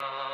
Have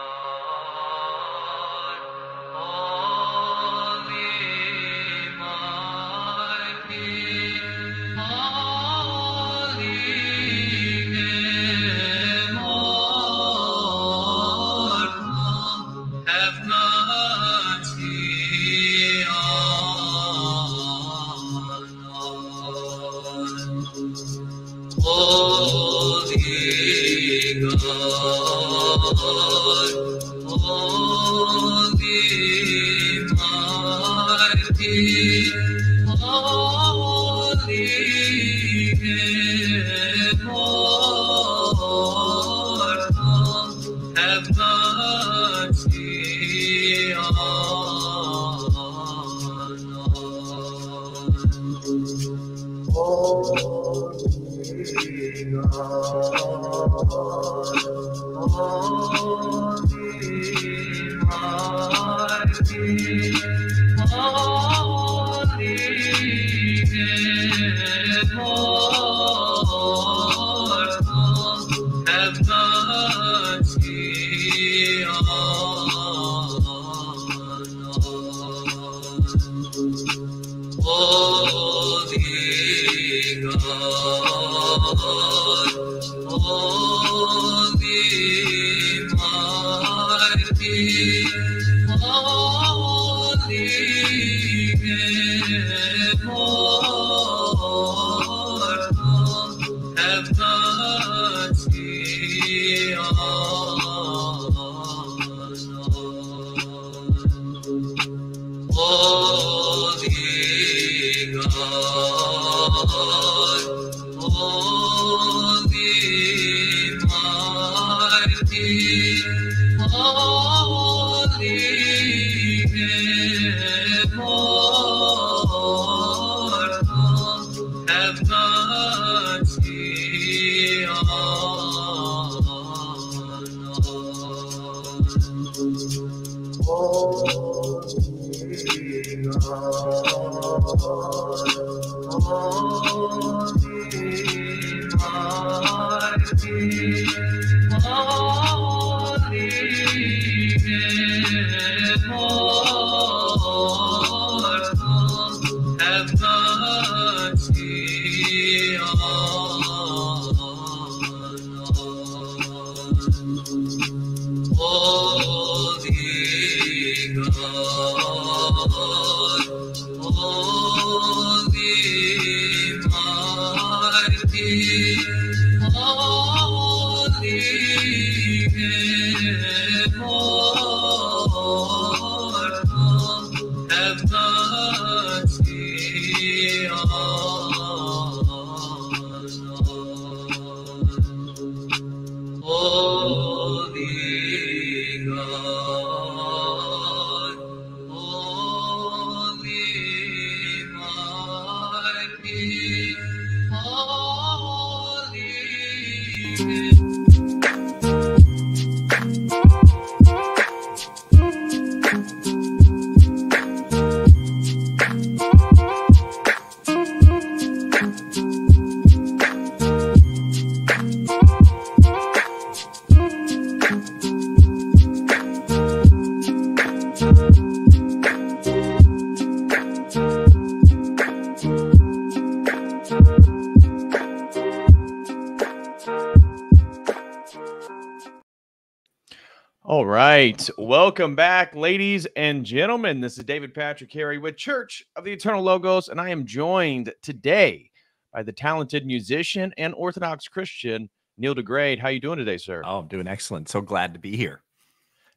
right. Welcome back, ladies and gentlemen. This is David Patrick Harry with Church of the Eternal Logos, and I am joined today by the talented musician and Orthodox Christian Neil DeGraide. How you doing today, sir? Oh, I'm doing excellent. So glad to be here.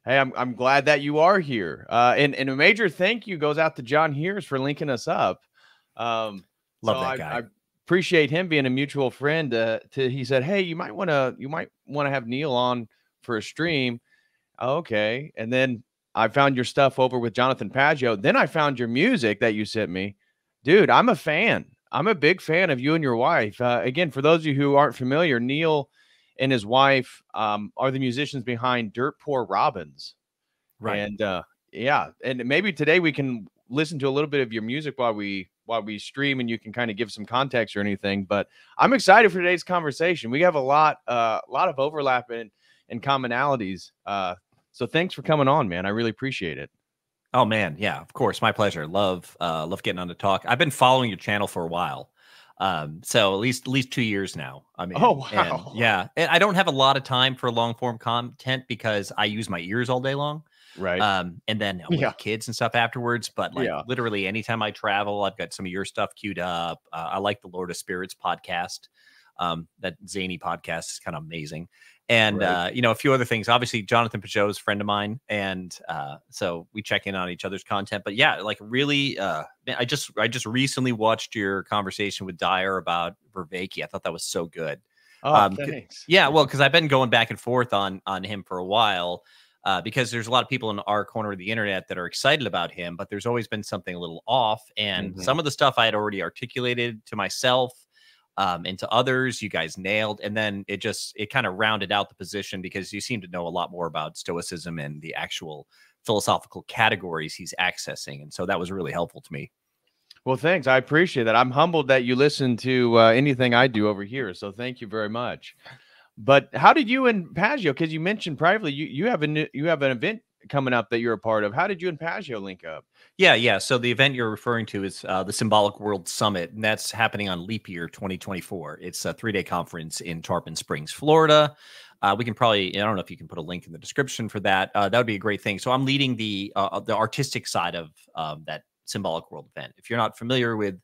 Hey, I'm I'm glad that you are here. Uh, and and a major thank you goes out to John Hears for linking us up. Um, Love so that I, guy. I appreciate him being a mutual friend. Uh, to he said, hey, you might want to you might want to have Neil on for a stream. Okay, and then I found your stuff over with Jonathan Pageau. Then I found your music that you sent me, dude. I'm a fan. I'm a big fan of you and your wife. Uh, again, for those of you who aren't familiar, Neil and his wife um, are the musicians behind Dirt Poor Robins. right. And uh, yeah, and maybe today we can listen to a little bit of your music while we while we stream, and you can kind of give some context or anything. But I'm excited for today's conversation. We have a lot, uh, a lot of overlap, and and commonalities. Uh, so thanks for coming on, man. I really appreciate it. Oh man, yeah, of course, my pleasure. Love, uh, love getting on to talk. I've been following your channel for a while, um, so at least at least two years now. I mean, Oh, and, wow. yeah. And I don't have a lot of time for long form content because I use my ears all day long. Right. um, and then with Yeah. kids and stuff afterwards. But like Yeah. literally anytime I travel, I've got some of your stuff queued up. Uh, I like the Lord of Spirits podcast. Um, that zany podcast is kind of amazing. And Right. uh, you know, a few other things. Obviously, Jonathan Pageau is a friend of mine, and uh, so we check in on each other's content. But yeah, like really, uh, I just I just recently watched your conversation with Dyer about Vervaeke. I thought that was so good. oh, um, thanks. Yeah, well, because I've been going back and forth on on him for a while. Uh, because there's a lot of people in our corner of the internet that are excited about him, but there's always been something a little off. And Mhm. some of the stuff I had already articulated to myself um, and to others, you guys nailed. And then it just it kind of rounded out the position because you seem to know a lot more about Stoicism and the actual philosophical categories he's accessing, and so that was really helpful to me. Well, thanks. I appreciate that. I'm humbled that you listen to uh, anything I do over here. So thank you very much. But how did you and Pageau? Because you mentioned privately, you you have a new, you have an event coming up that you're a part of. How did you and Pageau link up? Yeah, yeah. So the event you're referring to is uh, the Symbolic World Summit, and that's happening on Leap Year 2024. It's a three day conference in Tarpon Springs, Florida. Uh, we can probably, I don't know if you can put a link in the description for that. Uh, that would be a great thing. So I'm leading the uh, the artistic side of um, that Symbolic World event. If you're not familiar with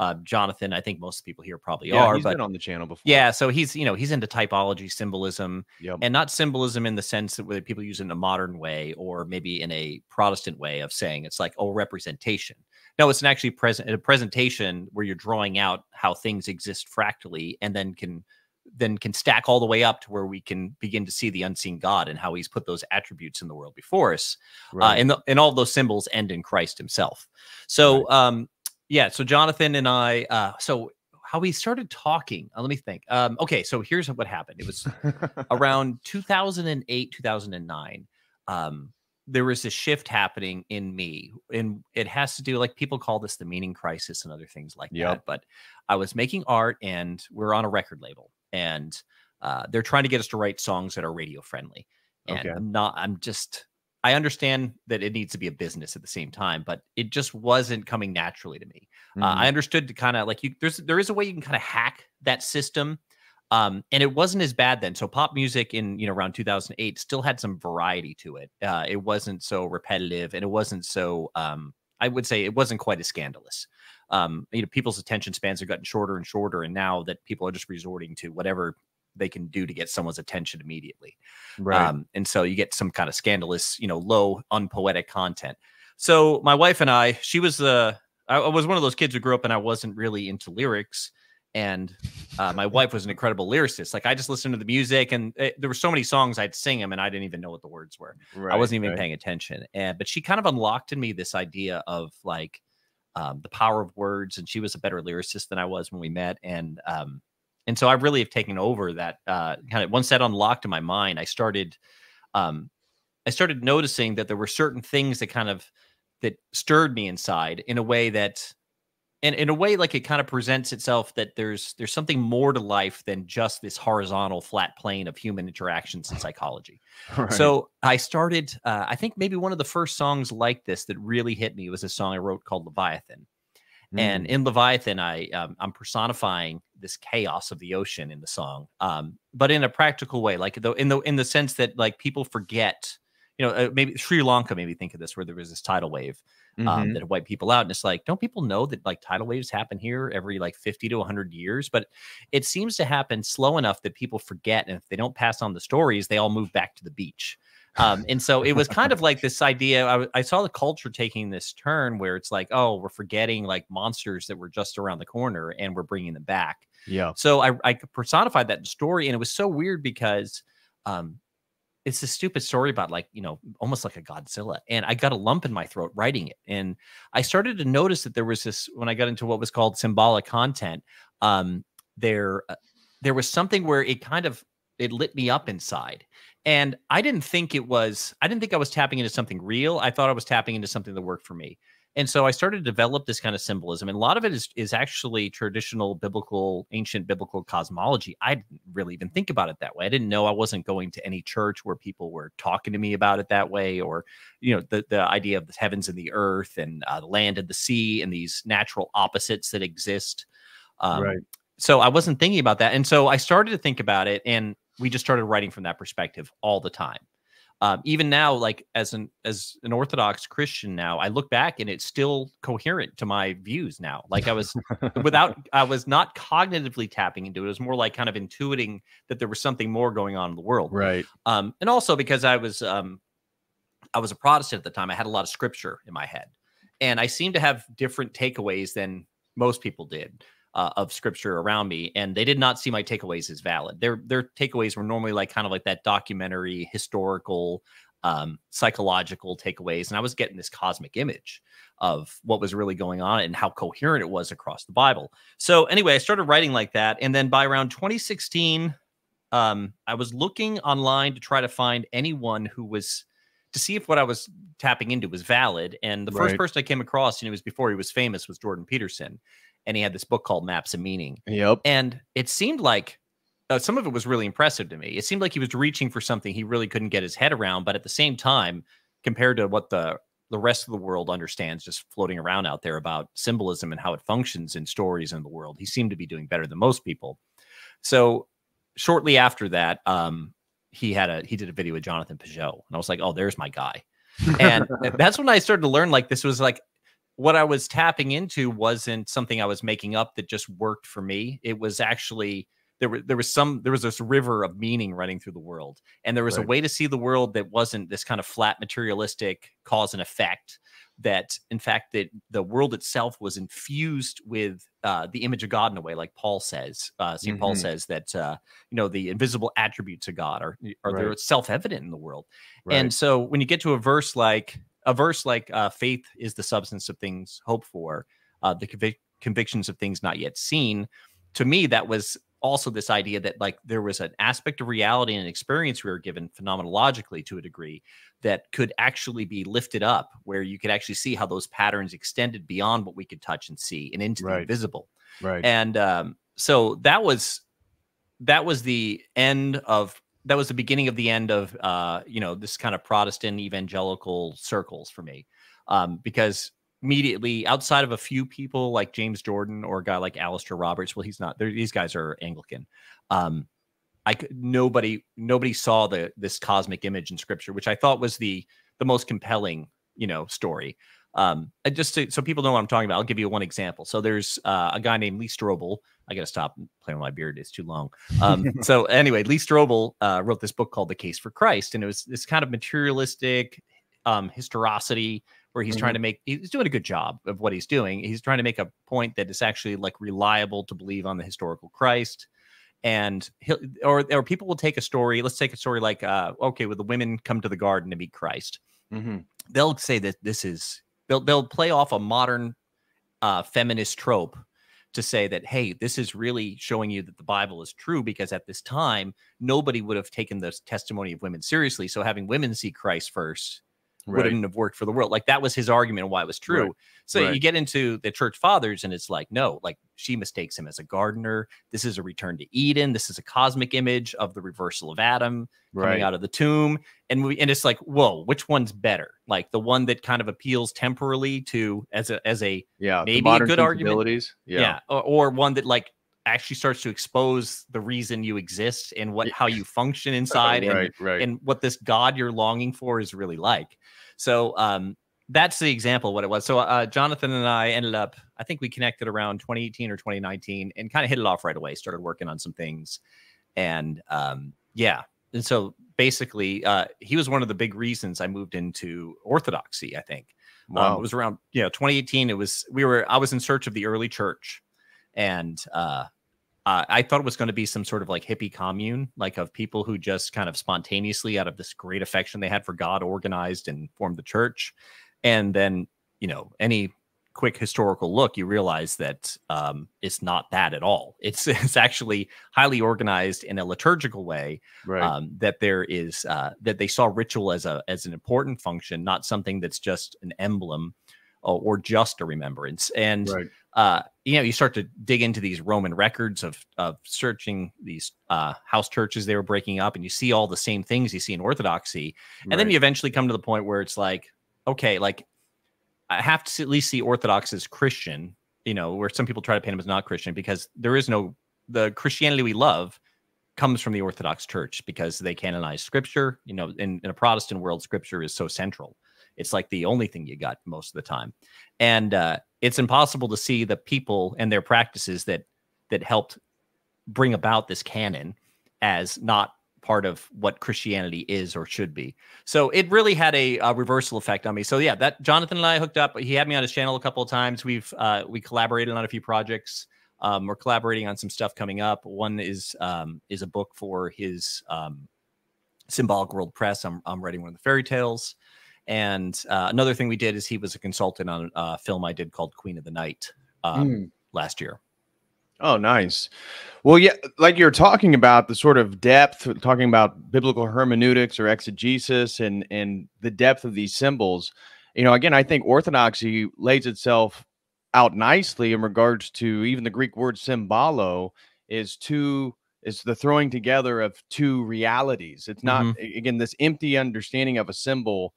uh, Jonathan, I think most people here probably Yeah, are, he's but been on the channel before. yeah, so he's you know he's into typology, symbolism, Yep. and not symbolism in the sense that whether people use it in a modern way or maybe in a Protestant way of saying it's like oh representation. No, it's an actually present a presentation where you're drawing out how things exist fractally and then can then can stack all the way up to where we can begin to see the unseen God and how He's put those attributes in the world before us. Uh, and the, and all those symbols end in Christ Himself. So um, yeah, so Jonathan and I, uh, so how we started talking. Uh, let me think. Um, okay, so here's what happened. It was around 2008 2009 um there was a shift happening in me and it has to do like people call this the meaning crisis and other things like Yep. that but i was making art and we're on a record label and uh, they're trying to get us to write songs that are radio friendly and Okay. i'm not i'm just i understand that it needs to be a business at the same time but it just wasn't coming naturally to me uh, Mhm. I understood to kind of like you. There's there is a way you can kind of hack that system, um, and it wasn't as bad then. So pop music in you know around 2008 still had some variety to it. Uh, it wasn't so repetitive, and it wasn't so. Um, I would say it wasn't quite as scandalous. Um, you know, people's attention spans have gotten shorter and shorter, and now that people are just resorting to whatever they can do to get someone's attention immediately. right. Um, and so you get some kind of scandalous, you know, low, unpoetic content. So my wife and I, she was the, I I was one of those kids who grew up and I wasn't really into lyrics. And uh, my wife was an incredible lyricist. Like I just listened to the music, and eh, there were so many songs I'd sing them, and I didn't even know what the words were. I wasn't even right. paying attention. And but she kind of unlocked in me this idea of like um, the power of words, and she was a better lyricist than I was when we met. And um, and so I really have taken over that uh, kind of once that unlocked in my mind, I started um, I started noticing that there were certain things that kind of that stirred me inside in a way that and in a way like it kind of presents itself that there's there's something more to life than just this horizontal flat plane of human interactions and psychology Right. so I started, uh, I think maybe one of the first songs like this that really hit me was a song I wrote called Leviathan. And Mm. in Leviathan, I um, I'm personifying this chaos of the ocean in the song, um, but in a practical way, like though in the in the sense that like people forget, you know, uh, maybe Sri Lanka, maybe think of this where there was this tidal wave um, Mhm. that wiped people out, and it's like, don't people know that like tidal waves happen here every like 50 to 100 years? But it seems to happen slow enough that people forget, and if they don't pass on the stories, they all move back to the beach. Um, and so it was kind of like this idea. I saw the culture taking this turn where it's like, oh, we're forgetting like monsters that were just around the corner, and we're bringing them back. yeah. So I, I personified that story, and it was so weird because um, it's a stupid story about like you know almost like a Godzilla, and I got a lump in my throat writing it, and I started to notice that there was this when I got into what was called symbolic content. Um, there, uh, there was something where it kind of it lit me up inside, and I didn't think it was. I didn't think I was tapping into something real. I thought I was tapping into something that worked for me. And so I started to develop this kind of symbolism, and a lot of it is is actually traditional biblical, ancient biblical cosmology. I didn't really even think about it that way. I didn't know I wasn't going to any church where people were talking to me about it that way, or you know, the the idea of the heavens and the earth, and uh, the land and the sea, and these natural opposites that exist. Um, right. So I wasn't thinking about that, and so I started to think about it, and we just started writing from that perspective all the time. Um, even now like as an as an orthodox christian now i look back and it's still coherent to my views now. Like i was without i was not cognitively tapping into it. It was more like kind of intuiting that there was something more going on in the world. Right. um, and also because i was um, i was a protestant at the time i had a lot of scripture in my head. And i seemed to have different takeaways than most people did uh, of scripture around me, and they did not see my takeaways as valid. Their their takeaways were normally like kind of like that documentary, historical, um, psychological takeaways, and I was getting this cosmic image of what was really going on and how coherent it was across the Bible. So anyway, I started writing like that, and then by around 2016, um, I was looking online to try to find anyone who was to see if what I was tapping into was valid. And the first person I came across, and it was before he was famous, was Jordan Peterson and he had this book called Maps of Meaning. Yep. And it seemed like uh, some of it was really impressive to me. It seemed like he was reaching for something he really couldn't get his head around, but at the same time, compared to what the the rest of the world understands, just floating around out there about symbolism and how it functions in stories in the world, he seemed to be doing better than most people. So shortly after that, um, he had a he did a video with Jonathan Pageau, and I was like, oh, there's my guy. And that's when I started to learn like this was like what I was tapping into wasn't something I was making up that just worked for me. It was actually there was there was some there was this river of meaning running through the world, and there was a way to see the world that wasn't this kind of flat materialistic cause and effect. That in fact that the world itself was infused with uh, the image of God in a way, like Paul says. Uh, Saint Paul Mhm. says that uh, you know the invisible attributes of God are are they're self evident in the world. Right. And so when you get to a verse like a verse like uh, faith is the substance of things hoped for, uh, the convic- convictions of things not yet seen. To me, that was also this idea that like there was an aspect of reality and experience we were given phenomenologically to a degree that could actually be lifted up, where you could actually see how those patterns extended beyond what we could touch and see and into the invisible right. and um, so that was that was the end of that was the beginning of the end of uh, you know this kind of Protestant evangelical circles for me, um, because immediately outside of a few people like James Jordan or a guy like Alastair Roberts, well, he's not. These guys are Anglican. Um, I could nobody nobody saw the this cosmic image in Scripture, which I thought was the the most compelling you know story. Um, and just to, so people know what I'm talking about, I'll give you one example. So there's uh, a guy named Lee Strobel. I got to stop playing with my beard; it's too long. Um, so anyway, Lee Strobel uh, wrote this book called The Case for Christ, and it was this kind of materialistic um, historicity where he's trying to make he's doing a good job of what he's doing. He's trying to make a point that is actually like reliable to believe on the historical Christ. And he'll or or people will take a story. Let's take a story like uh, okay, well, the women come to the garden to meet Christ Mhm. they'll say that this is they'll they'll play off a modern uh, feminist trope to say that hey this is really showing you that the bible is true because at this time nobody would have taken the testimony of women seriously. So having women see christ first Right. wouldn't have worked for the world like that was his argument why it was true Right. so you get into the church fathers and it's like no like she mistakes him as a gardener this is a return to eden this is a cosmic image of the reversal of adam coming Right. out of the tomb and we and it's like whoa which one's better like the one that kind of appeals temporally to as a as a Yeah. maybe a good argument. yeah, Yeah. or, or one that like actually starts to expose the reason you exist and what how you function inside and right. Right. and what this god you're longing for is really like so um that's the example of what it was. So uh, jonathan and i ended up i think we connected around 2018 or 2019 and kind of hit it off right away started working on some things. And um yeah. And so basically uh he was one of the big reasons i moved into orthodoxy i think. Um, it was around you know 2018 it was we were i was in search of the early church. And uh uh, I thought it was going to be some sort of like hippie commune, like of people who just kind of spontaneously, out of this great affection they had for God, organized and formed the church. And then, you know, any quick historical look, you realize that um, it's not that at all. It's it's actually highly organized in a liturgical way. right. Um, that there is uh, that they saw ritual as a as an important function, not something that's just an emblem or, or just a remembrance. And Right. Uh, you know, you start to dig into these Roman records of of searching these uh, house churches they were breaking up, and you see all the same things you see in Orthodoxy, and then you eventually come to the point where it's like, okay, like I have to at least see Orthodox as Christian, you know, where some people try to paint them as not Christian because there is no the Christianity we love comes from the Orthodox Church because they canonize Scripture. You know, in, in a Protestant world, Scripture is so central. It's like the only thing you got most of the time, and uh, it's impossible to see the people and their practices that that helped bring about this canon as not part of what Christianity is or should be. So it really had a, a reversal effect on me. So yeah, that Jonathan and I hooked up. He had me on his channel a couple of times. We've uh, we collaborated on a few projects. Um, we're collaborating on some stuff coming up. One is um, is a book for his um, Symbolic World Press. I'm I'm writing one of the fairy tales. And uh, another thing we did is he was a consultant on a film I did called Queen of the Night um, Mm. last year. Oh, nice. Well, yeah, like you're talking about the sort of depth, talking about biblical hermeneutics or exegesis and and the depth of these symbols. You know, again, I think orthodoxy lays itself out nicely in regards to even the Greek word symbolo is two is the throwing together of two realities. It's not a- again this empty understanding of a symbol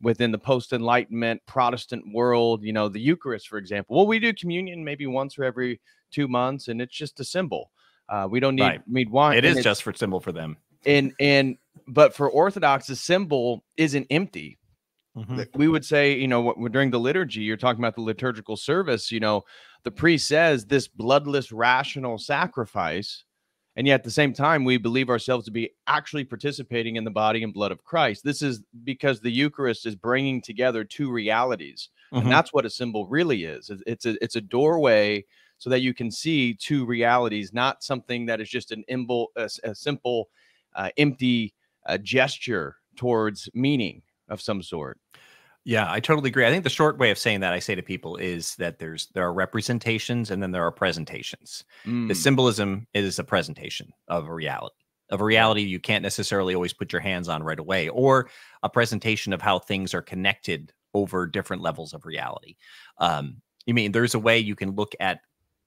within the post enlightenment Protestant world, you know, the Eucharist, for example. Well, we do communion maybe once or every two months, and it's just a symbol. Uh, we don't need Right. need wine. It is just for symbol for them. and and but for Orthodox, the symbol isn't empty. Mhm. We would say, you know, during the liturgy, you're talking about the liturgical service. You know, the priest says this bloodless, rational sacrifice, and yet at the same time, we believe ourselves to be actually participating in the body and blood of Christ. This is because the Eucharist is bringing together two realities Mhm. and that's what a symbol really is It's- a it's a doorway so that you can see two realities not something that is just an imble, a, a simple uh, empty uh, gesture towards meaning of some sort Yeah, I totally agree. I think the short way of saying that I say to people is that there's there are representations and then there are presentations. The Mm, symbolism is a presentation of a reality. Of a reality you can't necessarily always put your hands on right away, or a presentation of how things are connected over different levels of reality. Um, you mean there's a way you can look at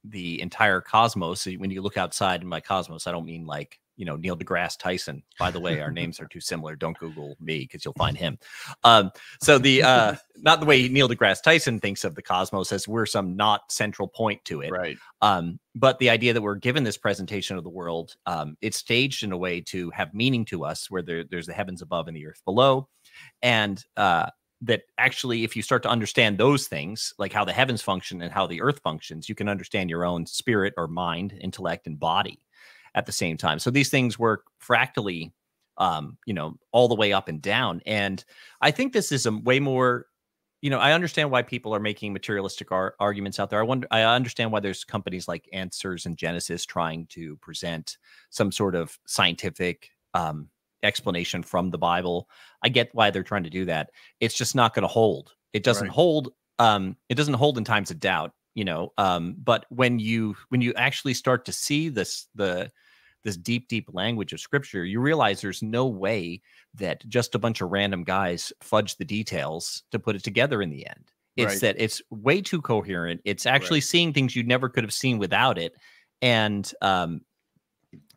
the entire cosmos. So When you look outside in my cosmos, I don't mean like you know Neil deGrasse Tyson. By the way, our names are too similar. Don't Google me because you'll find him. Um, so the uh, not the way Neil deGrasse Tyson thinks of the cosmos as we're some not central point to it. right Um, but the idea that we're given this presentation of the world, um, it's staged in a way to have meaning to us, where there, there's the heavens above and the earth below, and uh, that actually, if you start to understand those things, like how the heavens function and how the earth functions, you can understand your own spirit or mind, intellect, and body at the same time. So these things work fractally, um, you know, all the way up and down. And I think this is a way more you know, I understand why people are making materialistic ar- arguments out there. I wonder, I understand why there's companies like Answers in Genesis trying to present some sort of scientific um, explanation from the Bible. I get why they're trying to do that. It's just not going to hold. It doesn't Right. hold. Um, it doesn't hold in times of doubt. You know, um, but when you when you actually start to see this the this deep deep language of scripture you realize there's no way that just a bunch of random guys fudge the details to put it together in the end. It's Right. that it's way too coherent. It's actually seeing things you never could have seen without it. And um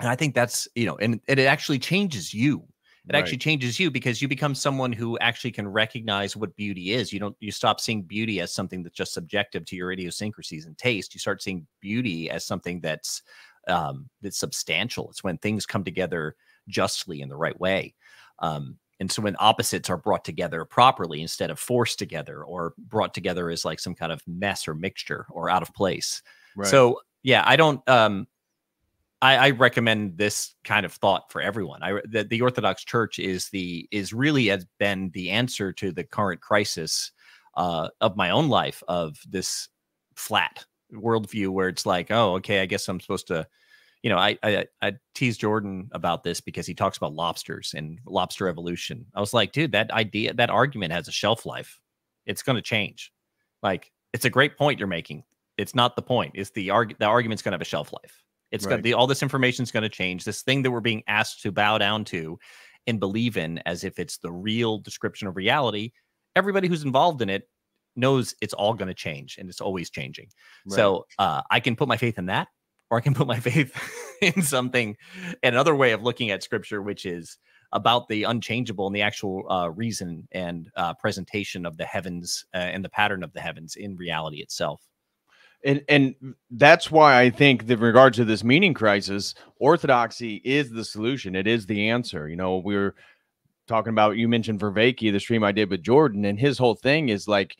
and I think that's, you know, and, and it actually changes you. It actually changes you because you become someone who actually can recognize what beauty is. You don't you stop seeing beauty as something that's just subjective to your idiosyncrasies and taste. You start seeing beauty as something that's um that's substantial. It's when things come together justly in the right way. Um and so when opposites are brought together properly instead of forced together or brought together as like some kind of mess or mixture or out of place. right. So yeah, I don't. Um, I, I recommend this kind of thought for everyone. I the, the Orthodox Church is the is really has been the answer to the current crisis uh, of my own life of this flat worldview where it's like, oh, okay, I guess I'm supposed to. You know, I, I I tease Jordan about this because he talks about lobsters and lobster evolution. I was like, dude, that idea, that argument has a shelf life. It's going to change. Like, it's a great point you're making it's not the point. It's the arg- the argument's going to have a shelf life. It's going Right. to be all this information is going to change. This thing that we're being asked to bow down to and believe in as if it's the real description of reality. Everybody who's involved in it knows it's all going to change and it's always changing. Right. So uh, I can put my faith in that, or I can put my faith in something, another way of looking at scripture, which is about the unchangeable and the actual uh, reason and uh, presentation of the heavens uh, and the pattern of the heavens in reality itself. and and that's why I think that in regards to this meaning crisis, orthodoxy is the solution. It is the answer. You know, we were talking about you mentioned Vervaeke, the stream I did with Jordan, and his whole thing is like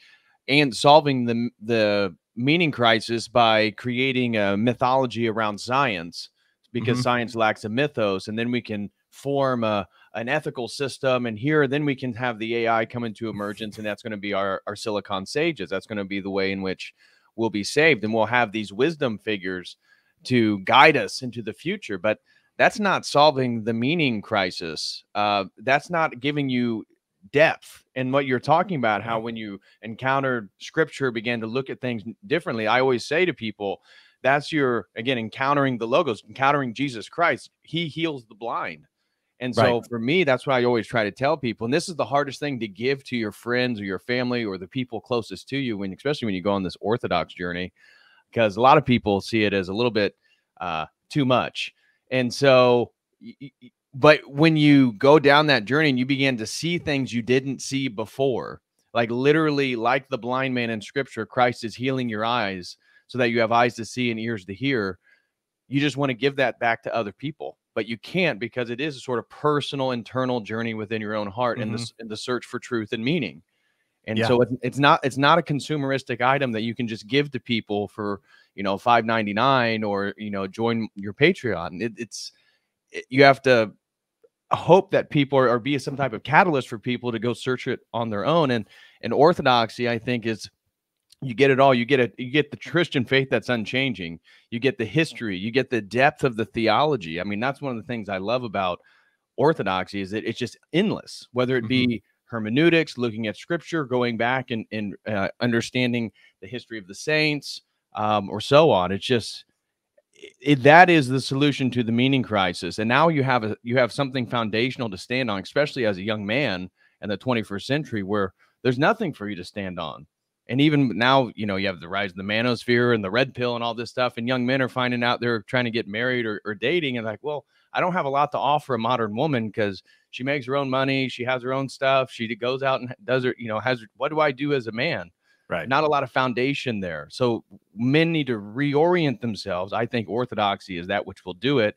and solving the the meaning crisis by creating a mythology around science because Mhm. science lacks a mythos, and then we can form a an ethical system and here then we can have the ai come into emergence and that's going to be our, our silicon sages. That's going to be the way in which we'll be saved and we'll have these wisdom figures to guide us into the future. But that's not solving the meaning crisis. Uh, that's not giving you depth and what you're talking about how when you encountered scripture began to look at things differently i always say to people that's your again encountering the logos encountering jesus christ he heals the blind. And so for me that's what i always try to tell people and this is the hardest thing to give to your friends or your family or the people closest to you when especially when you go on this orthodox journey because a lot of people see it as a little bit uh, too much. And so but when you go down that journey and you begin to see things you didn't see before like literally like the blind man in scripture christ is healing your eyes so that you have eyes to see and ears to hear you just want to give that back to other people. But you can't because it is a sort of personal internal journey within your own heart in this mm-hmm. in the search for truth and meaning. And Yeah. so it's, it's not it's not a consumeristic item that you can just give to people for you know 599 or you know join your patreon. It, it's it, you have to hope that people are, or be some type of catalyst for people to go search it on their own and and orthodoxy i think is you get it all. You get it you get the christian faith that's unchanging. You get the history. You get the depth of the theology. I mean that's one of the things i love about orthodoxy is that it's just endless whether it be hermeneutics looking at scripture going back and, and uh, understanding the history of the saints um, or so on. It's just it, that is the solution to the meaning crisis and now you have a you have something foundational to stand on especially as a young man in the 21st century where there's nothing for you to stand on. And even now you know you have the rise of the manosphere and the red pill and all this stuff and young men are finding out they're trying to get married or, or dating and like well i don't have a lot to offer a modern woman because she makes her own money she has her own stuff she goes out and does her you know has what do i do as a man Right. not a lot of foundation there so men need to reorient themselves i think orthodoxy is that which will do it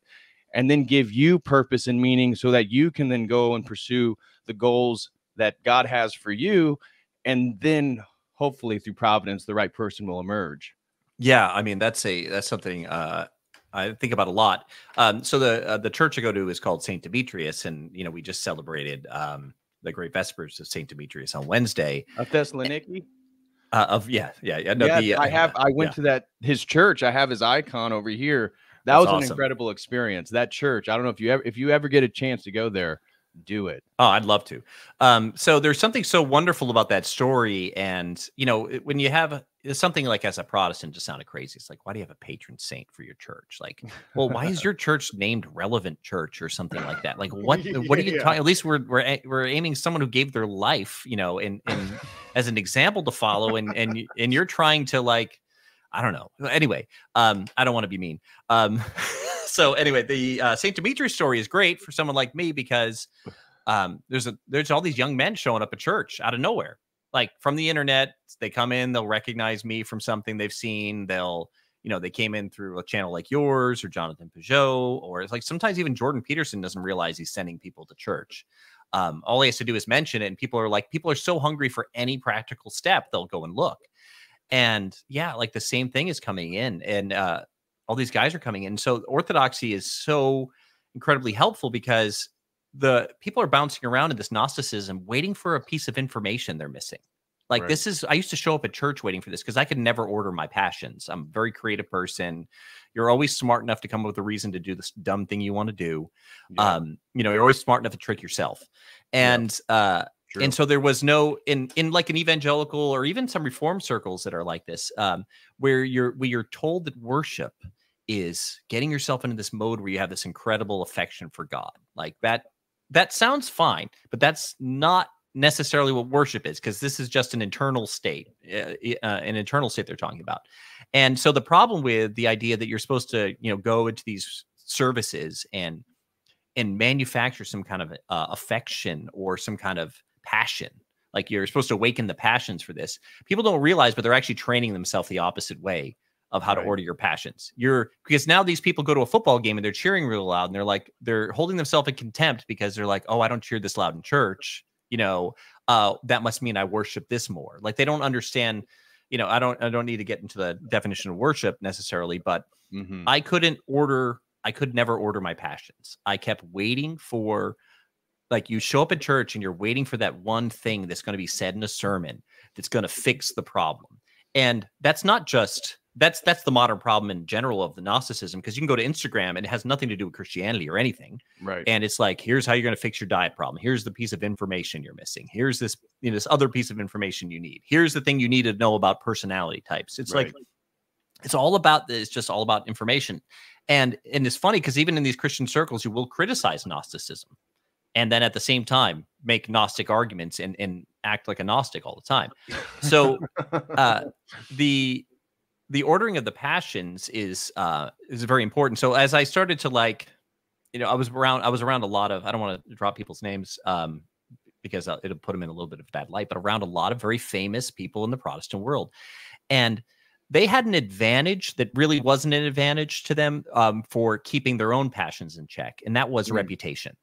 and then give you purpose and meaning so that you can then go and pursue the goals that god has for you and then hopefully through providence the right person will emerge Yeah, I mean that's a that's something uh, I think about a lot. Um, so the uh, the church I go to is called Saint Demetrius, and you know we just celebrated um, the Great Vespers of Saint Demetrius on Wednesday. a thessaloniki Uh, of yeah, yeah, yeah. No, yeah, the, uh, i have i went yeah. to that his church i have his icon over here that That's was an incredible experience that church i don't know if you ever if you ever get a chance to go there do it Oh, I'd love to. Um, so there's something so wonderful about that story, and you know, when you have it's something like as a Protestant, just sounded crazy. It's like, why do you have a patron saint for your church? Like, well, why is your church named Relevant Church or something like that? Like, what? What are you Yeah. talking? At least we're we're we're aiming someone who gave their life, you know, and and as an example to follow, and and and you're trying to like, I don't know. Anyway, um, I don't want to be mean. Um, so anyway, the uh, Saint Demetrius story is great for someone like me because um, there's a there's all these young men showing up at church out of nowhere, like from the internet. They come in, they'll recognize me from something they've seen. They'll you know they came in through a channel like yours or Jonathan Pageau, or it's like sometimes even Jordan Peterson doesn't realize he's sending people to church. Um, all he has to do is mention it, and people are like, people are so hungry for any practical step, they'll go and look. And yeah, like the same thing is coming in, and uh, all these guys are coming in. So orthodoxy is so incredibly helpful because the people are bouncing around in this Gnosticism, waiting for a piece of information they're missing. Like Right. this is, I used to show up at church waiting for this because I could never order my passions. I'm a very creative person. You're always smart enough to come up with a reason to do this dumb thing you want to do. Yeah, Um, you know, you're always smart enough to trick yourself. Yeah. And uh, true. and so there was no in in like an evangelical or even some reform circles that are like this, um, where you're where you're told that worship is getting yourself into this mode where you have this incredible affection for God. Like that that sounds fine, but that's not necessarily what worship is because this is just an internal state, uh, uh, an internal state they're talking about. And so the problem with the idea that you're supposed to, you know, go into these services and and manufacture some kind of uh, affection or some kind of passion, like you're supposed to awaken the passions for this. People don't realize, but they're actually training themselves the opposite way of how Right. to order your passions. You're because now these people go to a football game and they're cheering real loud and they're like they're holding themselves in contempt because they're like, "Oh, I don't cheer this loud in church." You know, uh that must mean I worship this more. Like they don't understand, you know, I don't I don't need to get into the definition of worship necessarily, but Mhm. I couldn't order I could never order my passions. I kept waiting for like you show up at church and you're waiting for that one thing that's going to be said in a sermon that's going to fix the problem. And that's not just that's that's the modern problem in general of the Gnosticism because you can go to Instagram and it has nothing to do with Christianity or anything. Right. And it's like, here's how you're going to fix your diet problem. Here's the piece of information you're missing. Here's this, you know, this other piece of information you need. Here's the thing you need to know about personality types. It's like it's all about it's just all about information. And and it's funny because even in these Christian circles, you will criticize Gnosticism and then at the same time make Gnostic arguments and, and act like a Gnostic all the time. So uh, the the ordering of the passions is uh is very important. So as I started to like, you know, I was around I was around a lot of I don't want to drop people's names um because uh, it'll put them in a little bit of bad light, but around a lot of very famous people in the Protestant world, and they had an advantage that really wasn't an advantage to them um, for keeping their own passions in check, and that was Mm. reputation.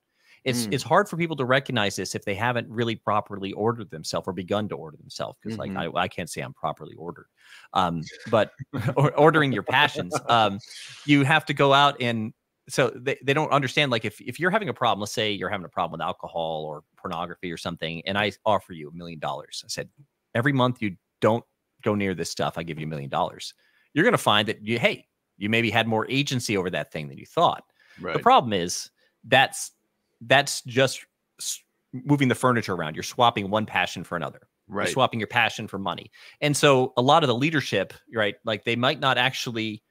It's Mm. it's hard for people to recognize this if they haven't really properly ordered themselves or begun to order themselves. Because like I, I can't say I'm properly ordered, um, but or, ordering your passions, um, you have to go out and so they, they don't understand like if if you're having a problem, let's say you're having a problem with alcohol or pornography or something, and I offer you a million dollars. I said every month you don't go near this stuff, I give you a million dollars. You're going to find that you hey you maybe had more agency over that thing than you thought. right. The problem is that's that's just moving the furniture around. You're swapping one passion for another. You're right. swapping your passion for money. And so a lot of the leadership, right? Like they might not actually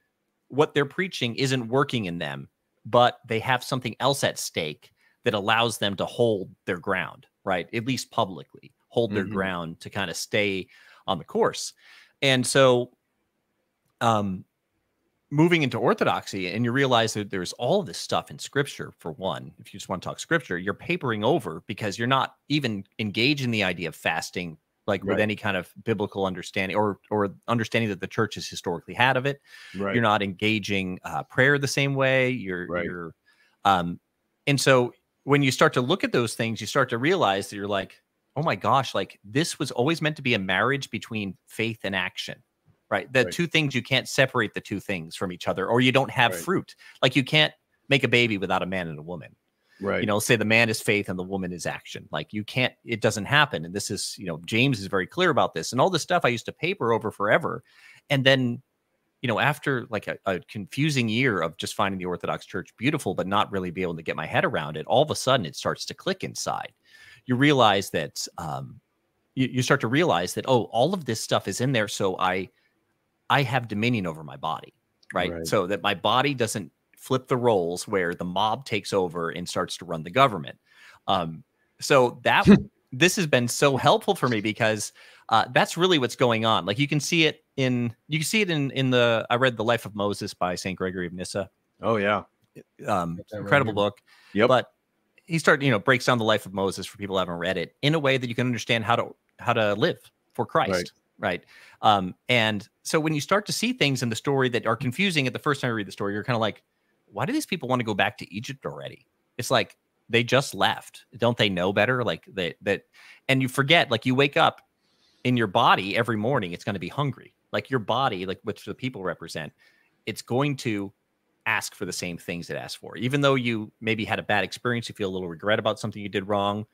what they're preaching isn't working in them, but they have something else at stake that allows them to hold their ground, right? At least publicly, hold their Mhm. ground to kind of stay on the course. And so um moving into orthodoxy and you realize that there's all this stuff in scripture for one if you just want to talk scripture you're papering over because you're not even engaged in the idea of fasting like with any kind of biblical understanding or or understanding that the church has historically had of it right. you're not engaging uh, prayer the same way you're Right. you're um and so when you start to look at those things you start to realize that you're like oh my gosh like this was always meant to be a marriage between faith and action right the Right. two things you can't separate the two things from each other or you don't have Right. fruit like you can't make a baby without a man and a woman right. you know say the man is faith and the woman is action like you can't it doesn't happen and this is you know james is very clear about this and all this stuff i used to paper over forever and then you know after like a, a confusing year of just finding the orthodox church beautiful but not really be able to get my head around it all of a sudden it starts to click inside you realize that um you, you start to realize that oh all of this stuff is in there so i i have dominion over my body right, Right. so that my body doesn't flip the roles where the mob takes over and starts to run the government. Um so that this has been so helpful for me because uh, that's really what's going on. Like you can see it in you can see it in in the i read the life of moses by saint gregory of nyssa. Oh yeah. um that right incredible book. Yep. but he started you know breaks down the life of moses for people who haven't read it in a way that you can understand how to how to live for christ. right, um and so when you start to see things in the story that are confusing at the first time you read the story you're kind of like why do these people want to go back to egypt already? It's like they just left. Don't they know better? Like that that and you forget like you wake up in your body every morning it's going to be hungry. Like your body like which the people represent it's going to ask for the same things it asked for. Even though you maybe had a bad experience you feel a little regret about something you did wrong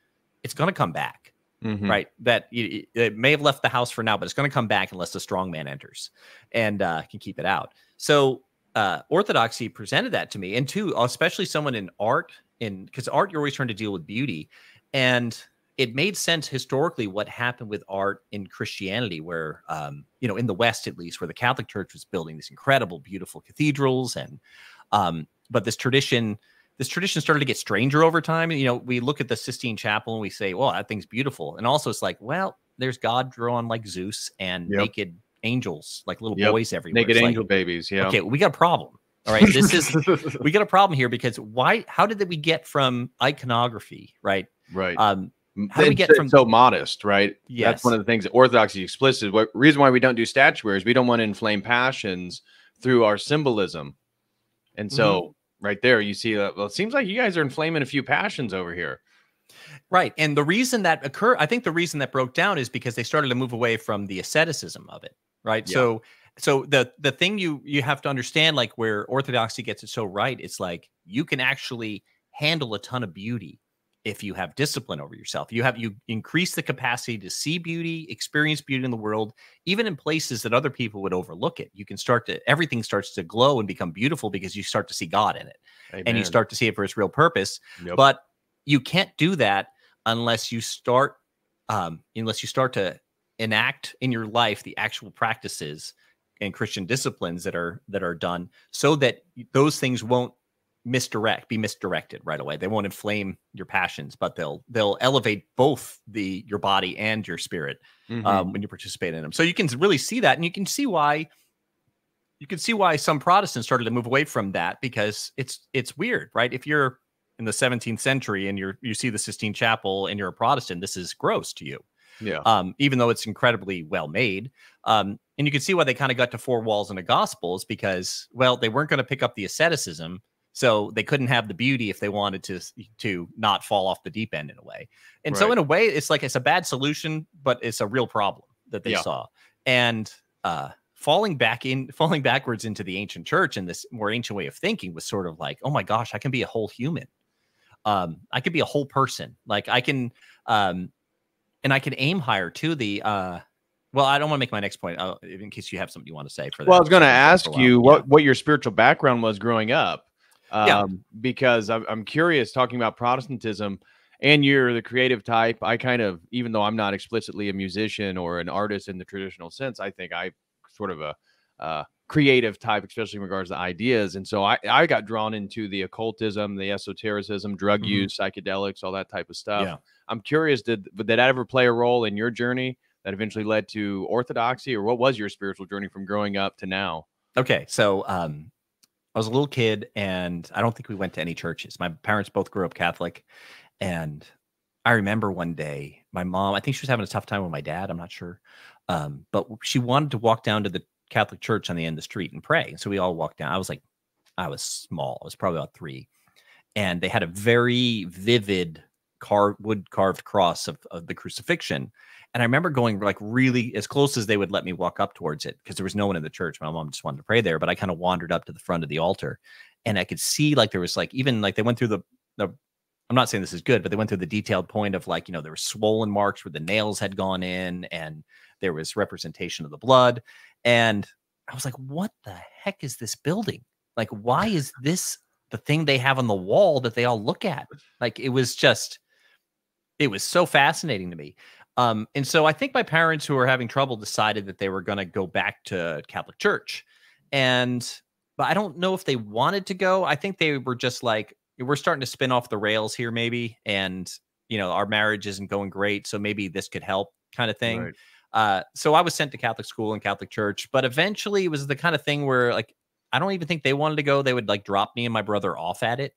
it's going to come back Mhm. right that it may have left the house for now but it's going to come back unless the strong man enters and uh, can keep it out so uh, orthodoxy presented that to me and two especially someone in art in because art you're always trying to deal with beauty and it made sense historically what happened with art in christianity where um, you know in the west at least where the catholic church was building these incredible beautiful cathedrals and um, but this tradition this tradition started to get stranger over time. You know, we look at the Sistine Chapel and we say, "Well, that thing's beautiful," and also it's like, well, there's God drawn like Zeus and Yep. naked angels, like little Yep. boys everywhere. Naked It's like, angel babies. Yeah. Okay, we got a problem. All right, this is we got a problem here because why? How did we get from iconography, right? right. Um, how do we get it's from- so modest, right? Yes. That's one of the things that Orthodoxy explicit. What reason why we don't do statuary is we don't want to inflame passions through our symbolism. And so Mm-hmm. Right there, you see that. Well, it seems like you guys are inflaming a few passions over here. Right. And the reason that occurred, I think the reason that broke down is because they started to move away from the asceticism of it. Right. Yeah. So so the the thing you you have to understand, like where orthodoxy gets it so right, it's like you can actually handle a ton of beauty if you have discipline over yourself. You have you increase the capacity to see beauty, experience beauty in the world, even in places that other people would overlook it. You can start to everything starts to glow and become beautiful because you start to see God in it and you start to see it for its real purpose Yep. but you can't do that unless you start um, unless you start to enact in your life the actual practices and christian disciplines that are that are done so that those things won't misdirect be misdirected right away they won't inflame your passions but they'll they'll elevate both the your body and your spirit Mhm. um, when you participate in them. So you can really see that, and you can see why you can see why some Protestants started to move away from that because it's it's weird, right? If you're in the 17th century and you're you see the Sistine Chapel and you're a Protestant, this is gross to you, yeah. um, even though it's incredibly well made. Um, and you can see why they kind of got to four walls in the Gospels because, well, they weren't going to pick up the asceticism, so they couldn't have the beauty if they wanted to to not fall off the deep end in a way. And so, in a way, it's like it's a bad solution, but it's a real problem that they Yeah. saw. And uh, falling back in, falling backwards into the ancient church and this more ancient way of thinking was sort of like, oh my gosh, I can be a whole human. Um, I could be a whole person. Like I can, um, and I can aim higher too. The uh, well, I don't want to make my next point uh, in case you have something you want to say for that. Well, I was going to so we can ask go for a you while. what, what your spiritual background was growing up. Um, Yeah. Because I'm, I'm curious talking about Protestantism and you're the creative type. I kind of, even though I'm not explicitly a musician or an artist in the traditional sense, I think I sort of a uh, creative type, especially in regards to ideas. And so I, I got drawn into the occultism, the esotericism, drug Mhm. use, psychedelics, all that type of stuff. Yeah. I'm curious, did, did that ever play a role in your journey that eventually led to orthodoxy or what was your spiritual journey from growing up to now? Okay, so um, I was a little kid, and I don't think we went to any churches. My parents both grew up Catholic, and I remember one day my mom. I think she was having a tough time with my dad. I'm not sure, um, but she wanted to walk down to the Catholic church on the end of the street and pray. So we all walked down. I was like, I was small. I was probably about three, and they had a very vivid car wood carved cross of, of the crucifixion. And I remember going like really as close as they would let me walk up towards it because there was no one in the church. My mom just wanted to pray there, but I kind of wandered up to the front of the altar and I could see like there was like even like they went through the the I'm not saying this is good, but they went through the detailed point of like, you know, there were swollen marks where the nails had gone in and there was representation of the blood. And I was like, what the heck is this building? Like, why is this the thing they have on the wall that they all look at? Like, it was just, it was so fascinating to me. Um, and so I think my parents, who were having trouble, decided that they were going to go back to Catholic Church. And, but I don't know if they wanted to go. I think they were just like, we're starting to spin off the rails here, maybe. And, you know, our marriage isn't going great. So maybe this could help kind of thing. Right. Uh, so I was sent to Catholic school and Catholic church, but eventually it was the kind of thing where like I don't even think they wanted to go. They would like drop me and my brother off at it,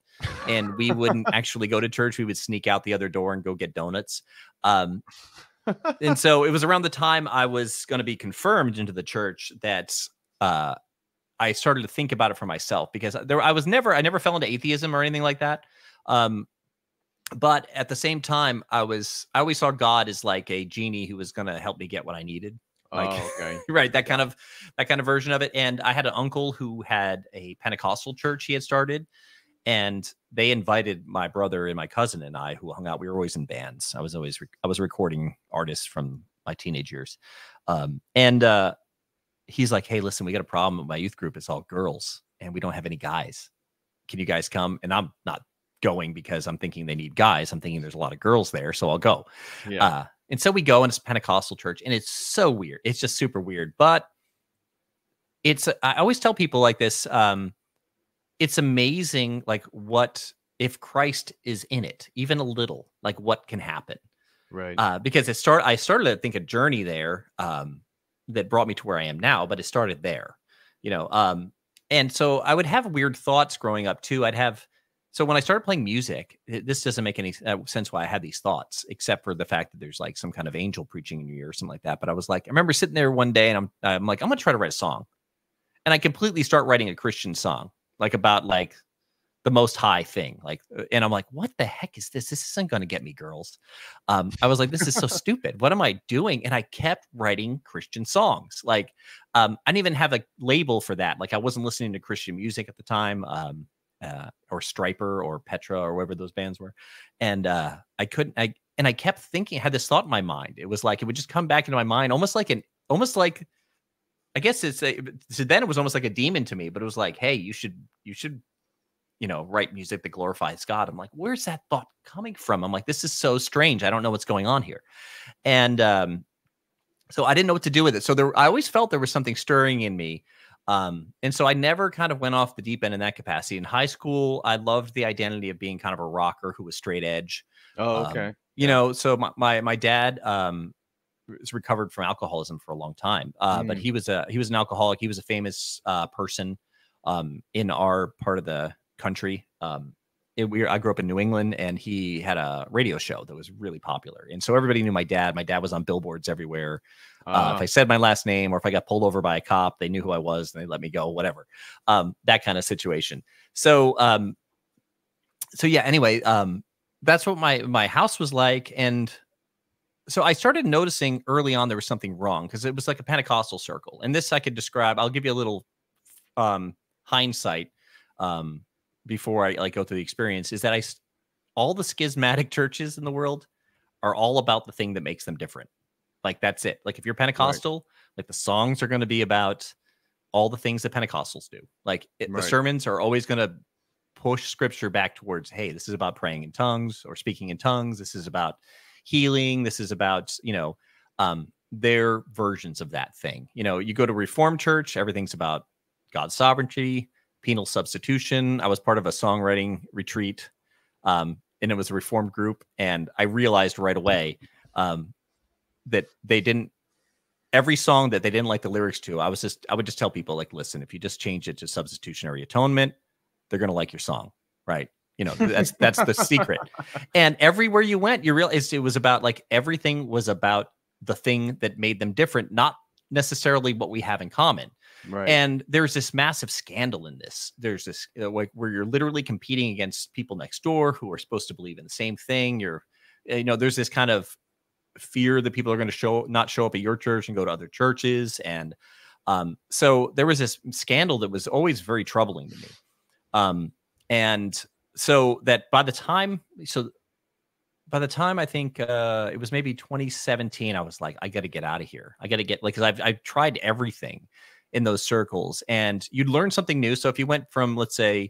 and we wouldn't actually go to church. We would sneak out the other door and go get donuts. Um, and so it was around the time I was going to be confirmed into the church that uh, I started to think about it for myself because there I was never I never fell into atheism or anything like that. Um, but at the same time, I was I always saw God as like a genie who was going to help me get what I needed. Like- oh, okay. right that kind of that kind of version of it and i had an uncle who had a pentecostal church he had started and they invited my brother and my cousin and i who hung out we were always in bands i was always i was a recording artist from my teenage years um, and uh, he's like hey listen we got a problem with my youth group it's all girls and we don't have any guys can you guys come and i'm not going because i'm thinking they need guys i'm thinking there's a lot of girls there so i'll go Yeah. uh, and so we go and it's a Pentecostal church and it's so weird. It's just super weird. But it's I always tell people like this, um, it's amazing like what if Christ is in it, even a little, like what can happen? Right. Uh, because it started, I started, I think, a journey there um, that brought me to where I am now, but it started there, you know. Um, and so I would have weird thoughts growing up too. I'd have, so when I started playing music, it- this doesn't make any uh, sense why I had these thoughts, except for the fact that there's like some kind of angel preaching in your ear or something like that. But I was like, I remember sitting there one day and I'm, I'm like, I'm gonna try to write a song, and I completely start writing a Christian song, like about like the most high thing, like, uh, and I'm like, what the heck is this? This isn't gonna get me girls. Um, I was like, this is so stupid. What am I doing? And I kept writing Christian songs. Like, um, I didn't even have a label for that. Like, I wasn't listening to Christian music at the time. Um, uh, or Stryper or Petra or whatever those bands were. And uh, I couldn't, I, and I kept thinking, I had this thought in my mind. It was like, it would just come back into my mind, almost like an, almost like, I guess it's a, so then it was almost like a demon to me, but it was like, hey, you should, you should, you know, write music that glorifies God. I'm like, where's that thought coming from? I'm like, this is so strange. I don't know what's going on here. And um, so I didn't know what to do with it. So there, I always felt there was something stirring in me um, and so I never kind of went off the deep end in that capacity. In high school, I loved the identity of being kind of a rocker who was straight edge. oh, um, okay. You know, so my my, my dad um, was recovered from alcoholism for a long time, uh, but Mm. he was a he was an alcoholic. He was a famous uh, person um, in our part of the country. Um, it, we, I grew up in New England, and he had a radio show that was really popular, and so everybody knew my dad. My dad was on billboards everywhere. Uh, Ah, if I said my last name or if I got pulled over by a cop, they knew who I was and they let me go, whatever. Um, that kind of situation. So, um, so yeah, anyway, um, that's what my, my house was like. And so I started noticing early on there was something wrong because it was like a Pentecostal circle. And this I could describe, I'll give you a little, um, hindsight, um, before I like go through the experience is that I all the schismatic churches in the world are all about the thing that makes them different. Like that's it. Like if you're Pentecostal, like the songs are going to be about all the things that Pentecostals do. Like it, the sermons are always going to push scripture back towards, hey, this is about praying in tongues or speaking in tongues. This is about healing. This is about, you know, um, their versions of that thing. You know, you go to Reformed Church, everything's about God's sovereignty, penal substitution. I was part of a songwriting retreat, um, and it was a Reformed group, and I realized right away um, that they didn't. Every song that they didn't like the lyrics to, I was just I would just tell people like, listen, if you just change it to substitutionary atonement, they're gonna like your song, right? You know, that's that's the secret. And everywhere you went, you realized it was about like everything was about the thing that made them different, not necessarily what we have in common. right. And there's this massive scandal in this. There's this uh, like where you're literally competing against people next door who are supposed to believe in the same thing. You're, uh, you know, there's this kind of fear that people are going to show not show up at your church and go to other churches, and um, so there was this scandal that was always very troubling to me. Um, and so that by the time, so by the time I think uh, it was maybe 2017, I was like, I got to get out of here. I got to get like, because I've I've tried everything in those circles, and you'd learn something new. So if you went from let's say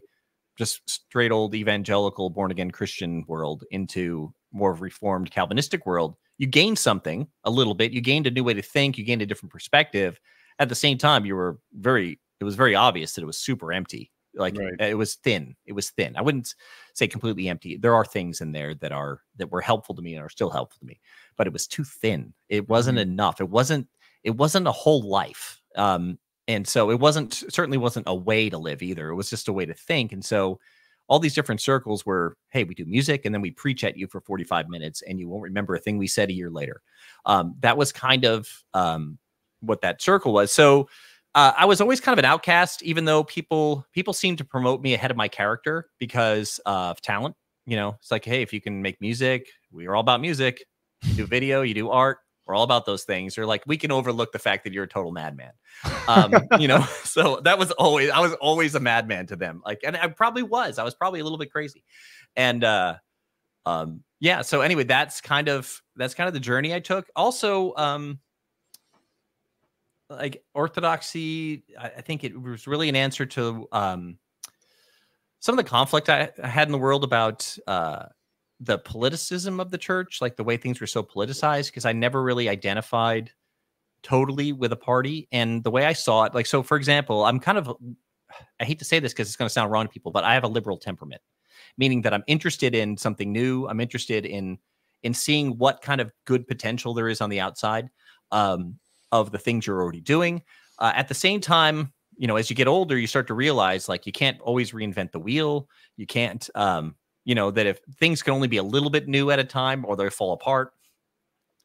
just straight old evangelical born again Christian world into more of reformed Calvinistic world, you gained something a little bit. You gained a new way to think. You gained a different perspective. At the same time, you were very. It was very obvious that it was super empty. Like Right. it was thin. It was thin. I wouldn't say completely empty. There are things in there that are that were helpful to me and are still helpful to me, but it was too thin. It wasn't enough. It wasn't. It wasn't a whole life. Um, and so it wasn't certainly wasn't a way to live either. It was just a way to think. And so all these different circles where hey, we do music and then we preach at you for forty five minutes, and you won't remember a thing we said a year later. Um, that was kind of um, what that circle was. So uh, I was always kind of an outcast, even though people people seemed to promote me ahead of my character because of talent. You know, it's like, hey, if you can make music, we are all about music. You do video, you do art. We're all about those things. Or like, we can overlook the fact that you're a total madman. Um, you know, so that was always I was always a madman to them. Like, and I probably was. I was probably a little bit crazy. And uh, um, yeah. So anyway, that's kind of that's kind of the journey I took. Also, um, like orthodoxy I, I think it was really an answer to um some of the conflict I, I had in the world about uh the politicism of the church like the way things were so politicized because i never really identified totally with a party and the way i saw it like so for example i'm kind of i hate to say this because it's going to sound wrong to people but i have a liberal temperament meaning that I'm interested in something new. I'm interested in in seeing what kind of good potential there is on the outside um, of the things you're already doing. Uh, at the same time, you know, as you get older, you start to realize like you can't always reinvent the wheel. You can't, um, you know, that if things can only be a little bit new at a time or they fall apart.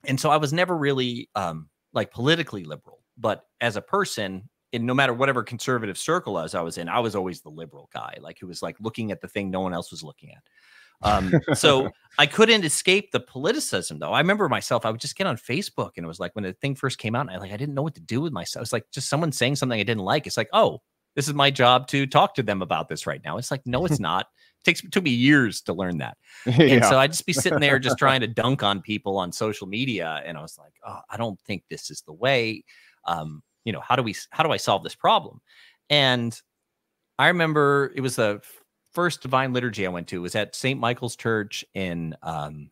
And so I was never really um, like politically liberal, but as a person, in no matter whatever conservative circle as I was in, I was always the liberal guy, like who was like looking at the thing no one else was looking at. Um, so I couldn't escape the politicism though. I remember myself, I would just get on Facebook and it was like when the thing first came out, and I like I didn't know what to do with myself. It's like just someone saying something I didn't like. It's like, oh, this is my job to talk to them about this right now. It's like, no, it's not. It takes took me years to learn that. yeah. And so I'd just be sitting there just trying to dunk on people on social media. And I was like, oh, I don't think this is the way. Um, you know, how do we how do I solve this problem? And I remember it was the first divine liturgy I went to was at St. Michael's Church in um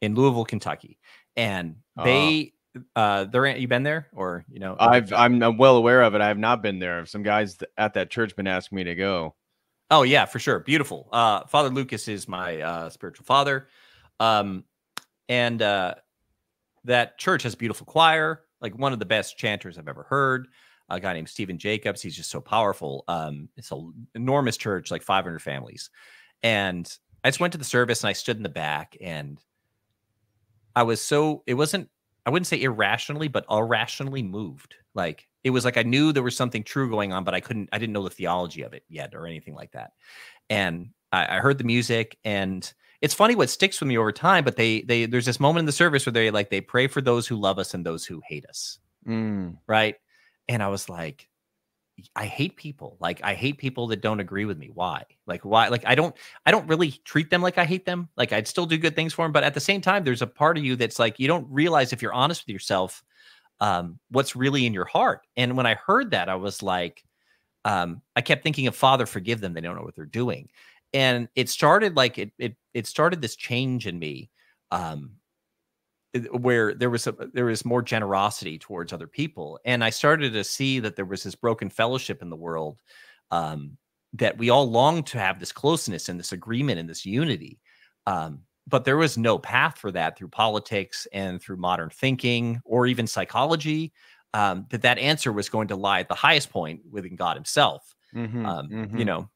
in Louisville, Kentucky. And Ah. they uh they're you been there or you know I've I'm I'm well aware of it. I have not been there. Some guys at that church been asking me to go. Oh yeah, for sure. Beautiful. Uh Father Lucas is my uh spiritual father. Um and uh that church has beautiful choir, like one of the best chanters I've ever heard. A guy named Stephen Jacobs. He's just so powerful. Um, it's an enormous church, like 500 families. And I just went to the service and I stood in the back and I was so, it wasn't, I wouldn't say irrationally, but irrationally moved. Like it was like I knew there was something true going on, but I couldn't, I didn't know the theology of it yet or anything like that. And I, I heard the music and it's funny what sticks with me over time, but they, they, there's this moment in the service where they like, they pray for those who love us and those who hate us Mm. right? And I was like, I hate people. Like I hate people that don't agree with me. Why? Like why? Like I don't I don't really treat them like I hate them. Like I'd still do good things for them, but at the same time there's a part of you that's like you don't realize if you're honest with yourself um what's really in your heart. And when I heard that I was like um I kept thinking of Father forgive them they don't know what they're doing. And it started like it it it started this change in me um where there was a there was more generosity towards other people and i started to see that there was this broken fellowship in the world um, that we all longed to have this closeness and this agreement and this unity um, but there was no path for that through politics and through modern thinking or even psychology um, that that answer was going to lie at the highest point within god himself Mhm, um, you mhm. know,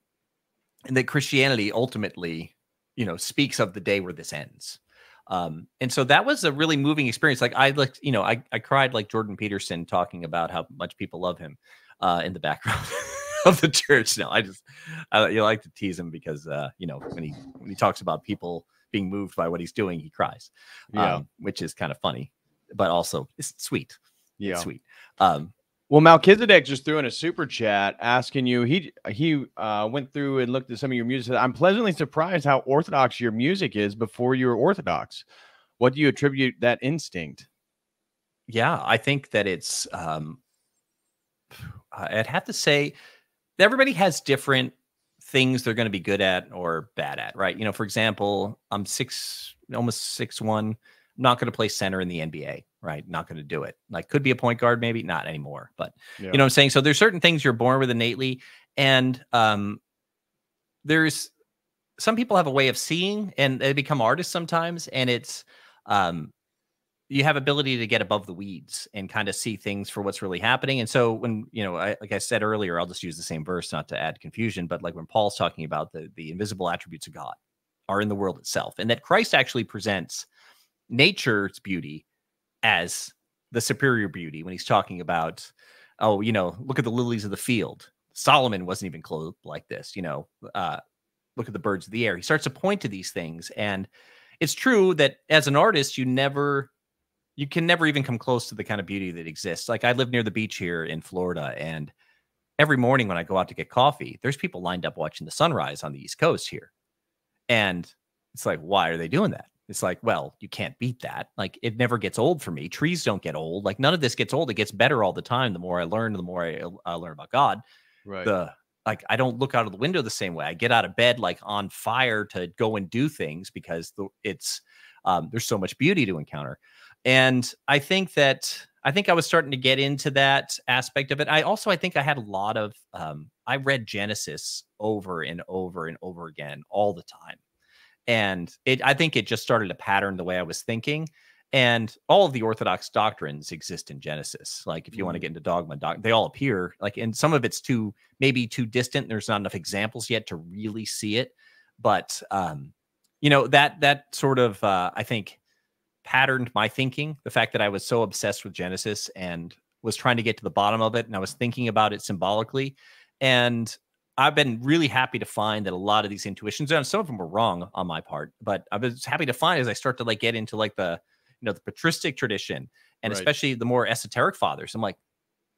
and that Christianity ultimately, you know, speaks of the day where this ends. Um, and so that was a really moving experience. Like I like, you know, I, I cried like Jordan Peterson talking about how much people love him uh, in the background of the church. No, I just I, you like to tease him because uh, you know when he when he talks about people being moved by what he's doing, he cries, Yeah. um, which is kind of funny, but also it's sweet. yeah. It's sweet. Um, Well, Melchizedek just threw in a super chat asking you. He he uh, went through and looked at some of your music. I'm pleasantly surprised how orthodox your music is before you were orthodox. What do you attribute that instinct? yeah i think that it's um i'd have to say everybody has different things they're going to be good at or bad at right you know for example i'm six almost six one not going to play center in the nba right? Not going to do it. Like could be a point guard maybe not anymore but Yeah. you know what i'm saying? So there's certain things you're born with innately and um there's some people have a way of seeing and they become artists sometimes and it's um you have ability to get above the weeds and kind of see things for what's really happening and so when you know I, like i said earlier i'll just use the same verse not to add confusion but like when paul's talking about the the invisible attributes of god are in the world itself and that christ actually presents nature's beauty as the superior beauty when he's talking about oh you know look at the lilies of the field. Solomon wasn't even clothed like this you know uh look at the birds of the air. He starts to point to these things and it's true that as an artist you never you can never even come close to the kind of beauty that exists. Like i live near the beach here in florida and every morning when i go out to get coffee there's people lined up watching the sunrise on the east coast here. And it's like why are they doing that it's like well you can't beat that like it never gets old for me trees don't get old like none of this gets old it gets better all the time the more i learn the more i, I learn about god Right. the like I don't look out of the window the same way. I get out of bed like on fire to go and do things because the, it's um, there's so much beauty to encounter. And I think that I think I was starting to get into that aspect of it. I also I think I had a lot of um I read Genesis over and over and over again all the time. And it I think it just started to pattern the way I was thinking. And all of the orthodox doctrines exist in Genesis. Like if you want to get into dogma, doc, they all appear. Like and some of it's too maybe too distant. There's not enough examples yet to really see it. But um, you know, that that sort of uh I think patterned my thinking. The fact that I was so obsessed with Genesis and was trying to get to the bottom of it, and I was thinking about it symbolically. And I've been really happy to find that a lot of these intuitions, and some of them were wrong on my part, but I was happy to find as I start to like get into like the you know the patristic tradition and Right. especially the more esoteric fathers. I'm like,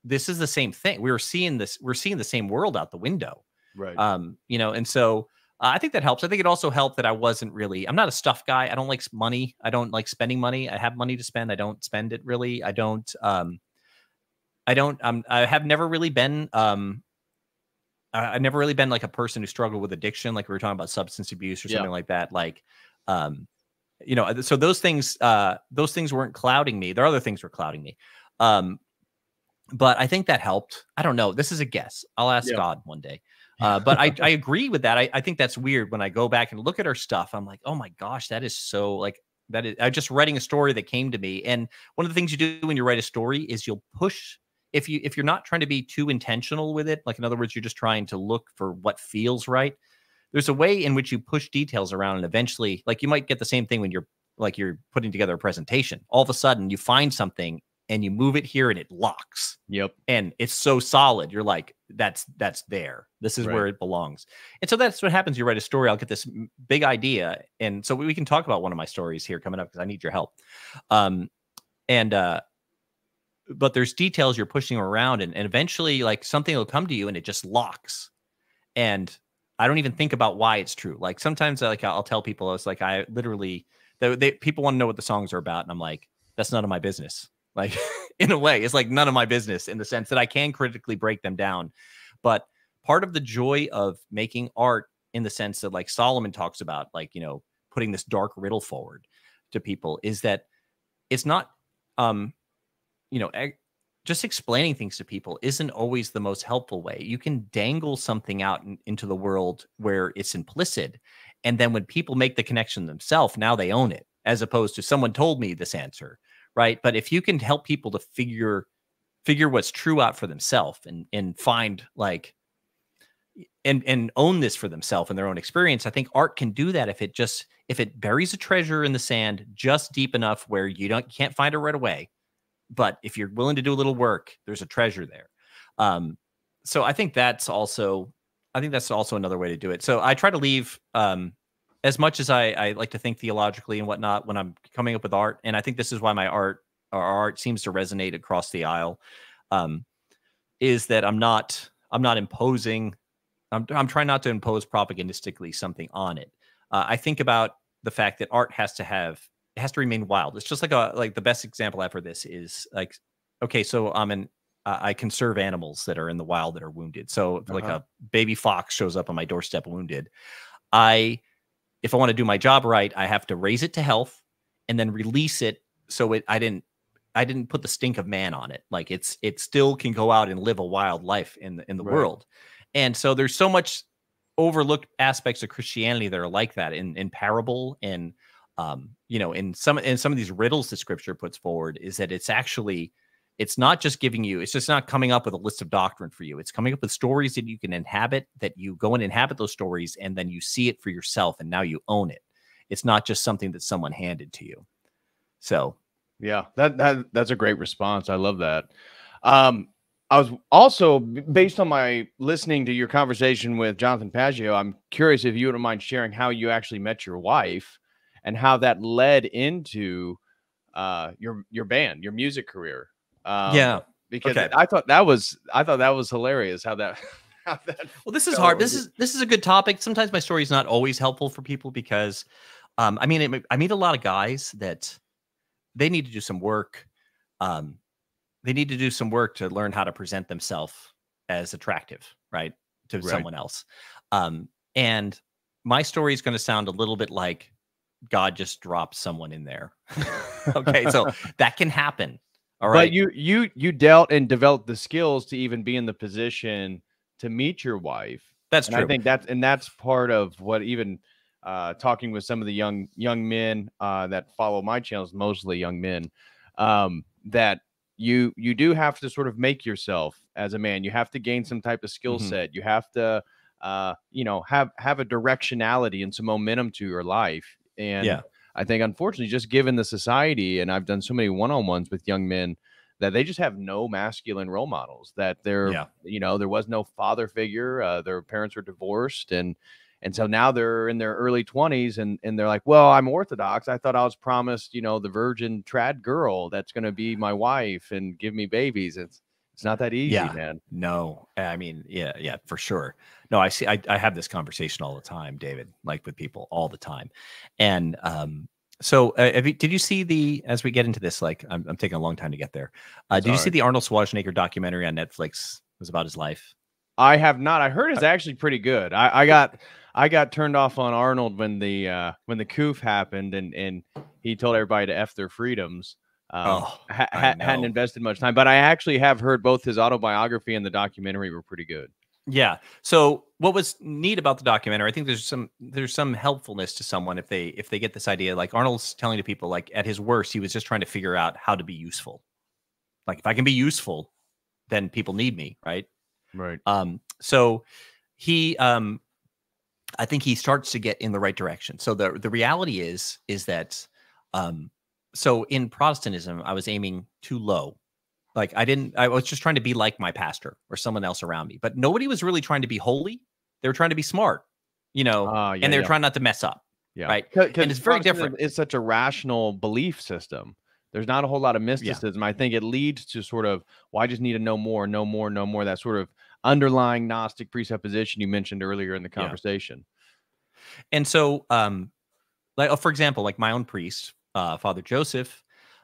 this is the same thing. We were seeing this, we're seeing the same world out the window Right. um you know and so uh, i think that helps i think it also helped that i wasn't really i'm not a stuff guy i don't like money i don't like spending money i have money to spend i don't spend it really i don't um i don't um i have never really been um i've never really been like a person who struggled with addiction like we were talking about substance abuse or Yeah. something like that like um you know so those things uh those things weren't clouding me there are other things were clouding me um but i think that helped i don't know this is a guess i'll ask Yeah. god one day uh, but I, I agree with that. I, I think that's weird when I go back and look at our stuff. I'm like, oh my gosh, that is so like that is. I just writing a story that came to me, and one of the things you do when you write a story is you'll push. If you if you're not trying to be too intentional with it, like in other words, you're just trying to look for what feels right. There's a way in which you push details around, and eventually, like you might get the same thing when you're like you're putting together a presentation. All of a sudden, you find something and you move it here, and it locks yep. and it's so solid you're like that's that's there this is Right. where it belongs and so that's what happens you write a story i'll get this big idea and so we can talk about one of my stories here coming up because i need your help um and uh but there's details you're pushing around and, and eventually like something will come to you and it just locks. And i don't even think about why it's true. Like sometimes like i'll tell people it's like i literally they, they people want to know what the songs are about and i'm like that's none of my business. Like in a way it's like none of my business in the sense that i can critically break them down. But part of the joy of making art in the sense that like solomon talks about like you know putting this dark riddle forward to people is that it's not um you know just explaining things to people isn't always the most helpful way. You can dangle something out in- into the world where it's implicit and then when people make the connection themselves now they own it as opposed to someone told me this answer right? But if you can help people to figure figure what's true out for themselves and and find like and and own this for themselves and their own experience i think art can do that if it just if it buries a treasure in the sand just deep enough where you don't can't find it right away but if you're willing to do a little work there's a treasure there. Um so i think that's also i think that's also another way to do it. So i try to leave um as much as i i like to think theologically and whatnot when i'm coming up with art and i think this is why my art our art seems to resonate across the aisle um is that i'm not i'm not imposing i'm, I'm trying not to impose propagandistically something on it. Uh, i think about the fact that art has to have it has to remain wild it's just like a like the best example i have for this is like okay so i'm an uh, i conserve animals that are in the wild that are wounded so like Uh-huh. a baby fox shows up on my doorstep wounded i if i want to do my job right i have to raise it to health and then release it so it i didn't i didn't put the stink of man on it like it's it still can go out and live a wild life in the in the Right. world and so there's so much overlooked aspects of christianity that are like that in in parable and um you know in some in some of these riddles that scripture puts forward is that it's actually it's not just giving you it's just not coming up with a list of doctrine for you it's coming up with stories that you can inhabit that you go and inhabit those stories and then you see it for yourself and now you own it it's not just something that someone handed to you so Yeah, that that that's a great response. I love that. Um, I was also based on my listening to your conversation with Jonathan Pageau. I'm curious if you wouldn't mind sharing how you actually met your wife and how that led into uh, your your band, your music career. Um, yeah because okay. I thought that was I thought that was hilarious how that how that Well, this is hard. This is this is a good topic. Sometimes my story is not always helpful for people because, um, I mean, it, I meet a lot of guys that they need to do some work. Um, they need to do some work to learn how to present themselves as attractive, right, to Right. someone else. Um, and my story is going to sound a little bit like God just dropped someone in there. okay, so that can happen. All right. But you you you dealt and developed the skills to even be in the position to meet your wife. That's and true. I think that's and that's part of what even uh, talking with some of the young young men uh, that follow my channels, mostly young men, um, that you you do have to sort of make yourself as a man. You have to gain some type of skill Mhm. set. You have to uh, you know have have a directionality and some momentum to your life. And Yeah. I think unfortunately, just given the society, and I've done so many one-on-ones with young men that they just have no masculine role models. That they're, Yeah. you know, there was no father figure. Uh, their parents were divorced, and and so now they're in their early 20s, and and they're like, well, I'm Orthodox. I thought I was promised, you know, the virgin trad girl that's going to be my wife and give me babies. It's it's not that easy, Yeah. man. No, I mean, yeah, yeah, for sure. No, I see. I, I have this conversation all the time, David, like with people all the time. And um, so, uh, have you, did you see the? As we get into this, like, I'm, I'm taking a long time to get there. Uh, did you see the Arnold Schwarzenegger documentary on Netflix? It was about his life. I have not. I heard it's actually pretty good. I, I got I got turned off on Arnold when the uh when the coup happened and and he told everybody to f their freedoms. Um, Oh, ha- hadn't invested much time, but I actually have heard both his autobiography and the documentary were pretty good. Yeah. So what was neat about the documentary, I think there's some there's some helpfulness to someone if they if they get this idea. Like Arnold's telling to people, like at his worst, he was just trying to figure out how to be useful. Like if I can be useful, then people need me, right? Right. Um, so he um I think he starts to get in the right direction. So the the reality is is that um so in Protestantism, I was aiming too low. Like I didn't I was just trying to be like my pastor or someone else around me. But nobody was really trying to be holy. They were trying to be smart, you know, Ah, yeah, and they're yeah. trying not to mess up. Yeah. right? Because it's very different. It's such a rational belief system. There's not a whole lot of mysticism. I think it leads to sort of, well, I just need to know more, know more, know more. That sort of underlying Gnostic presupposition you mentioned earlier in the Yeah. conversation. And so, um, like, oh, for example, like my own priest, uh, Father Joseph,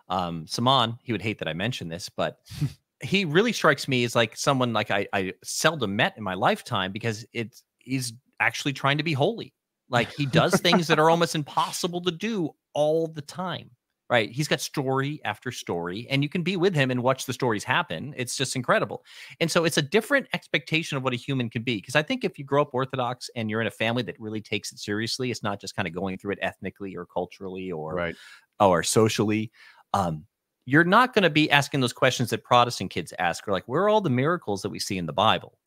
um, Saman, he would hate that I mentioned this, but he really strikes me as like someone like I, I seldom met in my lifetime because it's he's actually trying to be holy. Like he does things that are almost impossible to do all the time. Right. He's got story after story, and you can be with him and watch the stories happen. It's just incredible. And so it's a different expectation of what a human can be. Because I think if you grow up Orthodox and you're in a family that really takes it seriously, it's not just kind of going through it ethnically or culturally or Right. Or socially. Um, you're not going to be asking those questions that Protestant kids ask, or like, where are all the miracles that we see in the Bible?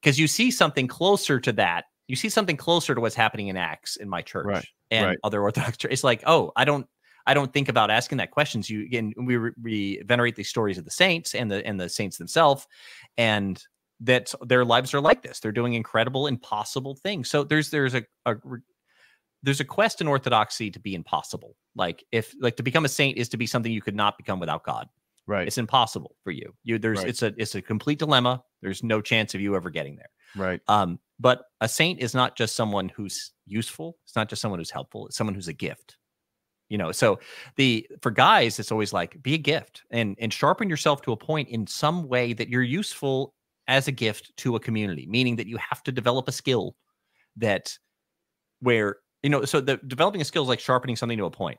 Because you see something closer to that. You see something closer to what's happening in Acts in my church Right, and right. other Orthodox church. It's like, oh, I don't, I don't think about asking that questions. You again, we, re- we venerate the stories of the saints and the and the saints themselves, and that their lives are like this. They're doing incredible, impossible things. So there's there's a, a there's a quest in orthodoxy to be impossible. Like if like to become a saint is to be something you could not become without God. Right. It's impossible for you. You there's Right. it's a it's a complete dilemma. There's no chance of you ever getting there. right. Um, but a saint is not just someone who's useful. It's not just someone who's helpful. It's someone who's a gift. You know, so the for guys, it's always like be a gift and and sharpen yourself to a point in some way that you're useful as a gift to a community, meaning that you have to develop a skill that where you know, so the developing a skill is like sharpening something to a point.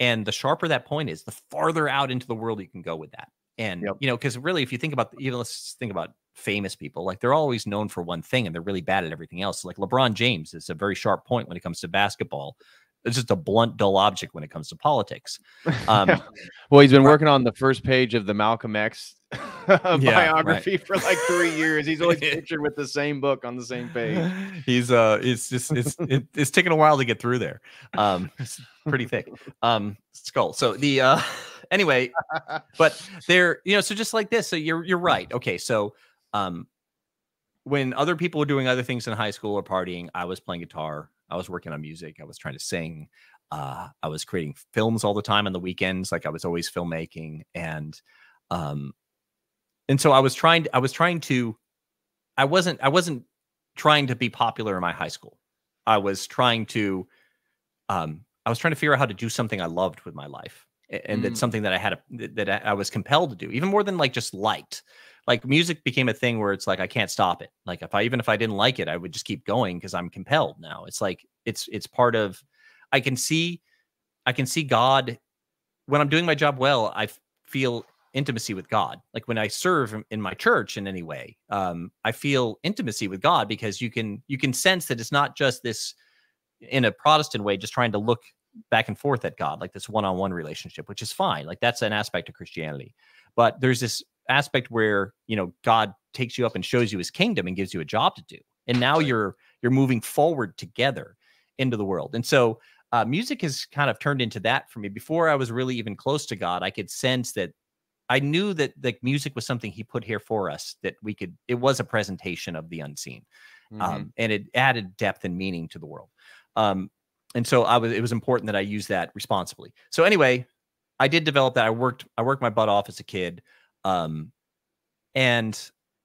And the sharper that point is, the farther out into the world you can go with that. And Yep. you know, because really, if you think about even let's think about famous people, like they're always known for one thing and they're really bad at everything else. Like LeBron James is a very sharp point when it comes to basketball. It's just a blunt, dull object when it comes to politics. Um, well, he's been working on the first page of the Malcolm X biography for like three years. He's always pictured with the same book on the same page. He's uh it's just it's it, it's taking a while to get through there. Um it's pretty thick. Um skull. So the uh anyway, but they're you know, so just like this. So you're you're right. Okay, so um when other people were doing other things in high school or partying, I was playing guitar, I was working on music, I was trying to sing, uh, I was creating films all the time on the weekends, like I was always filmmaking and um and so I was trying to, I was trying to I wasn't I wasn't trying to be popular in my high school. I was trying to um I was trying to figure out how to do something I loved with my life. And Mm. it's something that I had a, that- I was compelled to do, even more than like just liked. Like music became a thing where it's like I can't stop it. Like if I even if I didn't like it, I would just keep going because I'm compelled now. It's like it's it's part of I can see I can see God when I'm doing my job well, I feel intimacy with God. Like when I serve in- my church in any way, um, I feel intimacy with God because you can you can sense that it's not just this in a Protestant way, just trying to look back and forth at God, like this one-on-one relationship, which is fine. Like that's an aspect of Christianity. But there's this aspect where you know God takes you up and shows you His kingdom and gives you a job to do, and now you're you're moving forward together into the world. And so uh, music has kind of turned into that for me. Before I was really even close to God, I could sense that I knew that like music was something He put here for us. That we could. It was a presentation of the unseen, Mhm. um, and it added depth and meaning to the world. Um, and so I was. It was important that I use that responsibly. So anyway, I did develop that. I worked. I worked my butt off as a kid. Um, and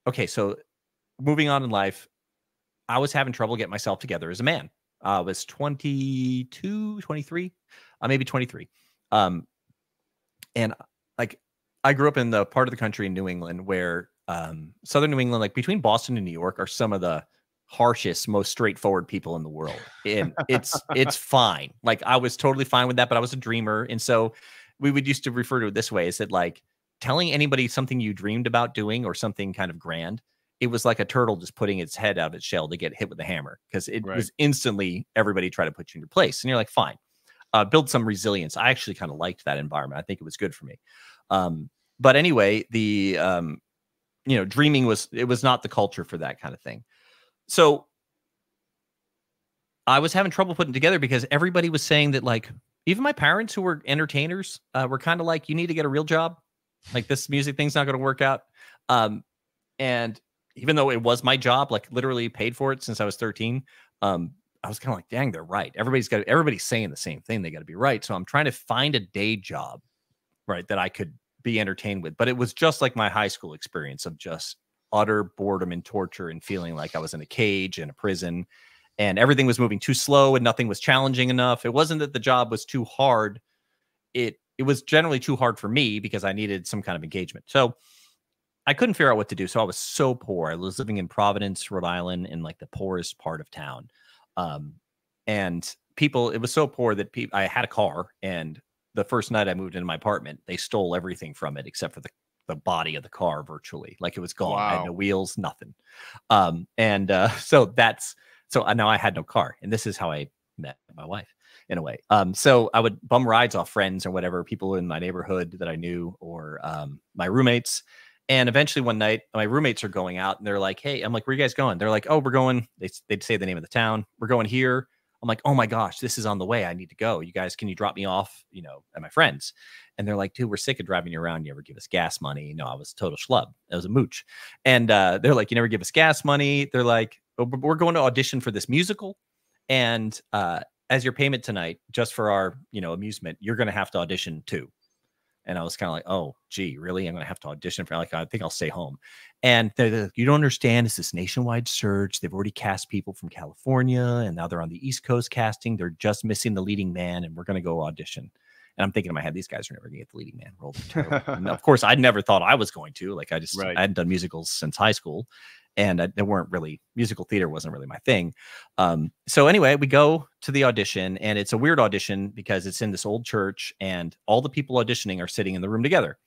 okay, so moving on in life, I was having trouble getting myself together as a man. I was 22, 23, uh, maybe 23. Um, and like I grew up in the part of the country in New England where um, southern New England, like between Boston and New York, are some of the harshest, most straightforward people in the world. And it's it's fine. Like I was totally fine with that, but I was a dreamer. And so we would used to refer to it this way is that like telling anybody something you dreamed about doing or something kind of grand, it was like a turtle just putting its head out of its shell to get hit with a hammer because it Right. was instantly everybody try to put you in your place. And you're like, fine. Uh, build some resilience. I actually kind of liked that environment. I think it was good for me. Um, but anyway, the um, you know, dreaming was it was not the culture for that kind of thing. So I was having trouble putting together because everybody was saying that like even my parents who were entertainers uh, were kind of like you need to get a real job like this music thing's not going to work out. Um and even though it was my job like literally paid for it since i was 13 um i was kind of like dang they're right. Everybody's got everybody's saying the same thing. They got to be right. So i'm trying to find a day job right that i could be entertained with. But it was just like my high school experience of just utter boredom and torture and feeling like i was in a cage in a prison and everything was moving too slow and nothing was challenging enough. It wasn't that the job was too hard. It it was generally too hard for me because I needed some kind of engagement. So I couldn't figure out what to do. So I was so poor. I was living in Providence, Rhode Island, in like the poorest part of town. Um, and people, it was so poor that people, I had a car, and the first night I moved into my apartment, they stole everything from it except for the the body of the car virtually like it was gone i had no wheels nothing um and uh so that's so I now i had no car and this is how i met my wife in a way. Um, so I would bum rides off friends or whatever, people in my neighborhood that I knew, or um, my roommates. And eventually one night, my roommates are going out and they're like, Hey, I'm like, where you guys going? They're like, Oh, we're going, they, they'd say the name of the town. We're going here. I'm like, Oh my gosh, this is on the way. I need to go. You guys, can you drop me off, you know, at my friends? And they're like, dude, we're sick of driving you around. You ever give us gas money? You know, I was total schlub. I was a mooch. And uh, they're like, you never give us gas money. They're like, "Oh, we're going to audition for this musical. And uh, as your payment tonight, just for our, you know, amusement, you're going to have to audition too. And I was kind of like, oh, gee, really? I'm going to have to audition for like, I think I'll stay home. And they're like, you don't understand. It's this nationwide search. They've already cast people from California and now they're on the East Coast casting. They're just missing the leading man and we're going to go audition. And I'm thinking in my head, these guys are never going to get the leading man role. They're of course, I never thought I was going to. Like, I just, Right. I hadn't done musicals since high school and I, they weren't really, musical theater wasn't really my thing. Um, so anyway, we go to the audition, and it's a weird audition because it's in this old church, and all the people auditioning are sitting in the room together,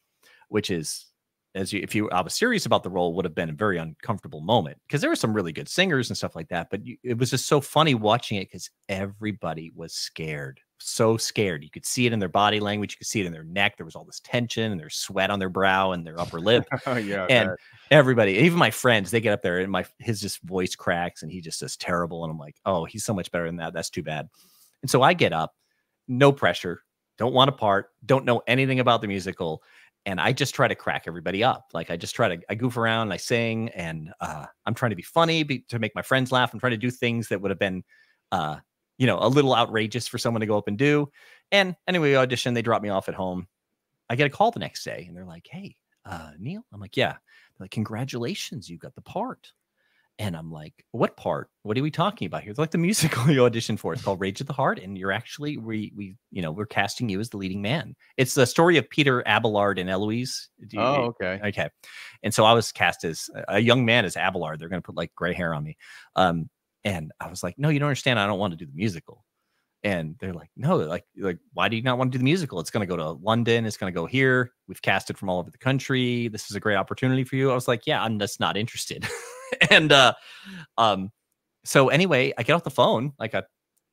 which is, as you, if you I was serious about the role, would have been a very uncomfortable moment because there were some really good singers and stuff like that. But you, it was just so funny watching it because everybody was scared, so scared. You could see it in their body language, you could see it in their neck. There was all this tension, and their sweat on their brow and their upper lip yeah. and everybody, even my friends, they get up there and my his just voice cracks and he just says terrible. And I'm like, oh, he's so much better than that. That's too bad. And so I get up, no pressure, don't want a part, don't know anything about the musical. And I just try to crack everybody up. Like I just try to, I goof around, and I sing, and uh, I'm trying to be funny be, to make my friends laugh. I'm trying to do things that would have been, uh, you know, a little outrageous for someone to go up and do. And anyway, we audition, they drop me off at home. I get a call the next day, and they're like, "Hey, uh, Neil," I'm like, "Yeah." They're like, congratulations, you got the part. And I'm like, what part? What are we talking about here? They're like the musical you auditioned for. It's called Rage of the Heart, and you're actually we we you know we're casting you as the leading man. It's the story of Peter Abelard and Eloise. Do you- oh, okay. Okay. And so I was cast as a young man as Abelard. They're going to put like gray hair on me. Um, and I was like, no, you don't understand. I don't want to do the musical. And they're like, no, like, like, why do you not want to do the musical? It's going to go to London. It's going to go here. We've cast it from all over the country. This is a great opportunity for you. I was like, yeah, I'm just not interested. and uh, um, so anyway, I get off the phone. Like I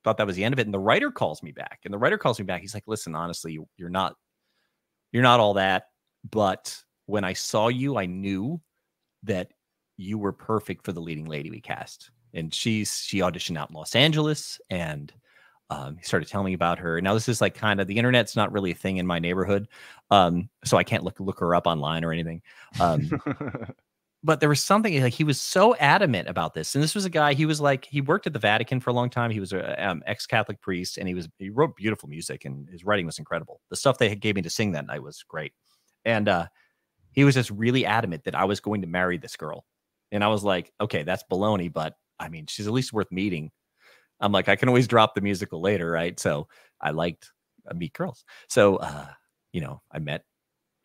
thought that was the end of it. And the writer calls me back. And the writer calls me back. He's like, listen, honestly, you, you're not, you're not all that. But when I saw you, I knew that you were perfect for the leading lady we cast. And she's she auditioned out in Los Angeles and um, he started telling me about her. Now this is like kind of the internet's not really a thing in my neighborhood, um, so I can't look look her up online or anything. Um, but there was something like he was so adamant about this, and this was a guy. He was like he worked at the Vatican for a long time. He was a um, ex Catholic priest, and he was he wrote beautiful music, and his writing was incredible. The stuff they gave me to sing that night was great, and uh, he was just really adamant that I was going to marry this girl, and I was like, okay, that's baloney, but I mean, she's at least worth meeting. I'm like, I can always drop the musical later, right? So I liked uh, Meet Girls. So, uh, you know, I met,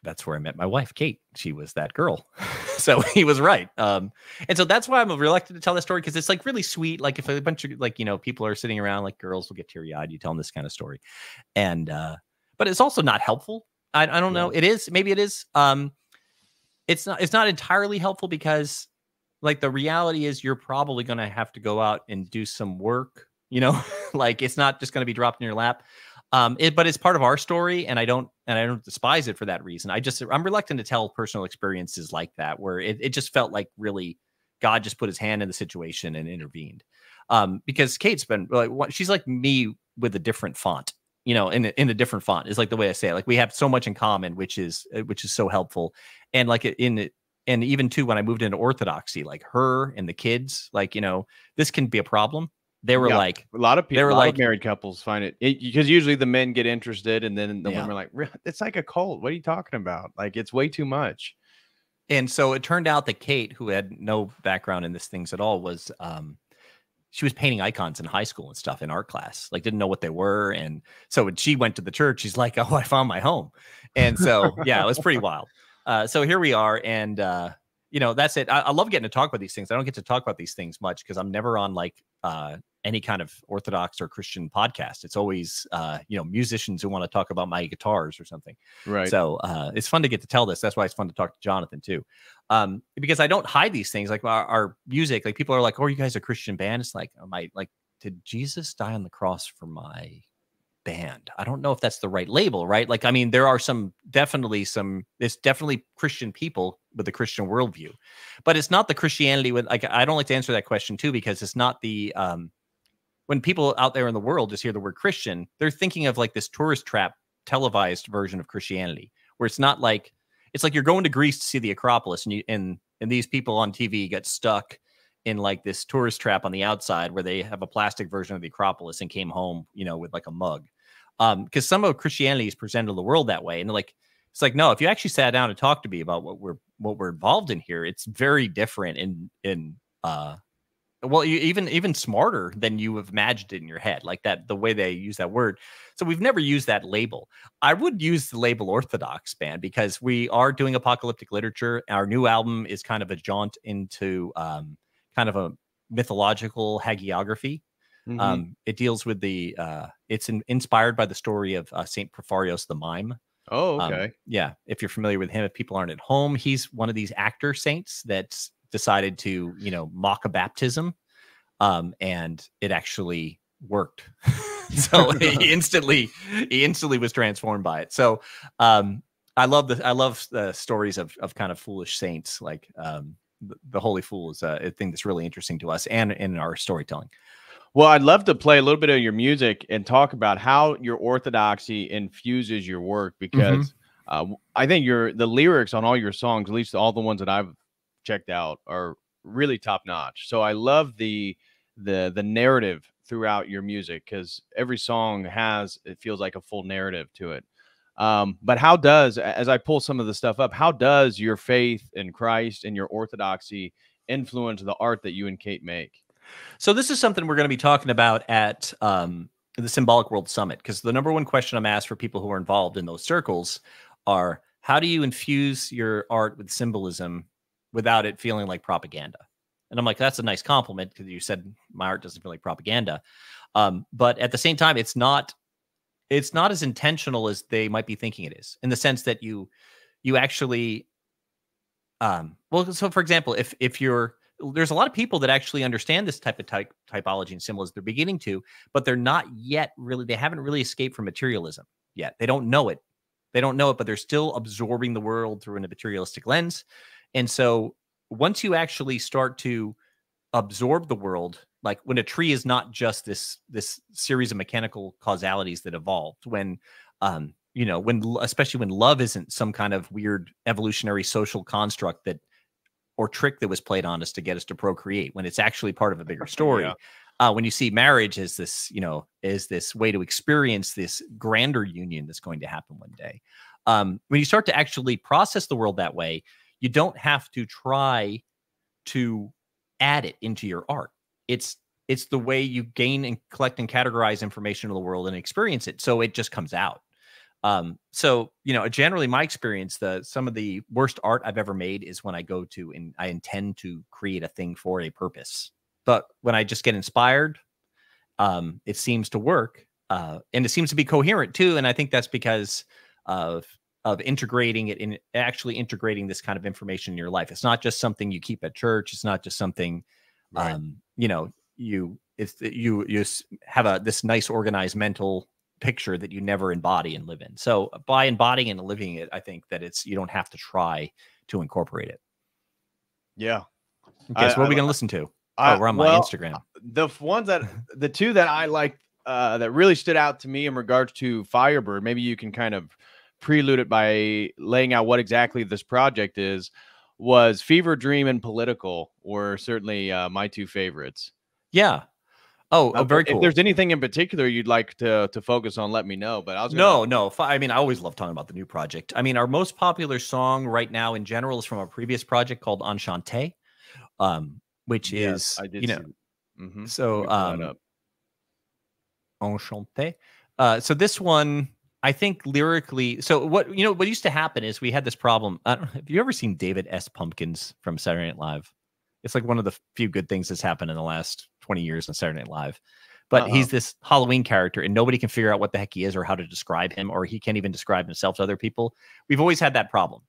that's where I met my wife, Kate. She was that girl. so he was right. Um, and so that's why I'm reluctant to tell this story because it's like really sweet. Like if a bunch of like, you know, people are sitting around, like girls will get teary eyed, you tell them this kind of story. And, uh, but it's also not helpful. I, I don't know. It is, maybe it is. Um, it's not, it's not entirely helpful because like the reality is you're probably going to have to go out and do some work you know? Like it's not just going to be dropped in your lap. Um it, but it's part of our story and i don't and i don't despise it for that reason. I just i'm reluctant to tell personal experiences like that where it, it just felt like really god just put his hand in the situation and intervened. Um because kate's been like she's like me with a different font you know in in a different font is like the way i say it. Like we have so much in common which is uh, which is so helpful. And like in and even too when i moved into orthodoxy like her and the kids like you know this can be a problem they were Yeah. like A lot of people, They were like- married couples find it because usually the men get interested, and then the Yeah. women are like, "It's like a cult. What are you talking about? Like it's way too much." and so it turned out that kate who had no background in these things at all was um she was painting icons in high school and stuff in art class like didn't know what they were and so when she went to the church she's like oh i found my home and so yeah it was pretty wild uh so here we are and uh you know that's it I, I love getting to talk about these things i don't get to talk about these things much because i'm never on like uh any kind of orthodox or christian podcast it's always uh you know musicians who want to talk about my guitars or something Right. so uh, it's fun to get to tell this. That's why it's fun to talk to Jonathan too, um, because I don't hide these things. Like our, our music, like people are like, "Oh, you guys a Christian band?" It's like, am I like, did Jesus die on the cross for my band? I don't know if that's the right label, right? Like, I mean, there are some definitely some. It's definitely Christian people with a Christian worldview, but it's not the Christianity with. Like, I don't like to answer that question too because it's not the. Um, when people out there in the world just hear the word Christian, they're thinking of like this tourist trap televised version of Christianity, where it's not like it's like you're going to Greece to see the Acropolis, and you and and these people on TV get stuck in like this tourist trap on the outside where they have a plastic version of the Acropolis and came home, you know, with like a mug. Um, because some of Christianity is presented to the world that way, and like it's like no, if you actually sat down and talked to me about what we're what we're involved in here, it's very different in in uh well you, even even smarter than you have imagined in your head like that the way they use that word. So we've never used that label. I would use the label orthodox band because we are doing apocalyptic literature. Our new album is kind of a jaunt into um, kind of a mythological hagiography Mhm. um, it deals with the uh, it's in, inspired by the story of uh, saint Porphyrios the mime oh, um, okay. yeah, if you're familiar with him, if people aren't at home, he's one of these actor saints that's decided to, you know, mock a baptism, um, and it actually worked. so he instantly, he instantly was transformed by it. So, um, I love the, I love the stories of of kind of foolish saints. Like, um, the, Holy Fool is a, thing that's really interesting to us and in our storytelling. Well, I'd love to play a little bit of your music and talk about how your orthodoxy infuses your work because uh, w- I think your the lyrics on all your songs, at least all the ones that I've checked out, are really top notch. So I love the the the narrative throughout your music because every song has it feels like a full narrative to it. Um, but how does as I pull some of the stuff up, how does your faith in Christ and your orthodoxy influence the art that you and Kate make? So this is something we're going to be talking about at um, the Symbolic World Summit because the number one question I'm asked for people who are involved in those circles are how do you infuse your art with symbolism without it feeling like propaganda? And I'm like, that's a nice compliment because you said my art doesn't feel like propaganda. Um, but at the same time, it's not it's not as intentional as they might be thinking it is, in the sense that you you actually um well so for example if if you're there's a lot of people that actually understand this type of type, typology and symbolism they're beginning to but they're not yet really they haven't really escaped from materialism yet. They don't know it. They don't know it but they're still absorbing the world through a materialistic lens. And so once you actually start to absorb the world like when a tree is not just this this series of mechanical causalities that evolved when um you know when especially when love isn't some kind of weird evolutionary social construct that or trick that was played on us to get us to procreate when it's actually part of a bigger story Yeah. uh, when you see marriage as this you know is this way to experience this grander union that's going to happen one day um, when you start to actually process the world that way you don't have to try to add it into your art. It's it's the way you gain and collect and categorize information in the world and experience it so it just comes out. Um so you know generally my experience the some of the worst art i've ever made is when i go to and i intend to create a thing for a purpose. But when i just get inspired um it seems to work uh and it seems to be coherent too and i think that's because of of integrating it in actually integrating this kind of information in your life it's not just something you keep at church it's not just something Right. um you know you it's you you have a this nice organized mental picture that you never embody and live in so by embodying and living it i think that it's you don't have to try to incorporate it Yeah. okay I- so what are we gonna listen to I- oh we're on my instagram the ones that the two that I like uh, that really stood out to me in regards to Firebird. Maybe you can kind of prelude it by laying out what exactly this project is. Was Fever Dream and Political were certainly uh, my two favorites. yeah oh, oh very If there's anything in particular you'd like to to focus on, let me know. But I was No, no. I mean, I always love talking about the new project. I mean, our most popular song right now in general is from a previous project called Enchante, um, which Yes, is you know see- Mhm. so Let me pull that um. Enchante. Uh, so this one, I think lyrically. So what you know, what used to happen is we had this problem. Have you ever seen David S. Pumpkins from Saturday Night Live? It's like one of the few good things that's happened in the last twenty years on Saturday Night Live. But Uh-uh. he's this Halloween character, and nobody can figure out what the heck he is or how to describe him, or he can't even describe himself to other people. We've always had that problem.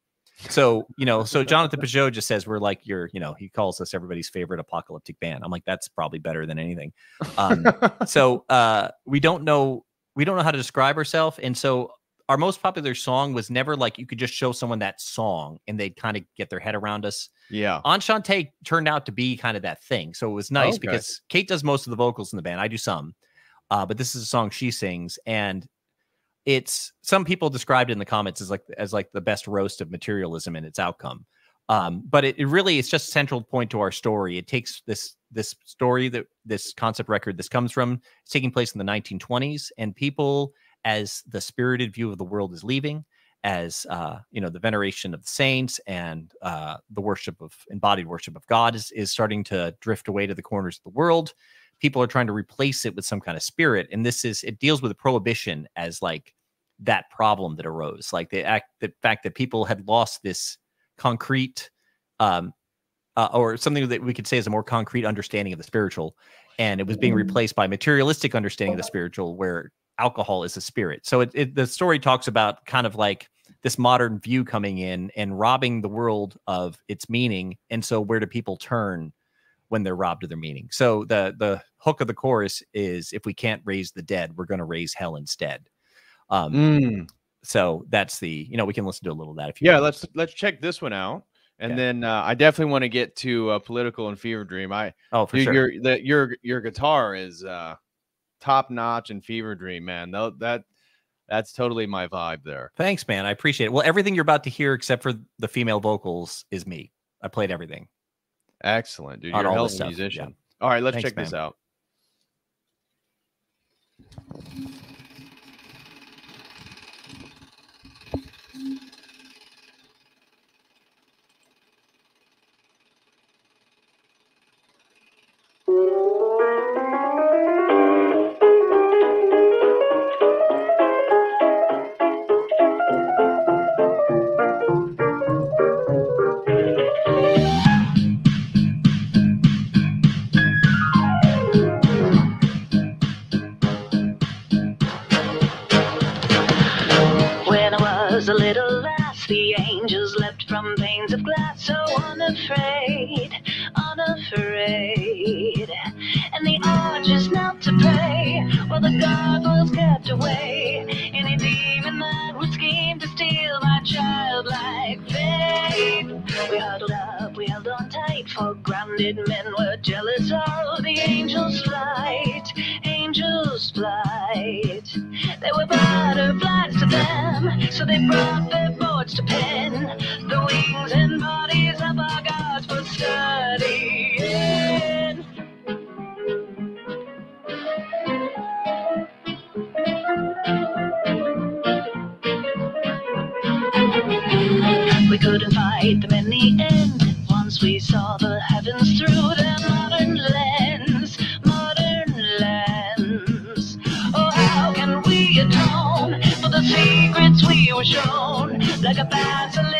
So, you know, so Jonathan Pageau just says we're like your, you know, he calls us everybody's favorite apocalyptic band. I'm like, that's probably better than anything. Um, so uh we don't know we don't know how to describe ourselves and so our most popular song was never like you could just show someone that song and they'd kind of get their head around us yeah. enchante turned out to be kind of that thing so it was nice Okay. because kate does most of the vocals in the band i do some uh, but this is a song she sings and it's some people described in the comments as like as like the best roast of materialism and its outcome um, but it, it really it's just a central point to our story. It takes this this story that this concept record this comes from it's taking place in the 1920s and people as the spirited view of the world is leaving as uh, you know the veneration of the saints and uh, the worship of embodied worship of god is, is starting to drift away to the corners of the world people are trying to replace it with some kind of spirit and this is it deals with the prohibition as like that problem that arose like the act the fact that people had lost this concrete um uh, or something that we could say is a more concrete understanding of the spiritual. And it was being replaced by materialistic understanding of the spiritual where alcohol is a spirit. So it, it the story talks about kind of like this modern view coming in and robbing the world of its meaning. And so where do people turn when they're robbed of their meaning? So the the hook of the chorus is if we can't raise the dead we're going to raise hell instead. Um Mm. So that's the you know we can listen to a little of that if you Yeah, want. let's let's check this one out. And Okay. then uh, I definitely want to get to uh, political and fever dream. I oh for Dude, sure your the, your your guitar is uh top notch and fever dream, man. Tho- that that's totally my vibe there. Thanks, man. I appreciate it. Well, everything you're about to hear, except for the female vocals, is me. I played everything. Excellent, dude. You're a hell this of a stuff, musician. All right, let's Thanks, check this out. Away any demon that would scheme to steal my childlike faith. We huddled up, we held on tight, for grounded men were jealous of the angels' flight, angels' flight. They were butterflies to them, so they brought their boards to pen the wings and for the secrets we were shown? Like a basilisk,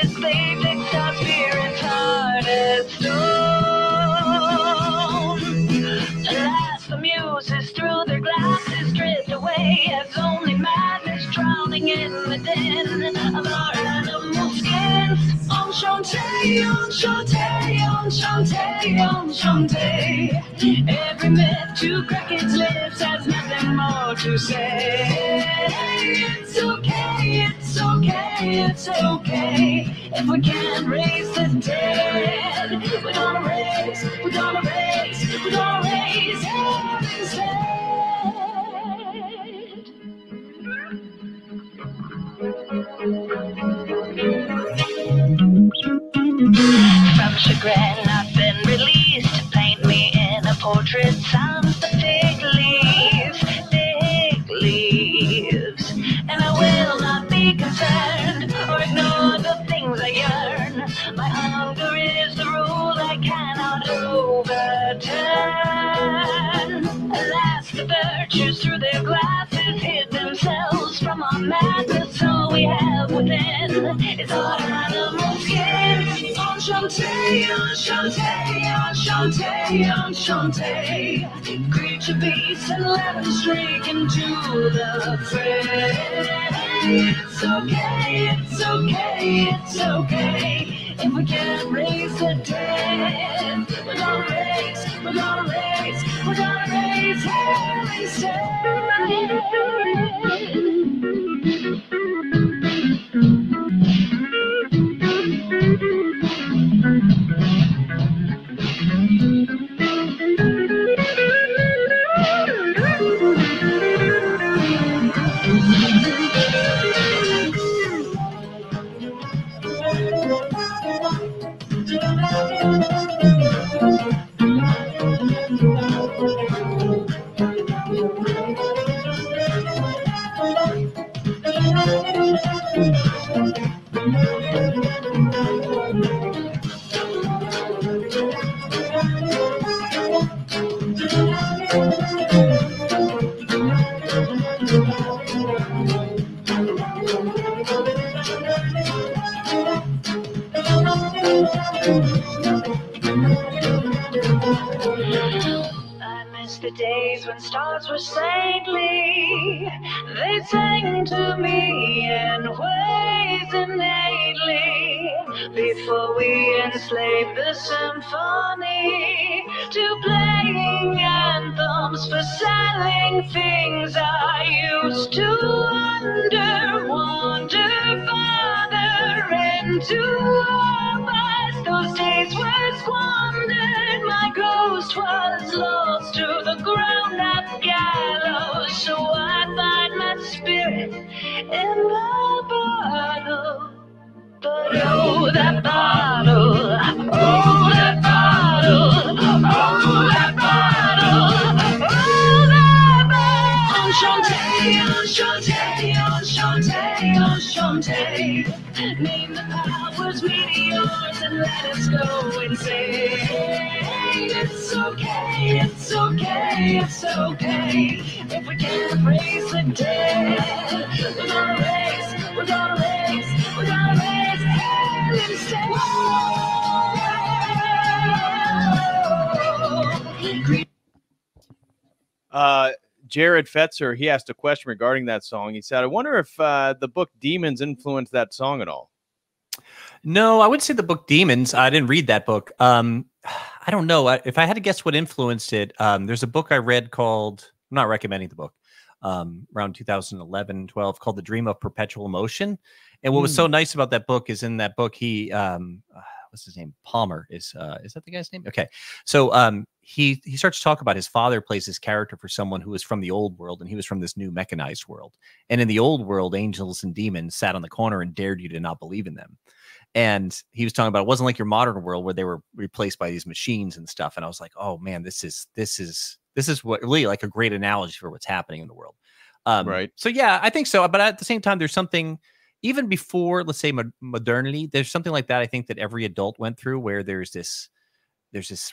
Every myth to crack its lips has nothing more to say. It's okay, it's okay, it's okay. If we can't raise the dead, we're gonna raise, we're gonna raise, we're gonna raise instead. From chagrin, I've been released to paint me in a portrait sans the fig leaves, fig leaves. And I will not be concerned or ignore the things I yearn. My hunger is the rule I cannot overturn. Alas, the virtues through their glasses hid themselves from our madness. All we have within is skin. Enchante, enchante, enchante, enchante. Creature beasts and let them streak into the fray. It's okay, it's okay, it's okay. If we can't raise the dead, we're gonna raise, we're gonna raise, we're gonna raise hell I to me in ways innately. Before we enslaved the symphony to playing anthems for selling things I used to wonder, wonder, Father, into our. Those days were squandered. My ghost was lost to the ground at gallows. But oh, that bottle, oh, that bottle, oh, that bottle, oh, that bottle. Enchante, enchante, enchante, enchante. Name the powers, meteors, and let us go insane. It's okay, it's okay, it's okay. If we can't raise the dead, we're gonna raise, we're gonna raise, Uh, Jared Fetzer, he asked a question regarding that song. He said, I wonder if uh, the book Demons influenced that song at all. No, I would say the book Demons. I didn't read that book. Um, I don't know. I- If I had to guess what influenced it, um, there's a book I read called, I'm not recommending the book, um, around 2011, 12, called The Dream of Perpetual Motion. And what was so nice about that book is in that book, he, um, uh, what's his name? Palmer is, uh, is that the guy's name? Okay. So um, he, he starts to talk about his father plays his character for someone who was from the old world and he was from this new mechanized world. And in the old world, angels and demons sat on the corner and dared you to not believe in them and he was talking about it wasn't like your modern world where they were replaced by these machines and stuff and i was like oh man this is this is this is what really like a great analogy for what's happening in the world um Right. so yeah i think so but at the same time there's something even before let's say mo- modernity there's something like that i think that every adult went through where there's this there's this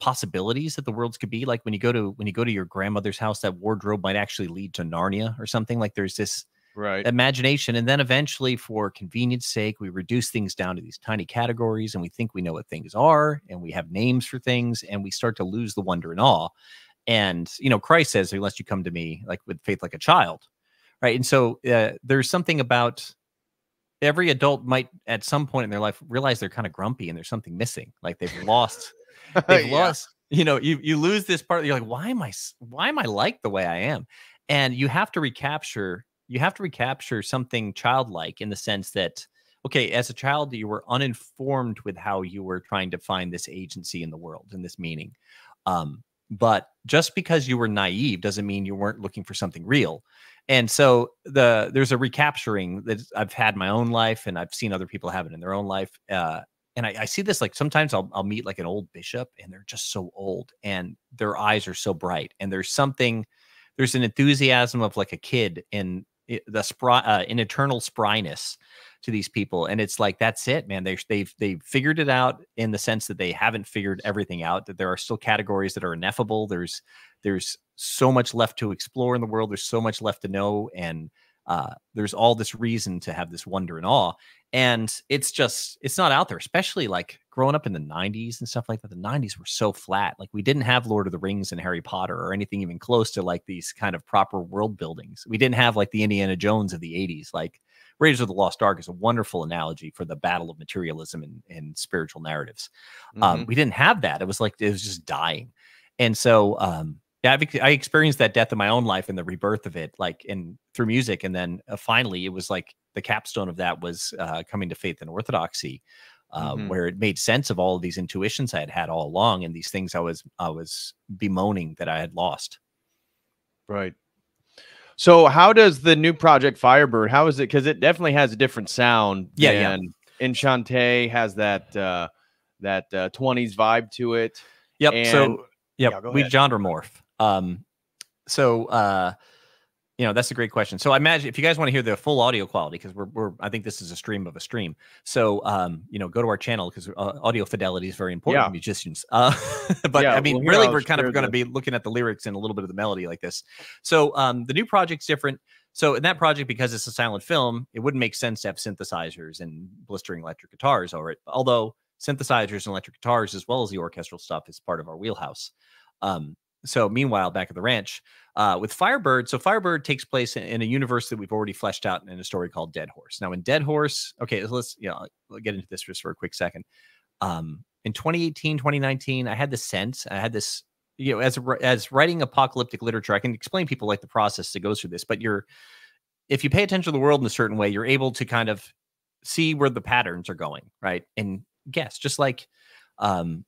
possibilities that the worlds could be. Like when you go to when you go to your grandmother's house that wardrobe might actually lead to narnia or something. Like there's this Right. imagination. And then eventually for convenience sake we reduce things down to these tiny categories and we think we know what things are and we have names for things and we start to lose the wonder and awe. And you know christ says unless you come to me like with faith like a child. Right? And so uh, there's something about every adult might at some point in their life realize they're kind of grumpy and there's something missing like they've lost they've Yeah. lost you know you you lose this part you're like why am I why am i like the way i am? And you have to recapture you have to recapture something childlike in the sense that okay as a child you were uninformed with how you were trying to find this agency in the world and this meaning. Um but just because you were naive doesn't mean you weren't looking for something real and so the there's a recapturing that i've had my own life and i've seen other people have it in their own life uh and I, I see this like sometimes I'll, I'll meet like an old bishop and they're just so old and their eyes are so bright and there's something there's an enthusiasm of like a kid in i- the spry uh, in eternal spryness to these people and it's like that's it man. They, they've they've figured it out in the sense that they haven't figured everything out that there are still categories that are ineffable there's there's so much left to explore in the world there's so much left to know and uh, there's all this reason to have this wonder and awe and it's just it's not out there especially like growing up in the 90s and stuff like that the 90s were so flat like we didn't have lord of the rings and harry potter or anything even close to like these kind of proper world buildings we didn't have like the indiana jones of the 80s like raiders of the lost ark is a wonderful analogy for the battle of materialism and, and spiritual narratives um, Mhm. we didn't have that it was like it was just dying and so um yeah I've, i experienced that death in my own life and the rebirth of it like in through music and then uh, finally it was like the capstone of that was uh, coming to faith and orthodoxy uh, Mhm. where it made sense of all of these intuitions i had had all along and these things i was i was bemoaning that i had lost Right. So how does the new project Firebird? How is it? Because it definitely has a different sound. Yeah, yeah. Enchante has that uh, that uh, 20s vibe to it. Yep. And- so yep, yeah, we genre morph. Um, so uh, you know that's a great question. So I imagine if you guys want to hear the full audio quality, because we're we're I think this is a stream of a stream. So um, you know, go to our channel because uh, audio fidelity is very important Yeah. to musicians. Uh, but Yeah, I mean, well, really, we're kind of going to be looking at the lyrics and a little bit of the melody like this. So um, the new project's different. So in that project, because it's a silent film, it wouldn't make sense to have synthesizers and blistering electric guitars over it. Although synthesizers and electric guitars, as well as the orchestral stuff, is part of our wheelhouse. Um, so meanwhile, back at the ranch uh, with Firebird, so Firebird takes place in, in a universe that we've already fleshed out in a story called Dead Horse. Now, in Dead Horse, okay, so let's you know I'll get into this just for a quick second. Um, in 2018, 2019, I had the sense, I had this, you know, as as writing apocalyptic literature, I can explain people like the process that goes through this, but you're if you pay attention to the world in a certain way, you're able to kind of see where the patterns are going, right? And guess, just like um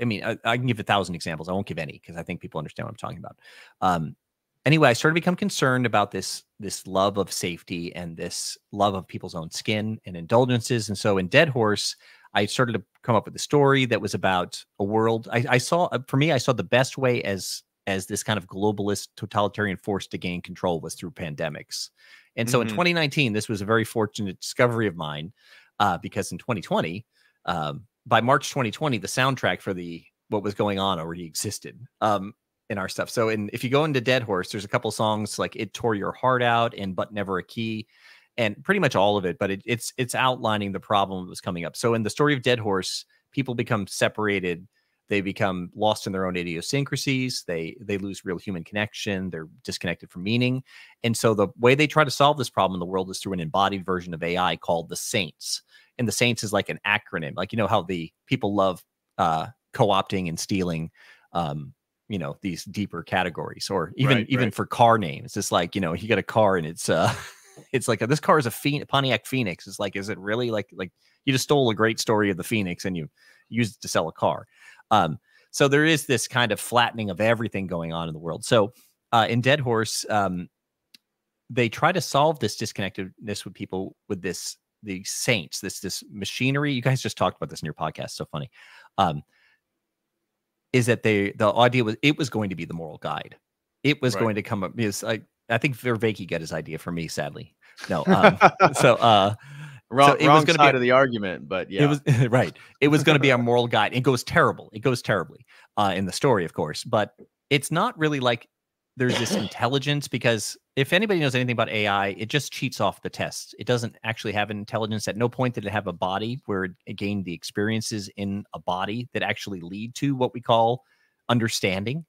I mean, I, I can give a thousand examples. I won't give any because I think people understand what I'm talking about. Um, anyway, I started to become concerned about this this love of safety and this love of people's own skin and indulgences. And so, in Dead Horse, I started to come up with a story that was about a world. I, I saw, uh, for me, I saw the best way as as this kind of globalist totalitarian force to gain control was through pandemics. And so, in Mhm. 2019, this was a very fortunate discovery of mine uh, because in 2020 um, by March 2020, the soundtrack for the what was going on already existed um, in our stuff. So, in if you go into Dead Horse, there's a couple songs like "It Tore Your Heart Out" and "But Never a Key," and pretty much all of it. But it, it's it's outlining the problem that was coming up. So, in the story of Dead Horse, people become separated they become lost in their own idiosyncrasies they they lose real human connection they're disconnected from meaning and so the way they try to solve this problem in the world is through an embodied version of ai called the saints and the saints is like an acronym like you know how the people love uh co-opting and stealing um you know these deeper categories or even Right, even right. for car names it's like you know you get a car and it's uh it's like this car is a Phoen- pontiac phoenix. It's like is it really like like you just stole a great story of the phoenix and you used it to sell a car. Um so there is this kind of flattening of everything going on in the world. So uh in dead horse um they try to solve this disconnectedness with people with this the saints this this machinery you guys just talked about this in your podcast so funny um is that they the idea was it was going to be the moral guide it was Right. going to come up because i i think vervaeke got his idea from me sadly no um so uh wrong, it was gonna side be- of the argument, but yeah, it was right. It was going to be a moral guide. It goes terrible. It goes terribly uh, in the story, of course, but it's not really like there's this intelligence because if anybody knows anything about AI, it just cheats off the test. It doesn't actually have an intelligence. At no point did it have a body where it gained the experiences in a body that actually lead to what we call understanding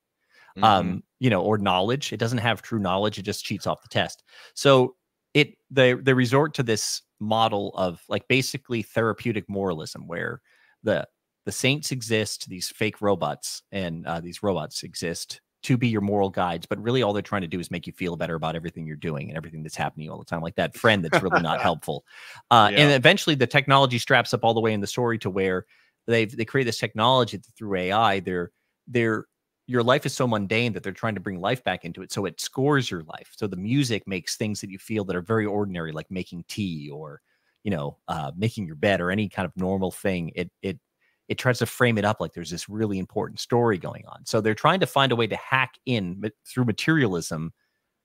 Mhm. um you know or knowledge it doesn't have true knowledge it just cheats off the test so it they they resort to this model of like basically therapeutic moralism where the the saints exist these fake robots and uh, these robots exist to be your moral guides but really all they're trying to do is make you feel better about everything you're doing and everything that's happening all the time like that friend that's really not helpful uh, and eventually the technology straps up all the way in the story to where they've they create this technology through ai they're they're your life is so mundane that they're trying to bring life back into it. So it scores your life. So the music makes things that you feel that are very ordinary, like making tea or, you know, uh, making your bed or any kind of normal thing. It it it tries to frame it up like there's this really important story going on. So they're trying to find a way to hack in ma- through materialism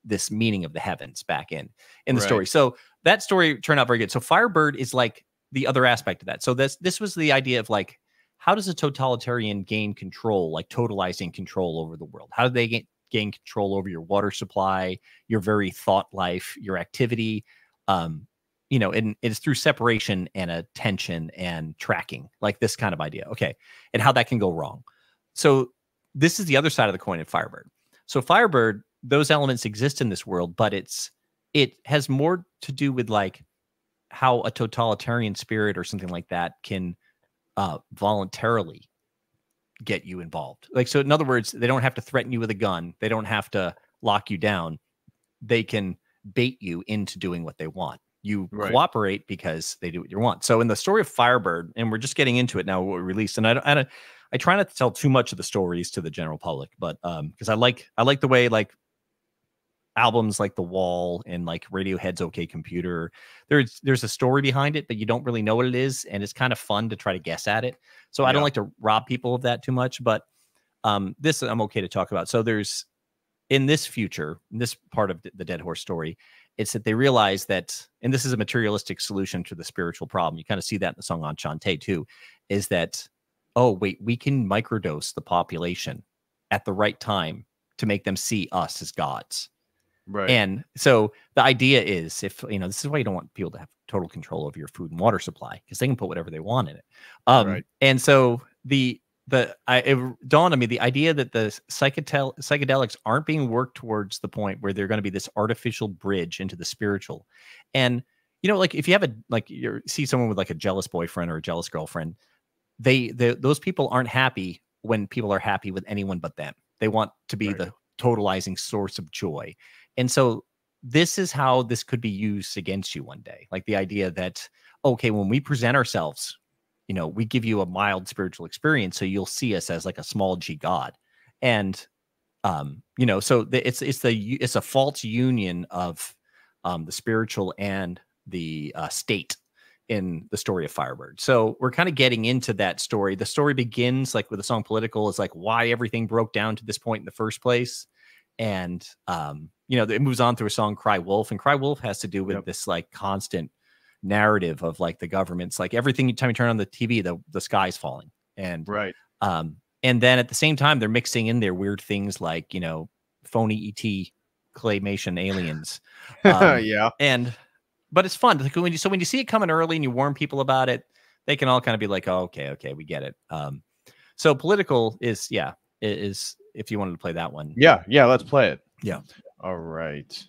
this meaning of the heavens back in in the Right. story. So that story turned out very good. So Firebird is like the other aspect of that. So this this was the idea of like how does a totalitarian gain control, like totalizing control over the world? How do they gain, gain control over your water supply, your very thought life, your activity? Um, you know, and it's through separation and attention and tracking, like this kind of idea. Okay. And how that can go wrong. So this is the other side of the coin of Firebird. So Firebird, those elements exist in this world, but it's it has more to do with like how a totalitarian spirit or something like that can uh, voluntarily get you involved. Like, so in other words, they don't have to threaten you with a gun. They don't have to lock you down. They can bait you into doing what they want. You Right. cooperate because they do what you want. So in the story of Firebird, and we're just getting into it now, what we released, and I, don't- I, don't- I try not to tell too much of the stories to the general public, but um, because I like I like the way like albums like The Wall and like Radiohead's OK Computer, there's there's a story behind it, but you don't really know what it is, and it's kind of fun to try to guess at it. So I don't like to rob people of that too much, but um, this I'm okay to talk about. So there's in this future, in this part of the Dead Horse story, it's that they realize that, and this is a materialistic solution to the spiritual problem. You kind of see that in the song Enchante too, is that oh wait, we can microdose the population at the right time to make them see us as gods. right. And so the idea is if you know, this is why you don't want people to have total control over your food and water supply because they can put whatever they want in it. Um, Right. and so the the I it dawned on me the idea that the psychedel psychedelics aren't being worked towards the point where they're going to be this artificial bridge into the spiritual. And you know, like if you have a like you see someone with like a jealous boyfriend or a jealous girlfriend, they they those people aren't happy when people are happy with anyone but them. They want to be Right. the totalizing source of joy. And so this is how this could be used against you one day. Like the idea that, okay, when we present ourselves, you know, we give you a mild spiritual experience. So you'll see us as like a small G God. And, um, you know, so the, it's, it's the, it's a false union of um, the spiritual and the uh, state in the story of Firebird. So we're kind of getting into that story. The story begins like with the song Political is like why everything broke down to this point in the first place. And um, you know, it moves on through a song Cry Wolf, and Cry Wolf has to do with Yep. this like constant narrative of like the government's like everything time you turn on the TV, the the sky's falling. And right. um, and then at the same time, they're mixing in their weird things like, you know, phony ET claymation aliens. Um, yeah. and but it's fun like when you so when you see it coming early and you warn people about it they can all kind of be like oh, okay okay we get it um So political is yeah is if you wanted to play that one. Yeah, yeah, let's play it. Yeah. All right.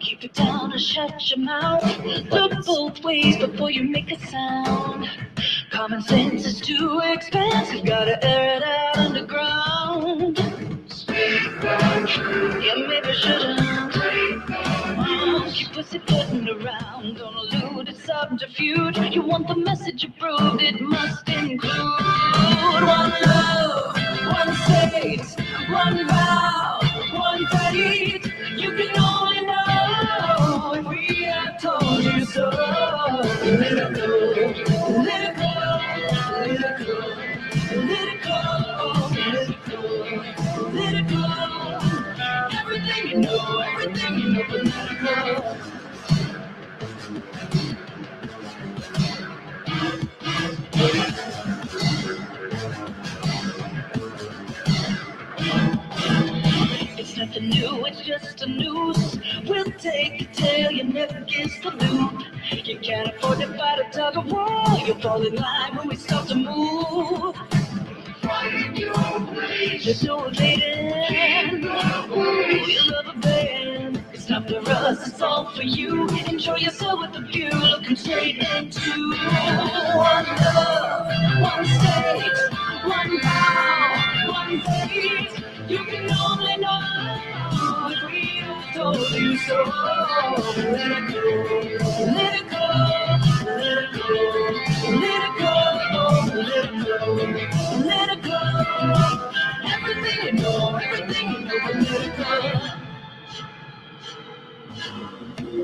Keep it down and shut your mouth. Look both ways before you make a sound. Common sense is too expensive, gotta air it out underground. Yeah, maybe shouldn't. Oh, keep pussyfooting around, don't elude its subterfuge. You want the message approved, it must include one love, one state, one vow, one fate. Nothing new, it's just a noose. We'll take your tail, your neck against the loop. You can't afford to fight a tug of war. You'll fall in line when we start to move. There's no evading. Ooh, you love a band. It's not for us, it's all for you. Enjoy yourself with the view, looking straight into one love, one state, one vow, one fate. You can only know told you so. Let it go, let it go, let it go, let it go, let it go, let it go. Everything you know, everything you know, let it go.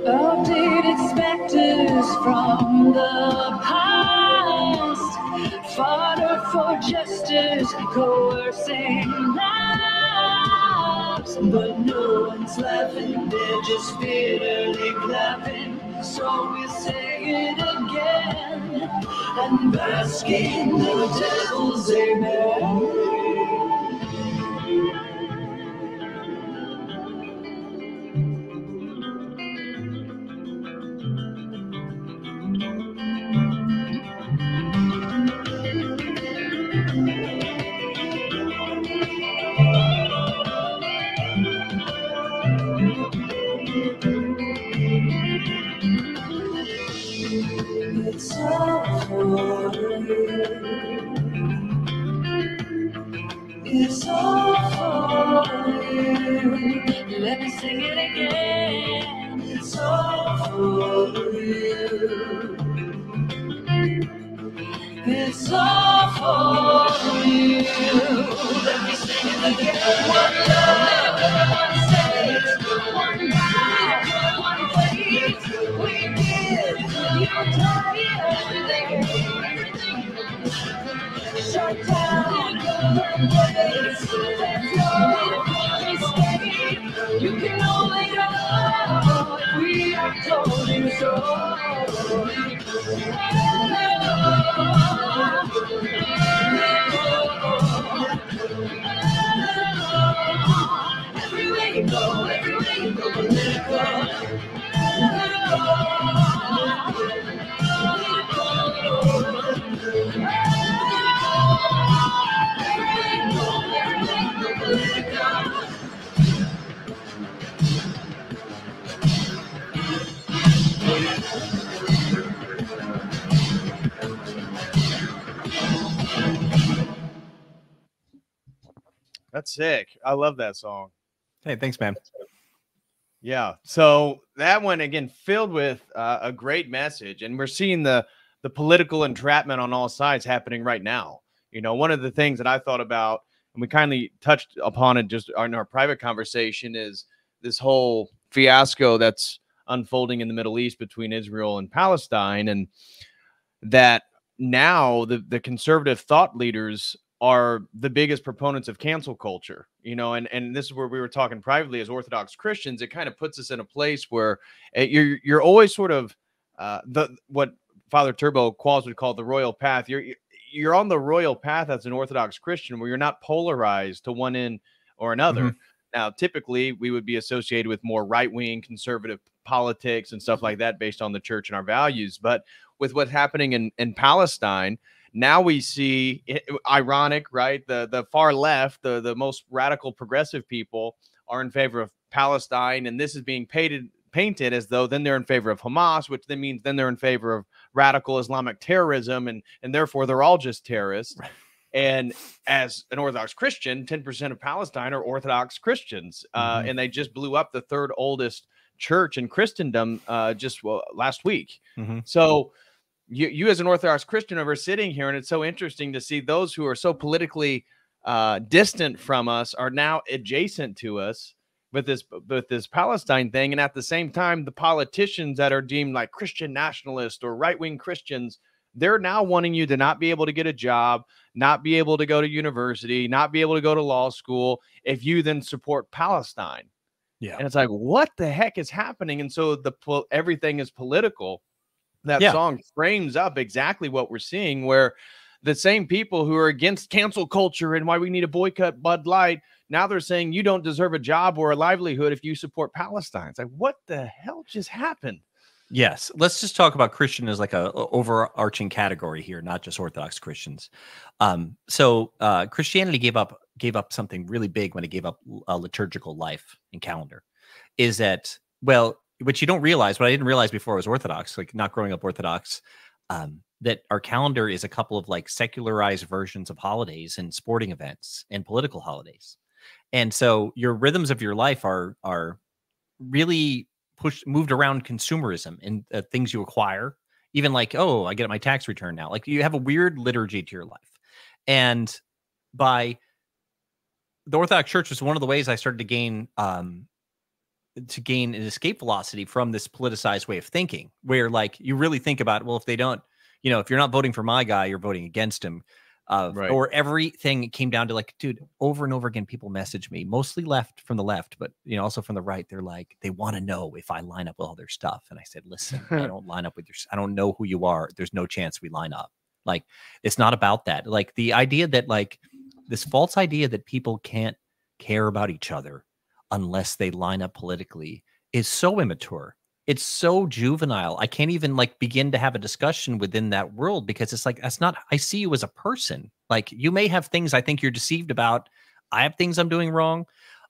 Outdated specters from the past, fodder for jesters, coercing But no one's laughing, they're just bitterly clapping. So we say it again and bask in the devil's amen. Sick. I love that song. Hey, thanks, man. Yeah. So that one again filled with uh, a great message, and we're seeing the the political entrapment on all sides happening right now. You know, one of the things that I thought about, and we kindly touched upon it just in our private conversation, is this whole fiasco that's unfolding in the Middle East between Israel and Palestine, and that now the the conservative thought leaders are the biggest proponents of cancel culture you know and and this is where we were talking privately as orthodox christians it kind of puts us in a place where uh, you're you're always sort of uh the what father turbo qualls would call the royal path. You're you're on the royal path as an orthodox christian where you're not polarized to one end or another. Now typically we would be associated with more right-wing conservative politics and stuff like that based on the church and our values but with what's happening in in palestine now we see ironic right the the far left the the most radical progressive people are in favor of palestine and this is being painted painted as though then they're in favor of hamas which then means then they're in favor of radical islamic terrorism and and therefore they're all just terrorists and as an orthodox christian 10% of palestine are orthodox christians uh, Mhm. and they just blew up the third oldest church in christendom uh, just well, last week Mhm. so you, you as an Orthodox Christian are sitting here, and it's so interesting to see those who are so politically uh, distant from us are now adjacent to us with this with this Palestine thing, and at the same time, the politicians that are deemed like Christian nationalists or right wing Christians, they're now wanting you to not be able to get a job, not be able to go to university, not be able to go to law school if you then support Palestine. Yeah. And it's like, what the heck is happening? And so the everything is political. That Yeah. song frames up exactly what we're seeing, where the same people who are against cancel culture and why we need to boycott Bud Light, now they're saying you don't deserve a job or a livelihood if you support Palestine. It's like, what the hell just happened? Yes, let's just talk about Christian as like a, overarching category here, not just Orthodox Christians. Um, so uh, Christianity gave up gave up something really big when it gave up a liturgical life and calendar. Is that well, which you don't realize, what I didn't realize before I was Orthodox, like not growing up Orthodox, um, that our calendar is a couple of like secularized versions of holidays and sporting events and political holidays, and so your rhythms of your life are are really pushed moved around consumerism and uh, things you acquire. Even like oh i get my tax return now. Like you have a weird liturgy to your life. And by the orthodox church was one of the ways i started to gain um to gain an escape velocity from this politicized way of thinking where like you really think about well if they don't you know if you're not voting for my guy you're voting against him uh, Right. or everything came down to like dude over and over again people message me mostly left from the left but you know also from the right they're like they want to know if i line up with all their stuff and i said listen i don't line up with your I don't know who you are there's no chance we line up like it's not about that like the idea that like this false idea that people can't care about each other unless they line up politically is so immature. It's so juvenile. I can't even like begin to have a discussion within that world because it's like that's not i see you as a person. Like you may have things i think you're deceived about. I have things i'm doing wrong.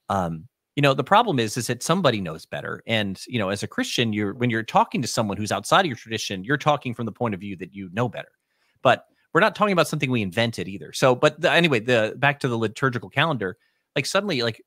Um you know the problem is is that somebody knows better. And you know as a christian you're when you're talking to someone who's outside of your tradition you're talking from the point of view that you know better. But we're not talking about something we invented either. So but the, anyway the back to the liturgical calendar like suddenly like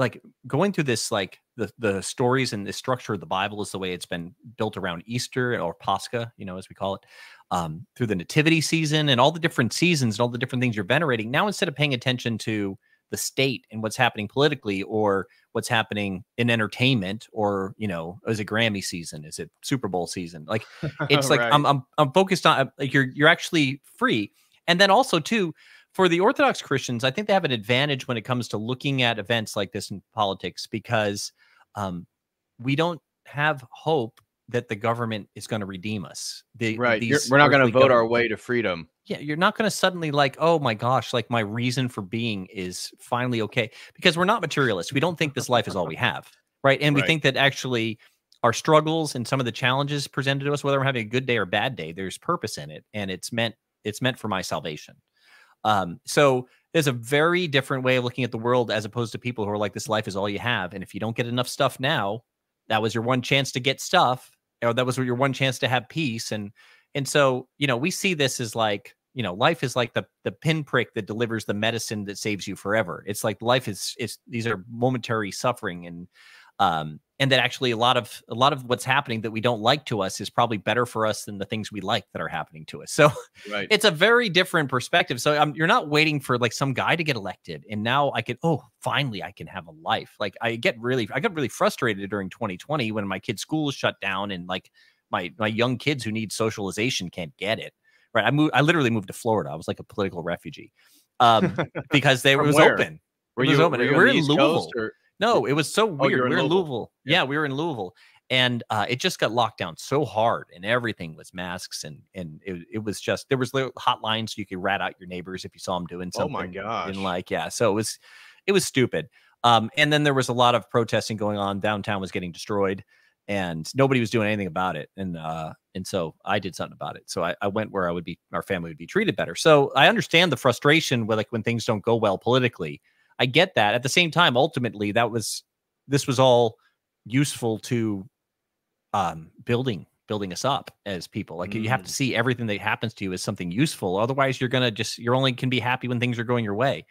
like going through this like the the stories and the structure of the bible is the way it's been built around easter or pascha you know as we call it um through the nativity season and all the different seasons and all the different things you're venerating. Now instead of paying attention to the state and what's happening politically or what's happening in entertainment or you know is it grammy season? Is it super bowl season? Like it's like Right. I'm, I'm i'm focused on like you're you're actually free. And then also too for the orthodox christians i think they have an advantage when it comes to looking at events like this in politics because um, we don't have hope that the government is going to redeem us the, right. These we're not going to vote our way to freedom. yeah, you're not going to suddenly like, oh my gosh, like my reason for being is finally okay because we're not materialists. We don't think this life is all we have, right? And we Right. think that actually our struggles and some of the challenges presented to us, whether we're having a good day or bad day, there's purpose in it, and it's meant it's meant for my salvation. Um, so there's a very different way of looking at the world as opposed to people who are like, this life is all you have, and if you don't get enough stuff now, that was your one chance to get stuff, or that was your one chance to have peace, and and so, you know, we see this as like, you know, life is like the the pinprick that delivers the medicine that saves you forever. It's like life is it's these are momentary suffering and um and that actually a lot of a lot of what's happening that we don't like to us is probably better for us than the things we like that are happening to us. So Right. it's a very different perspective. So um, you're not waiting for like some guy to get elected, and now I can oh finally I can have a life. Like I get really I got really frustrated during 2020 when my kids' school was shut down and like my my young kids who need socialization can't get it. Right, I moved. I literally moved to Florida. I was like a political refugee, um, because they From was where? open. Were It was you, open. were you were in Louisville. Or- No, it was so weird. Oh, we were in Louisville. Louisville. Yeah. we were in Louisville, and uh, it just got locked down so hard, and everything was masks, and and it, it was just there was little hotlines so you could rat out your neighbors if you saw them doing something. Oh my gosh. And like, yeah, so it was it was stupid. Um, and then there was a lot of protesting going on. Downtown was getting destroyed, and nobody was doing anything about it. And uh, and so I did something about it. So I, I went where I would be, our family would be treated better. So I understand the frustration with like when things don't go well politically. I get that. At the same time, ultimately, that was this was all useful to um, building building us up as people. Like you have to see everything that happens to you as something useful. Otherwise, you're gonna just you're only can be happy when things are going your way.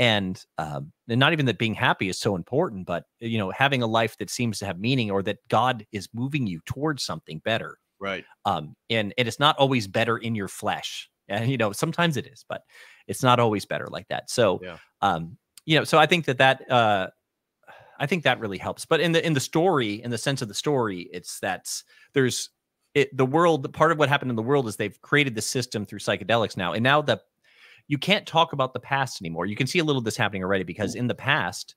And um, and not even that being happy is so important, but you know, having a life that seems to have meaning or that God is moving you towards something better. Right. Um, and and it's not always better in your flesh. And you know, sometimes it is, but it's not always better like that. So Yeah. um, you know, so I think that that uh I think that really helps. But in the in the story, in the sense of the story, it's that's there's it the world. Part of what happened in the world is they've created the system through psychedelics now, and now the you can't talk about the past anymore. You can see a little of this happening already because in the past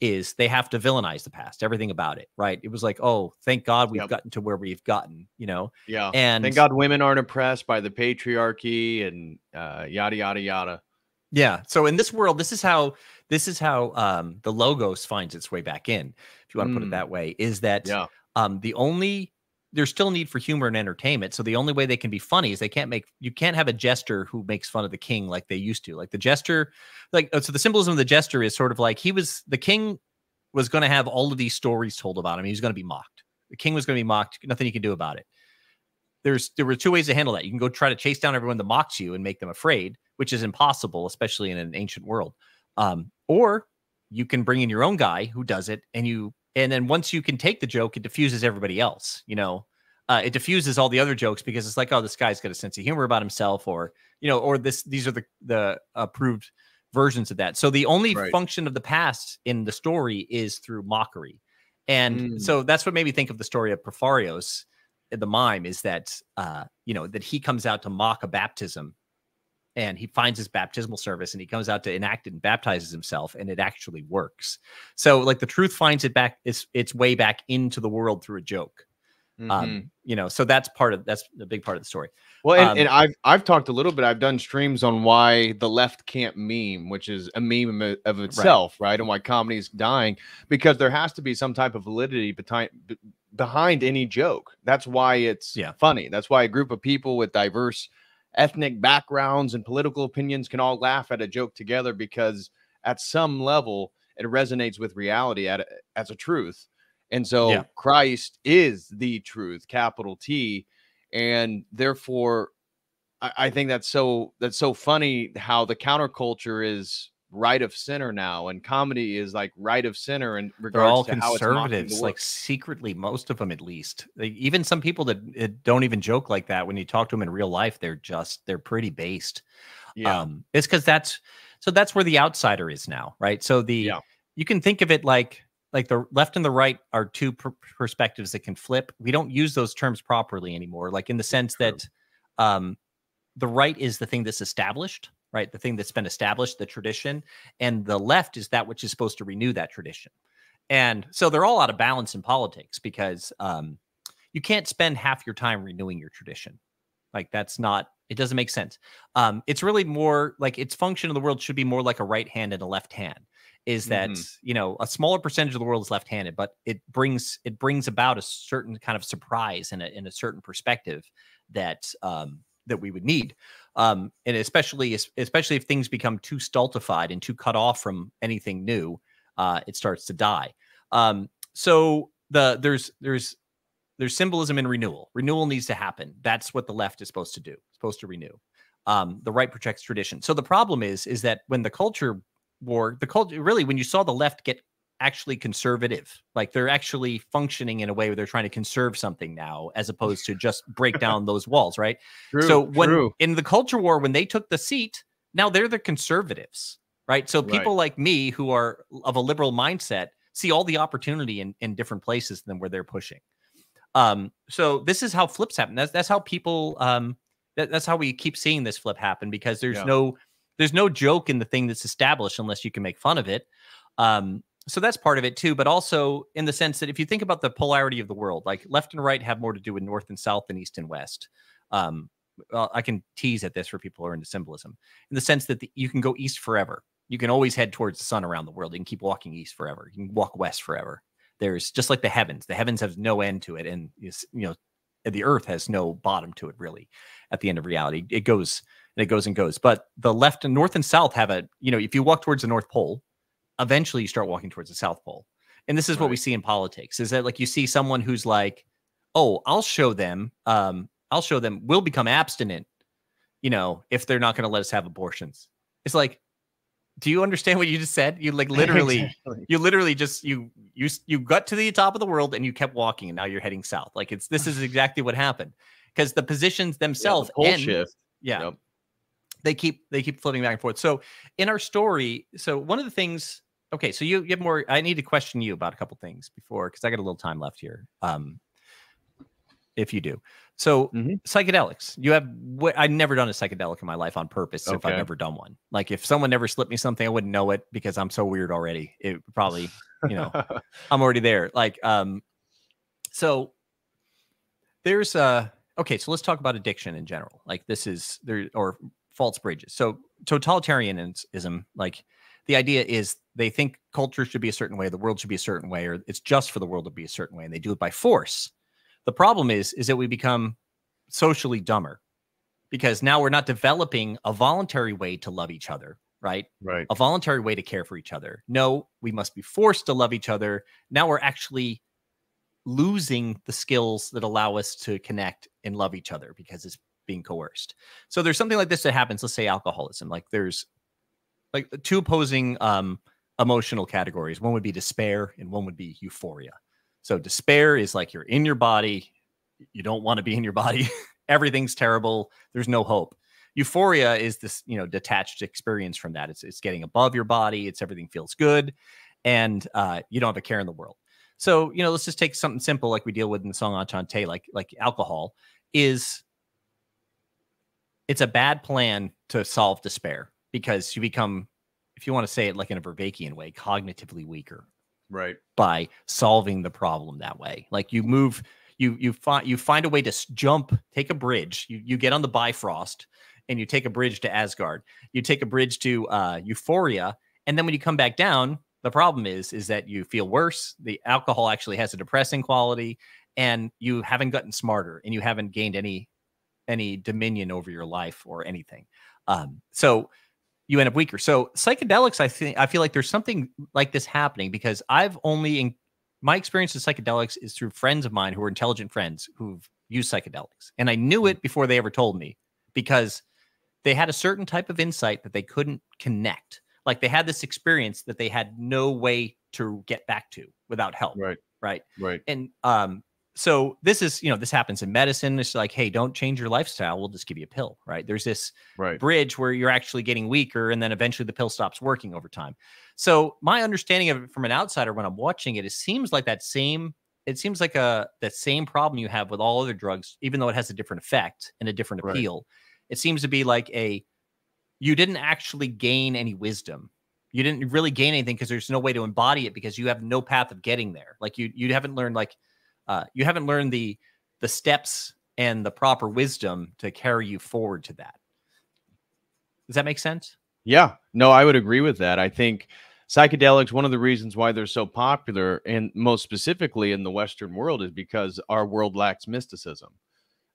is they have to villainize the past, everything about it, right? It was like, oh, thank God we've Yep. gotten to where we've gotten, you know, Yeah. and Thank God women aren't oppressed by the patriarchy and uh, yada yada yada. Yeah. So in this world, this is how this is how um, the logos finds its way back in, if you want to put it Mm. that way. Is that Yeah. um, the only there's still need for humor and entertainment. So the only way they can be funny is they can't make you can't have a jester who makes fun of the king like they used to. Like the jester, like uh, so the symbolism of the jester is sort of like he was the king was going to have all of these stories told about him. He was going to be mocked. The king was going to be mocked. Nothing you can do about it. There's there were two ways to handle that. You can go try to chase down everyone that mocks you and make them afraid, which is impossible, especially in an ancient world. Um, or you can bring in your own guy who does it, and you and then once you can take the joke, it diffuses everybody else. You know, uh, it diffuses all the other jokes because it's like, oh, this guy's got a sense of humor about himself, or you know, or this these are the the approved versions of that. So the only Right. function of the past in the story is through mockery. And Mm. so that's what made me think of the story of Porphyrios, uh, the mime, is that uh, you know, that he comes out to mock a baptism and he finds his baptismal service and he comes out to enact it and baptizes himself and it actually works. So like the truth finds it back its its way back into the world through a joke. Mhm. Um, you know, so that's part of that's a big part of the story. Well, and, Um, and I've I've talked a little bit. I've done streams on why the left can't meme, which is a meme of- itself, right? And why comedy is dying because there has to be some type of validity behind behind any joke. That's why it's Yeah. funny. That's why a group of people with diverse ethnic backgrounds and political opinions can all laugh at a joke together because at some level it resonates with reality at as a truth. And so Yeah. Christ is the truth, capital T, and therefore I, I think that's so that's so funny how the counterculture is right of center now, and comedy is like right of center They're regards all to conservatives, like secretly, most of them at least. Like, even some people that don't even joke like that when you talk to them in real life, they're just they're pretty based. yeah, Um, it's because that's so that's where the outsider is now, right? So the Yeah. you can think of it like like the left and the right are two per- perspectives that can flip. We don't use those terms properly anymore, like in the sense True. that um, the right is the thing that's established, right? The thing that's been established, the tradition, and the left is that which is supposed to renew that tradition. And so they're all out of balance in politics because um, you can't spend half your time renewing your tradition. Like that's not it doesn't make sense. Um, it's really more like its function in the world should be more like a right hand and a left hand. Is that Mhm. you know a smaller percentage of the world is left-handed, but it brings it brings about a certain kind of surprise and a, in a certain perspective that um, that we would need, um, and especially especially if things become too stultified and too cut off from anything new, uh, it starts to die. Um, so the there's there's there's symbolism in renewal. Renewal needs to happen. That's what the left is supposed to do. Supposed to renew. Um, the right protects tradition. So the problem is, is that when the culture war, the culture really, when you saw the left get actually conservative, like they're actually functioning in a way where they're trying to conserve something now, as opposed to just break down those walls, right? true, so when true. in the culture war, when they took the seat, now they're the conservatives, right? So Right. people like me who are of a liberal mindset see all the opportunity in, in different places than where they're pushing. Um, so this is how flips happen. That's that's how people um that, that's how we keep seeing this flip happen because there's Yeah. no there's no joke in the thing that's established unless you can make fun of it. Um, so that's part of it too, but also in the sense that if you think about the polarity of the world, like left and right have more to do with north and south than east and west. Um, well, I can tease at this for people who are into symbolism in the sense that the, you can go east forever. You can always head towards the sun around the world. You can keep walking east forever. You can walk west forever. There's just like the heavens. The heavens have no end to it, and you know the earth has no bottom to it really. At the end of reality, it goes and it goes and goes. But the left and north and south have a you know if you walk towards the North Pole, eventually you start walking towards the South Pole. And this is what we see in politics is that like you see someone who's like, oh, I'll show them, um, I'll show them we'll become abstinent, you know, if they're not going to let us have abortions. It's like, do you understand what you just said? You like literally, Exactly. you literally just you you you got to the top of the world and you kept walking and now you're heading south. Like it's this is exactly what happened because the positions Yeah, the themselves pole end- shift. yeah Yep. They keep they keep floating back and forth so in our story so one of the things okay so you, you have more i need to question you about a couple things before because i got a little time left here um if you do so Mhm. psychedelics you have wh- i've never done a psychedelic in my life on purpose if i've Okay. never done one like if someone never slipped me something i wouldn't know it because i'm so weird already it probably you know I'm already there. Like, um, so there's uh okay, so let's talk about addiction in general. Like this is there or false bridges. So totalitarianism, like the idea is they think culture should be a certain way, the world should be a certain way, or it's just for the world to be a certain way, and they do it by force. The problem is, is that we become socially dumber because now we're not developing a voluntary way to love each other, right? right. a voluntary way to care for each other. No, we must be forced to love each other. Now we're actually losing the skills that allow us to connect and love each other because it's being coerced. So there's something like this that happens. Let's say alcoholism. Like there's like two opposing um, emotional categories. One would be despair, and one would be euphoria. So despair is like you're in your body, you don't want to be in your body. Everything's terrible. There's no hope euphoria is this you know detached experience from that it's, it's getting above your body it's everything feels good and uh, you don't have a care in the world so you know let's just take something simple like we deal with in the song enchante like like alcohol is it's a bad plan to solve despair because you become if you want to say it like in a Vervaekean way cognitively weaker Right. by solving the problem that way. Like you move, you you find you find a way to jump, take a bridge. You you get on the Bifrost and you take a bridge to Asgard. You take a bridge to uh, Euphoria, and then when you come back down, the problem is is that you feel worse. The alcohol actually has a depressing quality, and you haven't gotten smarter, and you haven't gained any any dominion over your life or anything. Um, so you end up weaker. So psychedelics, I think I feel like there's something like this happening because I've only in my experience with psychedelics is through friends of mine who are intelligent friends who've used psychedelics. And I knew it before they ever told me because they had a certain type of insight that they couldn't connect. Like they had this experience that they had no way to get back to without help. Right. Right Right. and um so this is you know this happens in medicine. It's like hey don't change your lifestyle. We'll just give you a pill right? There's this Right. bridge where you're actually getting weaker and then eventually the pill stops working over time. So my understanding of it from an outsider when i'm watching it it seems like that same it seems like uh, a that same problem you have with all other drugs even though it has a different effect and a different Right. appeal. It seems to be like a you didn't actually gain any wisdom. You didn't really gain anything because there's no way to embody it because you have no path of getting there. Like you you haven't learned like uh, you haven't learned the the steps and the proper wisdom to carry you forward to that. Does that make sense? Yeah, no, I would agree with that. I think psychedelics, one of the reasons why they're so popular, and most specifically in the Western world, is because our world lacks mysticism,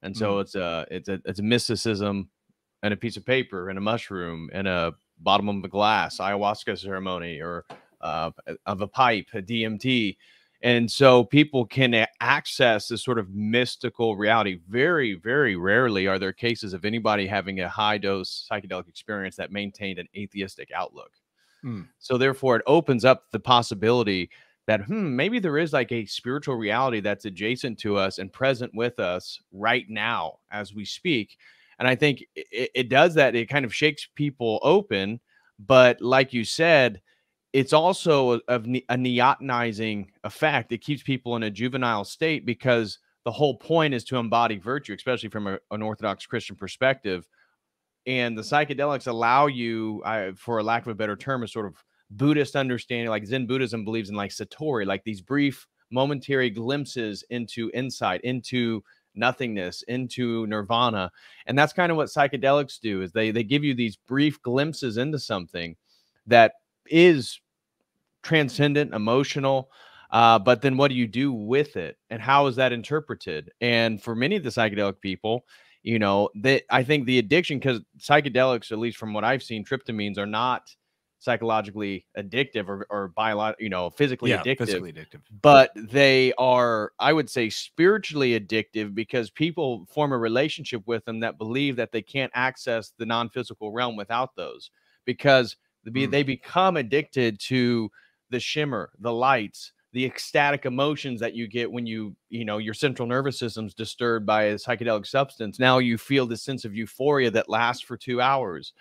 and so it's a it's a it's a mysticism and a piece of paper and a mushroom and a bottom of a glass ayahuasca ceremony or uh, of a pipe, a DMT. And so people can access this sort of mystical reality. Very, very rarely are there cases of anybody having a high dose psychedelic experience that maintained an atheistic outlook. Hmm. So therefore, it opens up the possibility that hmm, maybe there is like a spiritual reality that's adjacent to us and present with us right now as we speak. And I think it, it does that. It kind of shakes people open. But like you said, it's also a- a neotenizing effect. It keeps people in a juvenile state because the whole point is to embody virtue, especially from a- an Orthodox Christian perspective. and the psychedelics allow you, I, for a lack of a better term, a sort of Buddhist understanding, like Zen Buddhism believes in like satori, like these brief momentary glimpses into insight, into nothingness, into nirvana. And that's kind of what psychedelics do is they they give you these brief glimpses into something that is transcendent, emotional. Uh, but then what do you do with it? And how is that interpreted? And for many of the psychedelic people, you know, that I think the addiction, because psychedelics, at least from what I've seen, tryptamines are not psychologically addictive or, or biolog- you know, physically yeah, addictive physically addictive. but they are i would say spiritually addictive because people form a relationship with them that believe that they can't access the non-physical realm without those because the, be Mm. they become addicted to the shimmer the lights the ecstatic emotions that you get when you you know your central nervous system's disturbed by a psychedelic substance. Now you feel this sense of euphoria that lasts for two hours.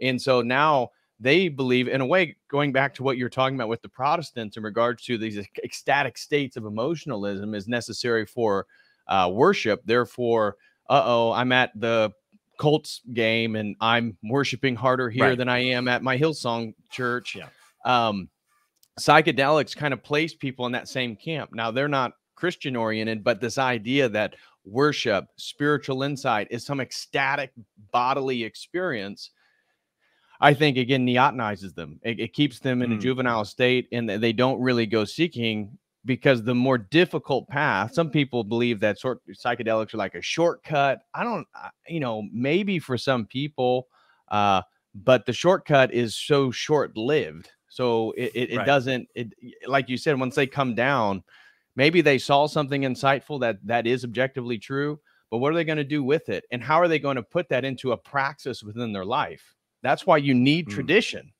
And so now they believe in a way going back to what you're talking about with the protestants in regards to these ecstatic states of emotionalism is necessary for uh, worship. Therefore uh-oh i'm at the colts game and i'm worshiping harder here Right. than i am at my hillsong church Yeah. um psychedelics kind of place people in that same camp now they're not christian oriented but this idea that worship spiritual insight is some ecstatic bodily experience I think again neotenizes them. It, it keeps them in a Mm. juvenile state, and they don't really go seeking because the more difficult path. Some people believe that sort psychedelics are like a shortcut. I don't, you know, maybe for some people, uh, but the shortcut is so short lived. So it, it, it Right. doesn't. It like you said, once they come down, maybe they saw something insightful that that is objectively true. But what are they going to do with it, and how are they going to put that into a praxis within their life? That's why you need Mm. tradition.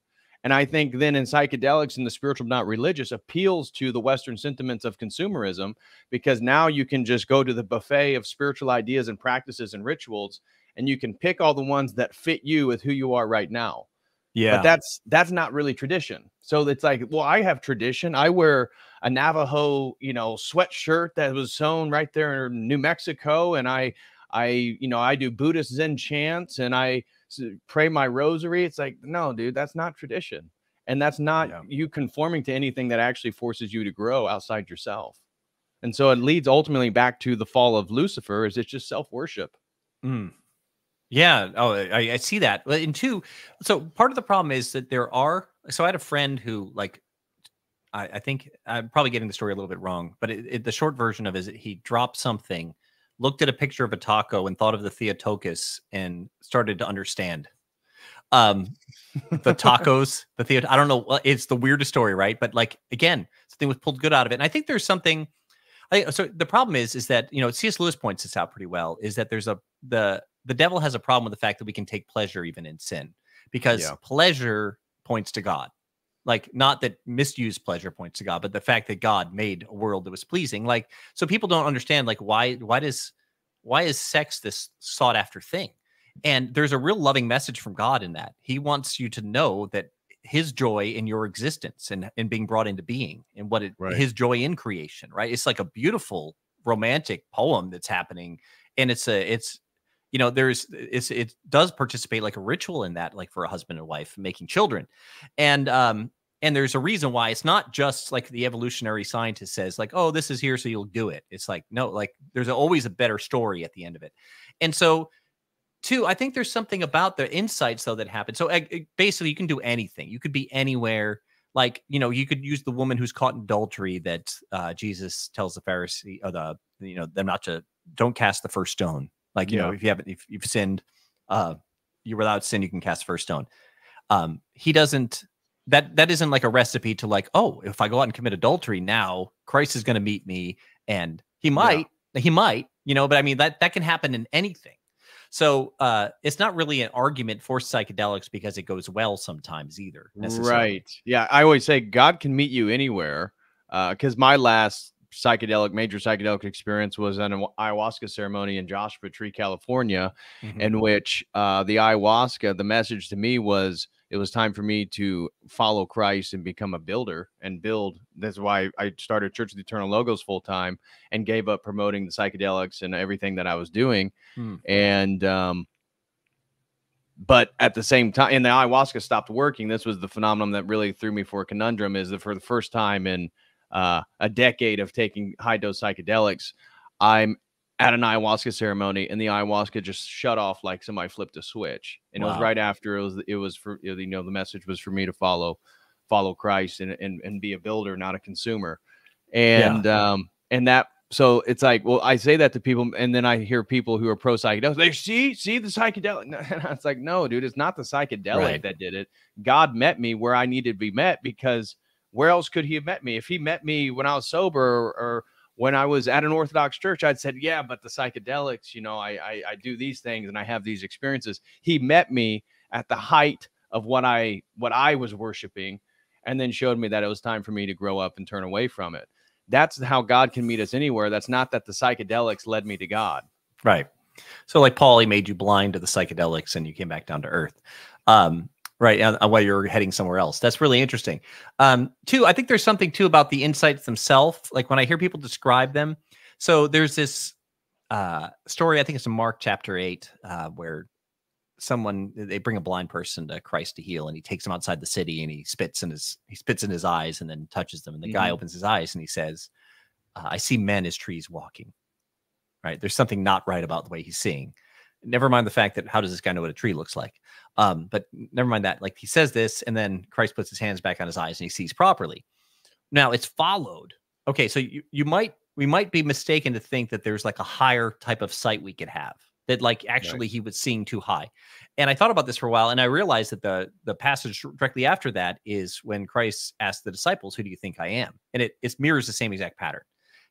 And I think then in psychedelics and the spiritual, not religious, appeals to the Western sentiments of consumerism because now you can just go to the buffet of spiritual ideas and practices and rituals, and you can pick all the ones that fit you with who you are right now. Yeah. But that's that's not really tradition. So it's like, well, I have tradition. I wear a Navajo, you know, sweatshirt that was sewn right there in New Mexico, and I, I, you know, I do Buddhist Zen chants, and I s- pray my rosary. It's like, no, dude, that's not tradition, and that's not Yeah. you conforming to anything that actually forces you to grow outside yourself. And so it leads ultimately back to the fall of Lucifer. Is it's just self worship? Mm. Yeah. Oh, I, I see that. And two, so part of the problem is that there are. So I had a friend who, like, I, I think I'm probably getting the story a little bit wrong, but it, it, the short version of it is that he dropped something, looked at a picture of a taco, and thought of the Theotokos and started to understand. Um, the tacos, the Theo. I don't know. It's the weirdest story, right? But like again, something was pulled good out of it, and I think there's something. I, so the problem is, is that you know C.S. Lewis points this out pretty well. Is that there's a the the devil has a problem with the fact that we can take pleasure even in sin, because Yeah. pleasure points to God. Like not that misused pleasure points to God, but the fact that God made a world that was pleasing. Like so, people don't understand like why why does why is sex this sought after thing? And there's a real loving message from God in that. He wants you to know that his joy in your existence and, and being brought into being and what it Right. his joy in creation, right? It's like a beautiful romantic poem that's happening. And it's a it's you know, there's it does participate like a ritual in that, like for a husband and wife making children. And um and there's a reason why it's not just like the evolutionary scientist says, like, oh, this is here, so you'll do it. It's like, no, like there's always a better story at the end of it. And so Two, I think there's something about the insights though that happen. So basically, you can do anything. You could be anywhere. Like you know, you could use the woman who's caught in adultery that uh, Jesus tells the Pharisee, or the you know them not to don't cast the first stone. Like you know, if you haven't, if you've sinned, uh, you're without sin, you can cast first stone. Um, he doesn't. That that isn't like a recipe to like, oh, if I go out and commit adultery now, Christ is going to meet me, and he might, he might, you know. But I mean, that that can happen in anything. So uh, it's not really an argument for psychedelics because it goes well sometimes either. Right. Yeah. I always say God can meet you anywhere. Uh because my last psychedelic, major psychedelic experience was an ayahuasca ceremony in Joshua Tree, California, Mhm. in which uh, the ayahuasca, the message to me was it was time for me to follow Christ and become a builder and build. That's why I started Church of the Eternal Logos full time and gave up promoting the psychedelics and everything that I was doing. Hmm. And um, but at the same time, and the ayahuasca stopped working. This was the phenomenon that really threw me for a conundrum. Is that for the first time in uh, a decade of taking high dose psychedelics, I'm at an ayahuasca ceremony, and the ayahuasca just shut off like somebody flipped a switch. And it was right after it was it was for you know the message was for me to follow follow Christ and and, and be a builder, not a consumer. And um and that so it's like, well, I say that to people, and then I hear people who are pro psychedelics. They see, see the psychedelic. And it's like, no, dude, it's not the psychedelic Right. that did it. God met me where I needed to be met because where else could he have met me? If he met me when I was sober or, or when I was at an Orthodox church, I'd said, yeah, but the psychedelics, you know, I, I I do these things and I have these experiences. He met me at the height of what I what I was worshiping, and then showed me that it was time for me to grow up and turn away from it. That's how God can meet us anywhere. That's not that the psychedelics led me to God. Right. So like Paul, he made you blind to the psychedelics and you came back down to earth. Um, right. And while you're heading somewhere else. That's really interesting. Um, two, I think there's something too about the insights themselves. Like when I hear people describe them. So there's this uh story, I think it's in Mark chapter eight, uh, where someone they bring a blind person to Christ to heal, and he takes him outside the city and he spits in his he spits in his eyes and then touches them. And the guy Mhm. opens his eyes and he says, uh, I see men as trees walking right? There's something not right about the way he's seeing. Never mind the fact that how does this guy know what a tree looks like? Um, but never mind that. Like he says this, and then Christ puts his hands back on his eyes and he sees properly. Now it's followed. Okay, so you, you might we might be mistaken to think that there's like a higher type of sight we could have that like actually he was seeing too high. And I thought about this for a while, and I realized that the the passage directly after that is when Christ asked the disciples, "Who do you think I am?" And it it mirrors the same exact pattern.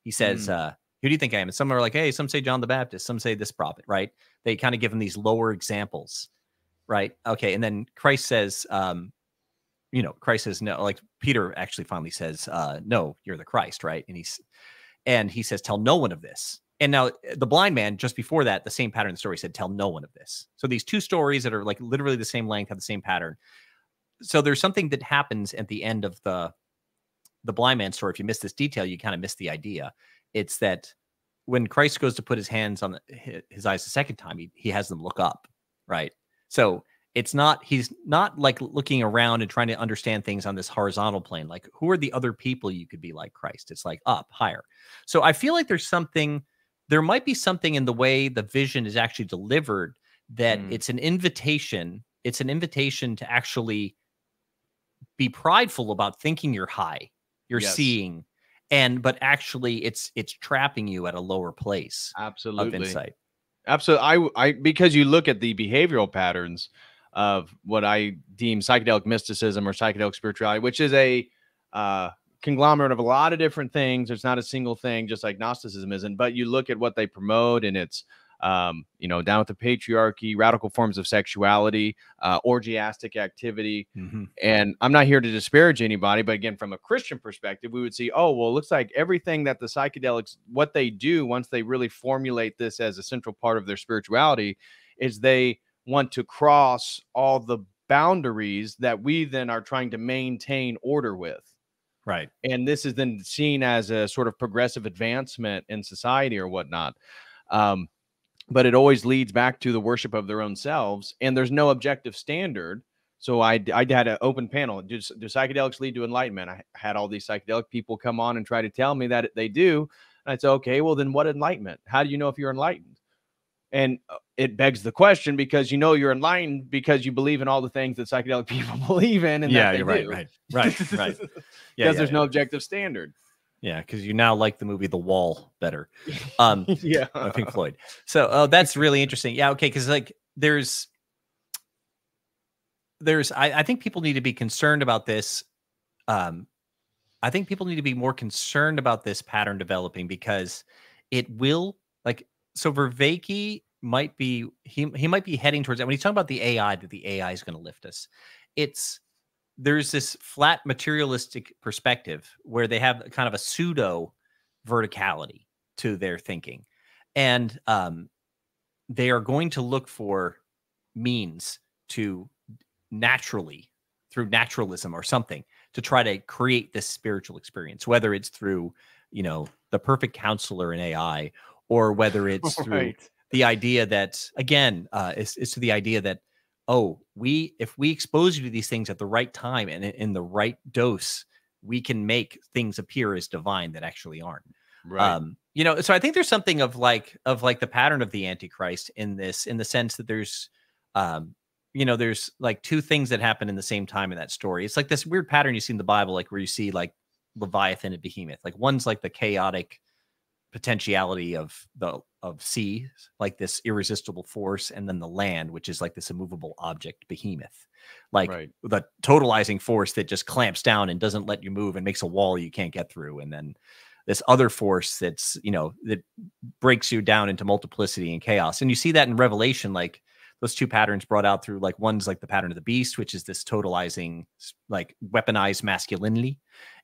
He says, uh, who do you think I am? And some are like, hey, some say John the Baptist, some say this prophet, right? They kind of give him these lower examples, right? Okay. And then Christ says, um, you know, Christ says no, like Peter actually finally says, uh, no, you're the Christ, right? And he's and he says, tell no one of this. And now uh, the blind man, just before that, the same pattern in the story said, tell no one of this. So these two stories that are like literally the same length have the same pattern. So there's something that happens at the end of the the blind man story. If you miss this detail, you kind of miss the idea it's that when Christ goes to put his hands on the, his eyes the second time, he, he has them look up, right? So it's not, he's not like looking around and trying to understand things on this horizontal plane. Like, who are the other people you could be like Christ? It's like up, higher. So I feel like there's something, there might be something in the way the vision is actually delivered that Mm. it's an invitation. It's an invitation to actually be prideful about thinking you're high, you're Yes. seeing, and but actually it's it's trapping you at a lower place of Absolutely. insight. Absolutely. I, I, because you look at the behavioral patterns of what I deem psychedelic mysticism or psychedelic spirituality, which is a uh, conglomerate of a lot of different things. It's not a single thing, just like Gnosticism isn't. But you look at what they promote, and it's, um, you know, down with the patriarchy, radical forms of sexuality, uh, orgiastic activity, and I'm not here to disparage anybody, but again, from a Christian perspective, we would see, oh, well, it looks like everything that the psychedelics, what they do once they really formulate this as a central part of their spirituality, is they want to cross all the boundaries that we then are trying to maintain order with. Right. And this is then seen as a sort of progressive advancement in society or whatnot. Um, but it always leads back to the worship of their own selves, and there's no objective standard. So i had an open panel. Do, do psychedelics lead to enlightenment? I had all these psychedelic people come on and try to tell me that they do. And I said, okay, well then what enlightenment? How do you know if you're enlightened? And uh, it begs the question because you know you're enlightened because you believe in all the things that psychedelic people believe in. And yeah, you're right, right, right, right. Because Yeah, yeah, there's yeah. no objective standard. Yeah, because you now like the movie The Wall better. Um, yeah. Pink Floyd. So, oh, that's really interesting. Yeah, okay, because like there's there's I, I think people need to be concerned about this. Um, I think people need to be more concerned about this pattern developing because it will like so Vervaeke might be he he might be heading towards that when he's talking about the AI that the AI is going to lift us. It's there's this flat materialistic perspective where they have kind of a pseudo verticality to their thinking. And um, they are going to look for means to naturally through naturalism or something to try to create this spiritual experience whether it's through you know the perfect counselor in ai or whether it's through the idea that again uh is, is to the idea that oh, we if we expose you to these things at the right time and in- the right dose, we can make things appear as divine that actually aren't. Um, you know, so I think there's something of like of like the pattern of the Antichrist in this, in the sense that there's um, you know, there's like two things that happen in the same time in that story. It's like this weird pattern you see in the Bible, like where you see like Leviathan and Behemoth. Like one's like the chaotic potentiality of the of sea, like this irresistible force, and then the land, which is like this immovable object, Behemoth, like Right. the totalizing force that just clamps down and doesn't let you move and makes a wall you can't get through, and then this other force that's you know that breaks you down into multiplicity and chaos, and you see that in Revelation, like those two patterns brought out through like one's like the pattern of the beast, which is this totalizing, like weaponized masculinity,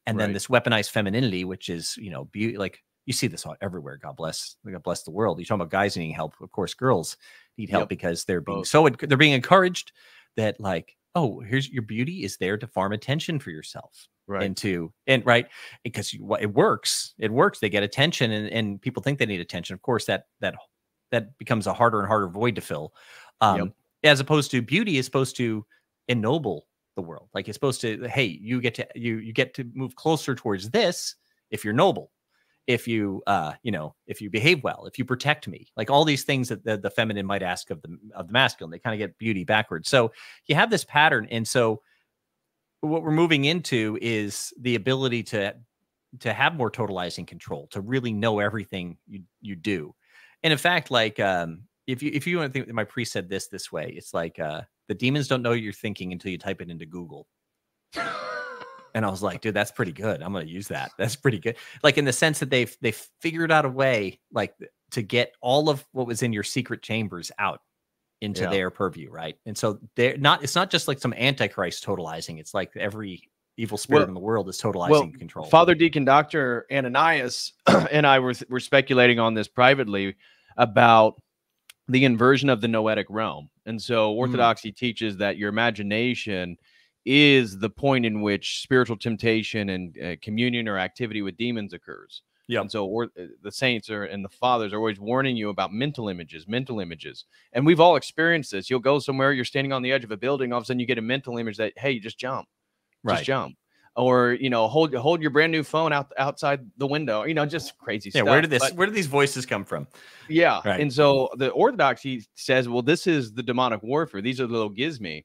and then this weaponized femininity, which is you know beauty. Like you see this all everywhere. God bless, God bless the world. You talk about guys needing help. Of course, girls need help Yep. because they're being Both. so they're being encouraged that like oh here's your beauty is there to farm attention for yourself Right. and to and right because you, it works it works they get attention and, and people think they need attention of course that that that becomes a harder and harder void to fill um as opposed to beauty is supposed to ennoble the world like it's supposed to hey you get to you you get to move closer towards this if you're noble if you uh you know if you behave well if you protect me like all these things that the, the feminine might ask of the of the masculine they kind of get beauty backwards. So you have this pattern and so what we're moving into is the ability to to have more totalizing control to really know everything you you do. And in fact like um if you if you want to think my priest said this this way it's like uh the demons don't know you're thinking until you type it into google and i was like dude that's pretty good i'm gonna use that that's pretty good like in the sense that they've they've figured out a way like to get all of what was in your secret chambers out into Yeah. their purview right and so they're not it's not just like some antichrist totalizing it's like every evil spirit Well- in the world is totalizing well, control Father Deacon Dr. Ananias and I were, were speculating on this privately about the inversion of the noetic realm. And so mm. Orthodoxy teaches that your imagination is the point in which spiritual temptation and uh, communion or activity with demons occurs. Yeah. And so or, uh, the saints are and the fathers are always warning you about mental images, mental images. And we've all experienced this. You'll go somewhere, you're standing on the edge of a building, all of a sudden you get a mental image that, hey, just jump just jump or you know hold hold your brand new phone out outside the window you know just crazy yeah stuff where did this But- where did these voices come from yeah Right. and so the orthodoxy says well this is the demonic warfare these are the logismoi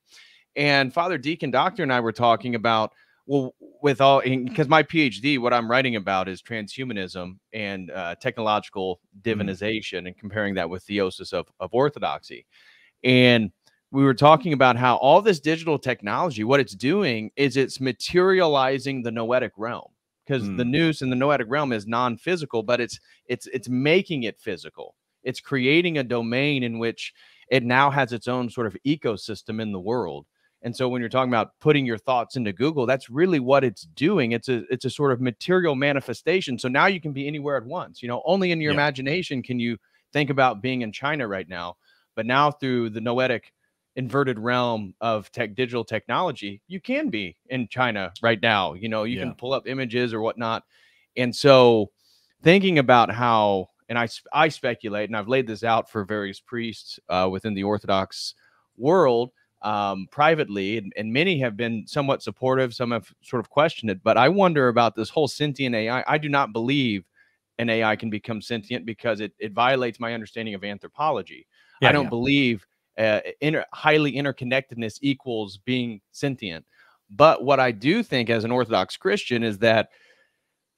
and father deacon doctor and i were talking about well with all because my phd what i'm writing about is transhumanism and uh, technological divinization and comparing that with theosis of, of orthodoxy and we were talking about how all this digital technology, what it's doing is it's materializing the noetic realm because the Mm. nous in the noetic realm is non-physical, but it's it's it's making it physical. It's creating a domain in which it now has its own sort of ecosystem in the world. And so when you're talking about putting your thoughts into Google, that's really what it's doing. It's a it's a sort of material manifestation. So now you can be anywhere at once. You know, only in your Yeah. imagination can you think about being in China right now. But now through the noetic inverted realm of tech digital technology, you can be in China right now. You know, you Yeah. can pull up images or whatnot. And so thinking about how and I I speculate, and I've laid this out for various priests uh, within the Orthodox world um, privately, and, and many have been somewhat supportive. Some have sort of questioned it, but I wonder about this whole sentient AI. I do not believe an AI can become sentient because it it violates my understanding of anthropology. I don't yeah. believe uh, inter- highly interconnectedness equals being sentient. But what I do think as an Orthodox Christian is that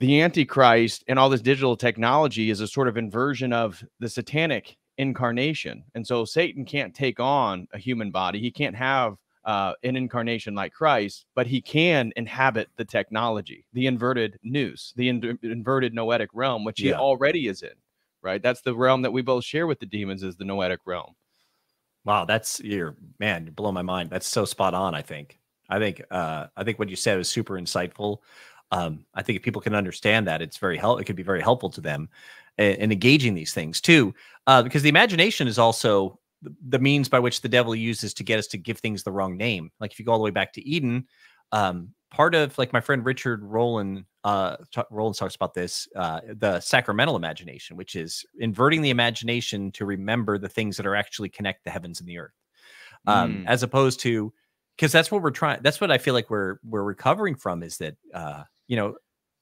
the Antichrist and all this digital technology is a sort of inversion of the satanic incarnation. And so Satan can't take on a human body. He can't have uh, an incarnation like Christ, but he can inhabit the technology, the inverted nous, the in- inverted noetic realm, which he Yeah. already is in. Right. That's the realm that we both share with the demons is the noetic realm. Wow, that's you're man, you're blowing my mind. That's so spot on. I think. I think. Uh, I think what you said was super insightful. Um, I think if people can understand that, it's very help. It could be very helpful to them in engaging these things too, uh, because the imagination is also the, means by which the devil uses to get us to give things the wrong name. Like if you go all the way back to Eden, um, part of like my friend Richard Rohlin, uh, ta- Rohlin talks about this, uh, the sacramental imagination, which is inverting the imagination to remember the things that are actually connect the heavens and the earth. um, Mm. as opposed to because that's what we're trying. That's what I feel like we're we're recovering from is that uh, you know.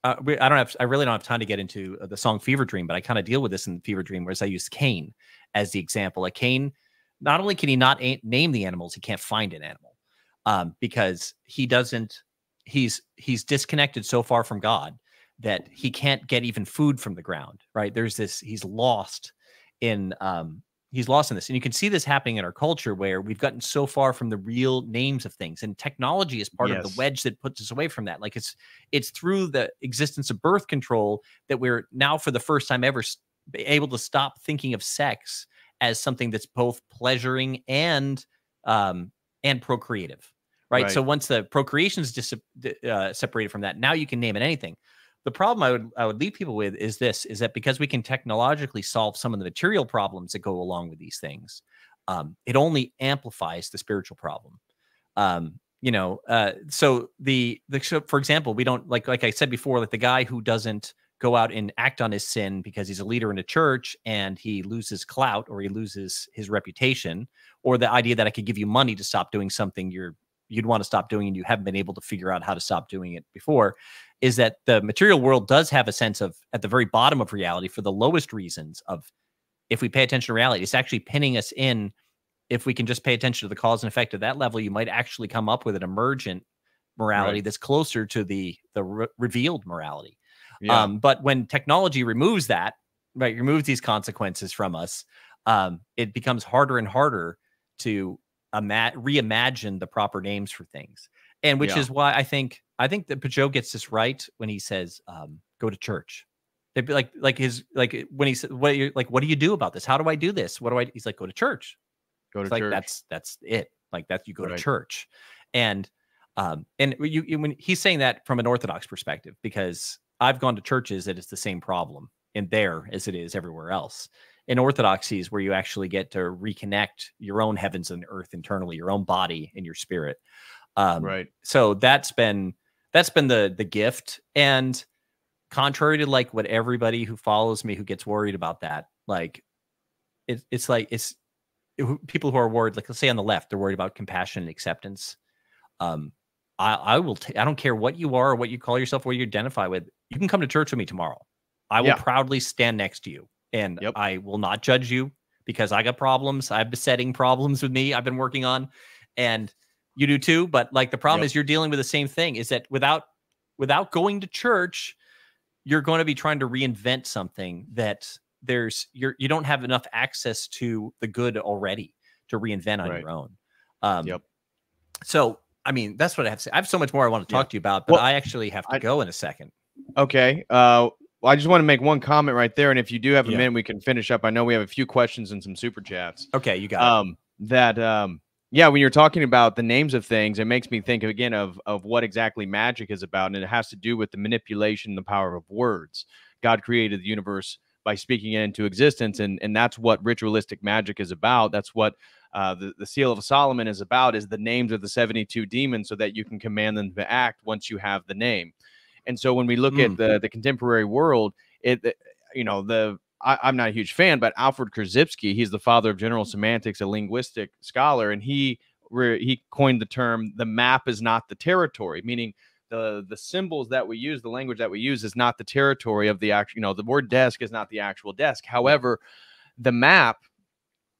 Uh, we, I don't have. I really don't have time to get into uh, the song "Fever Dream," but I kind of deal with this in "Fever Dream," whereas I use Cain as the example. Like Cain, not only can he not name the animals, he can't find an animal um, because he doesn't. He's he's disconnected so far from God that he can't get even food from the ground. Right? There's this. He's lost in. Um, he's lost in this, and you can see this happening in our culture where we've gotten so far from the real names of things, and technology is part of the wedge that puts us away from that. Like it's it's through the existence of birth control that we're now for the first time ever able to stop thinking of sex as something that's both pleasuring and um and procreative right, so once the procreation is dis- uh, separated from that now you can name it anything the problem i would i would leave people with is this is that because we can technologically solve some of the material problems that go along with these things um, it only amplifies the spiritual problem. Um you know uh so the the so for example we don't like like i said before like the guy who doesn't go out and act on his sin because he's a leader in a church and he loses clout or he loses his reputation or the idea that i could give you money to stop doing something you're you'd want to stop doing and you haven't been able to figure out how to stop doing it before is that the material world does have a sense of at the very bottom of reality for the lowest reasons of if we pay attention to reality it's actually pinning us in if we can just pay attention to the cause and effect at that level, you might actually come up with an emergent morality Right. that's closer to the the re- revealed morality. Yeah. Um, but when technology removes that, right, removes these consequences from us, um, it becomes harder and harder to ima- reimagine the proper names for things. And which Yeah. is why I think I think that Pageau gets this right when he says, um, "Go to church." They'd be like, like his, like when he said, "What you like? What do you do about this? How do I do this? What do I?" He's like, "Go to church." Go to it's like church. that's that's it like that you go Right. to church and um and you, you when he's saying that from an orthodox perspective because i've gone to churches that it's the same problem in there as it is everywhere else in orthodoxies where you actually get to reconnect your own heavens and earth internally your own body and your spirit um right. so that's been that's been the the gift and contrary to like what everybody who follows me who gets worried about that like it, it's like it's who- people who are worried like let's say on the left they're worried about compassion and acceptance um i i will i don't care what you are or what you call yourself what you identify with you can come to church with me tomorrow i will Yeah. proudly stand next to you and Yep. i will not judge you because i got problems i have besetting problems with me i've been working on and you do too but like the problem Yep. is you're dealing with the same thing is that without without going to church you're going to be trying to reinvent something that there's you're you don't have enough access to the good already to reinvent on Right. your own um Yep. so i mean that's what i have to say i have so much more i want to Yeah. talk to you about but Well, i actually have to I- go in a second Okay. Uh, well, I just want to make one comment right there, and if you do have a Yeah. minute, we can finish up. I know we have a few questions and some super chats. okay you got um that um yeah when you're talking about the names of things it makes me think again of of what exactly magic is about and it has to do with the manipulation the power of words. God created the universe by speaking it into existence and and that's what ritualistic magic is about. That's what uh, the, the seal of solomon is about is the names of the 72 demons so that you can command them to act once you have the name. And so when we look Mm. at the the contemporary world it you know the I, I'm not a huge fan, but Alfred Korzybski, he's the father of general semantics, a linguistic scholar, and he re, he coined the term "the map is not the territory," meaning the the symbols that we use, the language that we use, is not the territory of the actual. You know, the word desk is not the actual desk. However, the map,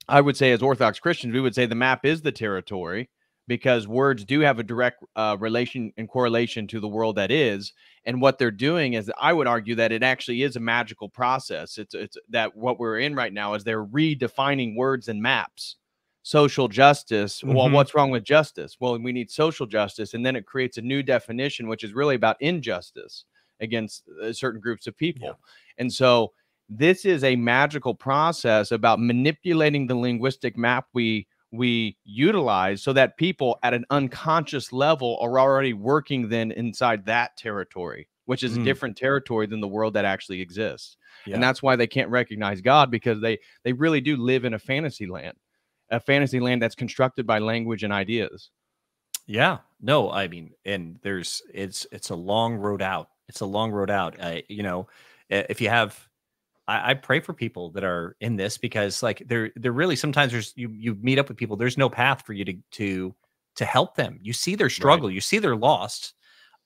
I would say, as Orthodox Christians, we would say the map is the territory because words do have a direct uh, relation and correlation to the world that is and what they're doing is i would argue that it actually is a magical process. It's it's that what we're in right now is they're redefining words and maps. Social justice well Mhm. what's wrong with justice? Well we need social justice and then it creates a new definition which is really about injustice against uh, certain groups of people. And so this is a magical process about manipulating the linguistic map we we utilize so that people at an unconscious level are already working then inside that territory which is a Mm. different territory than the world that actually exists Yeah. and that's why they can't recognize god because they they really do live in a fantasy land a fantasy land that's constructed by language and ideas Yeah, no, I mean, and there's it's it's a long road out. It's a long road out. Uh, you know, if you have I, I pray for people that are in this because like they're they're really sometimes there's you you meet up with people there's no path for you to to to help them. You see their struggle you see they're lost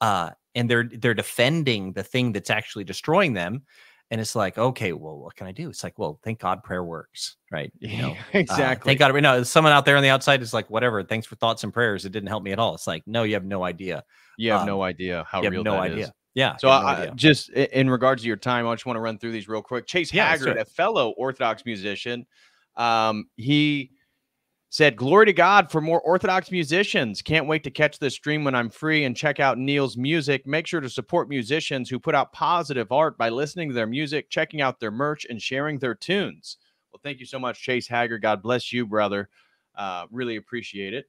uh and they're they're defending the thing that's actually destroying them and it's like okay well what can i do? It's like well thank god prayer works right you know? Uh, exactly. thank god you know someone out there on the outside is like whatever thanks for thoughts and prayers it didn't help me at all. It's like no you have no idea. You have um, no idea how you real no that is. Yeah So you no I, I- just in regards to your time, I just want to run through these real quick. Chase Yeah, Haggard, sure. a fellow Orthodox musician, um, he said, "Glory to God for more Orthodox musicians. Can't wait to catch this stream when I'm free and check out Neil's music. Make sure to support musicians who put out positive art by listening to their music, checking out their merch, and sharing their tunes." Well, thank you so much, Chase Haggard. God bless you, brother. Uh, really appreciate it.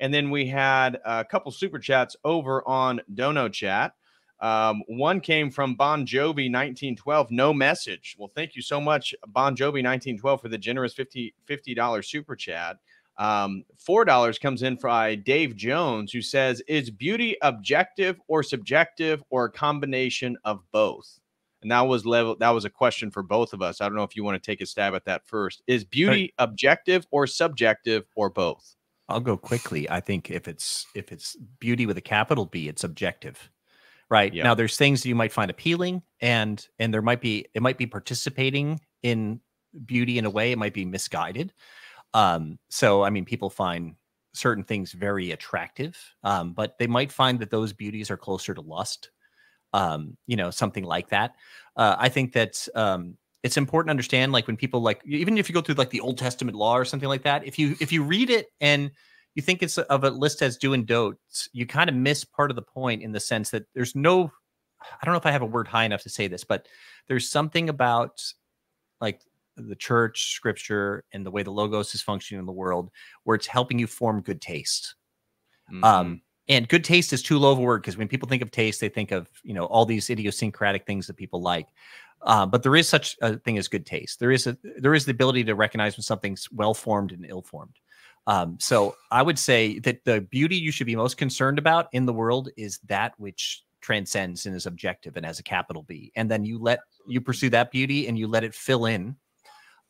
And then we had a couple super chats over on Dono Chat. Um, one came from Bon Jovi 1912, no message. Well, thank you so much, Bon Jovi 1912, for the generous 50 $50 super chat. Um, $4 comes in by Dave Jones, who says, Is beauty objective or subjective or a combination of both? And that was level that was a question for both of us. I don't know if you want to take a stab at that first. Is beauty objective or subjective or both? I'll go quickly. I think if it's if it's beauty with a capital B, it's objective. Right. Now there's things that you might find appealing and and there might be it might be participating in beauty in a way, it might be misguided. Um, so I mean people find certain things very attractive, um, but they might find that those beauties are closer to lust. Um, you know, something like that. Uh, I think that um it's important to understand like when people like even if you go through like the Old Testament law or something like that, if you if you read it and you think it's of a list as do and don'ts, you kind of miss part of the point in the sense that there's no I don't know if I have a word high enough to say this, but there's something about like the church, scripture, and the way the logos is functioning in the world where it's helping you form good taste. Mm-hmm. Um, and good taste is too low of a word because when people think of taste, they think of you know all these idiosyncratic things that people like. Uh, but there is such a thing as good taste. There is a there is the ability to recognize when something's well formed and ill formed. Um, so I would say that the beauty you should be most concerned about in the world is that which transcends and is objective and has a capital B. And then you let you pursue that beauty and you let it fill in.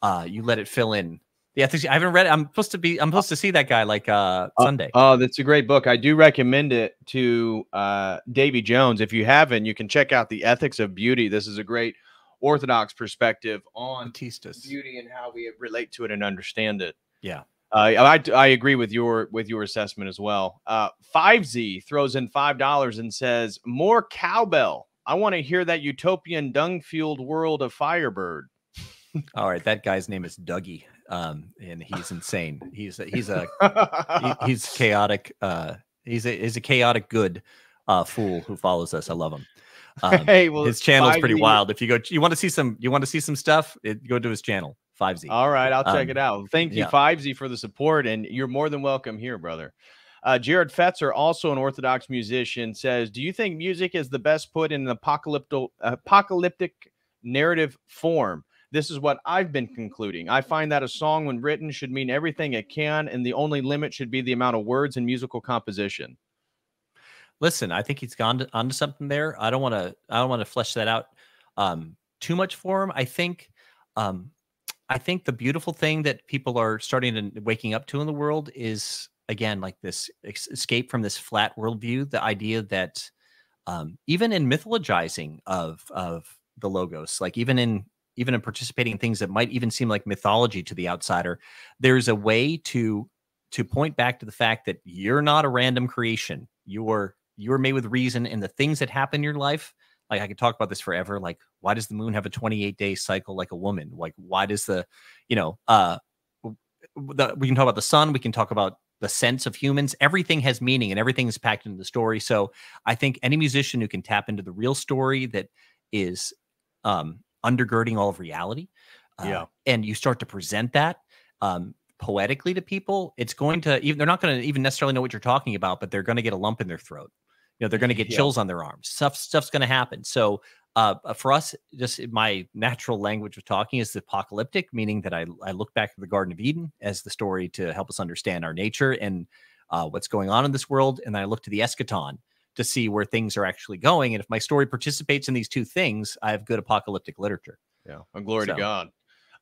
Uh, you let it fill in. The ethics. I haven't read it. I'm supposed to be. I'm supposed to see that guy like uh Uh, Sunday. Oh, that's a great book. I do recommend it to uh, Davy Jones. If you haven't, you can check out The Ethics of Beauty. This is a great Orthodox perspective on Patitsas. beauty and how we relate to it and understand it. Yeah. Uh, I, I agree with your with your assessment as well. Uh, 5Z throws in five dollars and says, "More cowbell. I want to hear that utopian dung fueled world of Firebird." All right, that guy's name is Dougie, um, and he's insane. He's a, he's a he- he's chaotic. Uh, he's a he's a chaotic good uh, fool who follows us. I love him. Um, hey, well, his channel's pretty wild. If you go, you want to see some, you want to see some stuff, it, go to his channel, Five Z. All right, I'll check Um, it out. Thank you, yeah. 5Z, for the support, and you're more than welcome here, brother. Uh, Jared Fetzer, also an Orthodox musician, says, "Do you think music is the best put in an apocalyptic apocalyptic narrative form?" This is what I've been concluding. I find that a song, when written, should mean everything it can, and the only limit should be the amount of words and musical composition. Listen, I think he's gone to, onto something there. I don't want to, I don't want to flesh that out um, too much for him. I think, um, I think the beautiful thing that people are starting to waking up to in the world is again like this escape from this flat worldview. The idea that um, even in mythologizing of of the logos, like even in even in participating in things that might even seem like mythology to the outsider, there's a way to to point back to the fact that you're not a random creation. You're you're made with reason, and the things that happen in your life. Like I could talk about this forever. Like, why does the moon have a 28 day cycle like a woman? Like, why does the, you know, uh, the, we can talk about the sun. We can talk about the sense of humans. Everything has meaning, and everything is packed into the story. So I think any musician who can tap into the real story that is um, undergirding all of reality, uh, Yeah. and you start to present that um, poetically to people, it's going to even they're not going to even necessarily know what you're talking about, but they're going to get a lump in their throat. You know, they're going to get Yeah. chills on their arms. Stuff stuff's going to happen. So uh, uh, for us, just my natural language of talking is the apocalyptic, meaning that I I look back to the Garden of Eden as the story to help us understand our nature and uh, what's going on in this world, and then I look to the eschaton to see where things are actually going. And if my story participates in these two things, I have good apocalyptic literature. Yeah. And glory So- to God.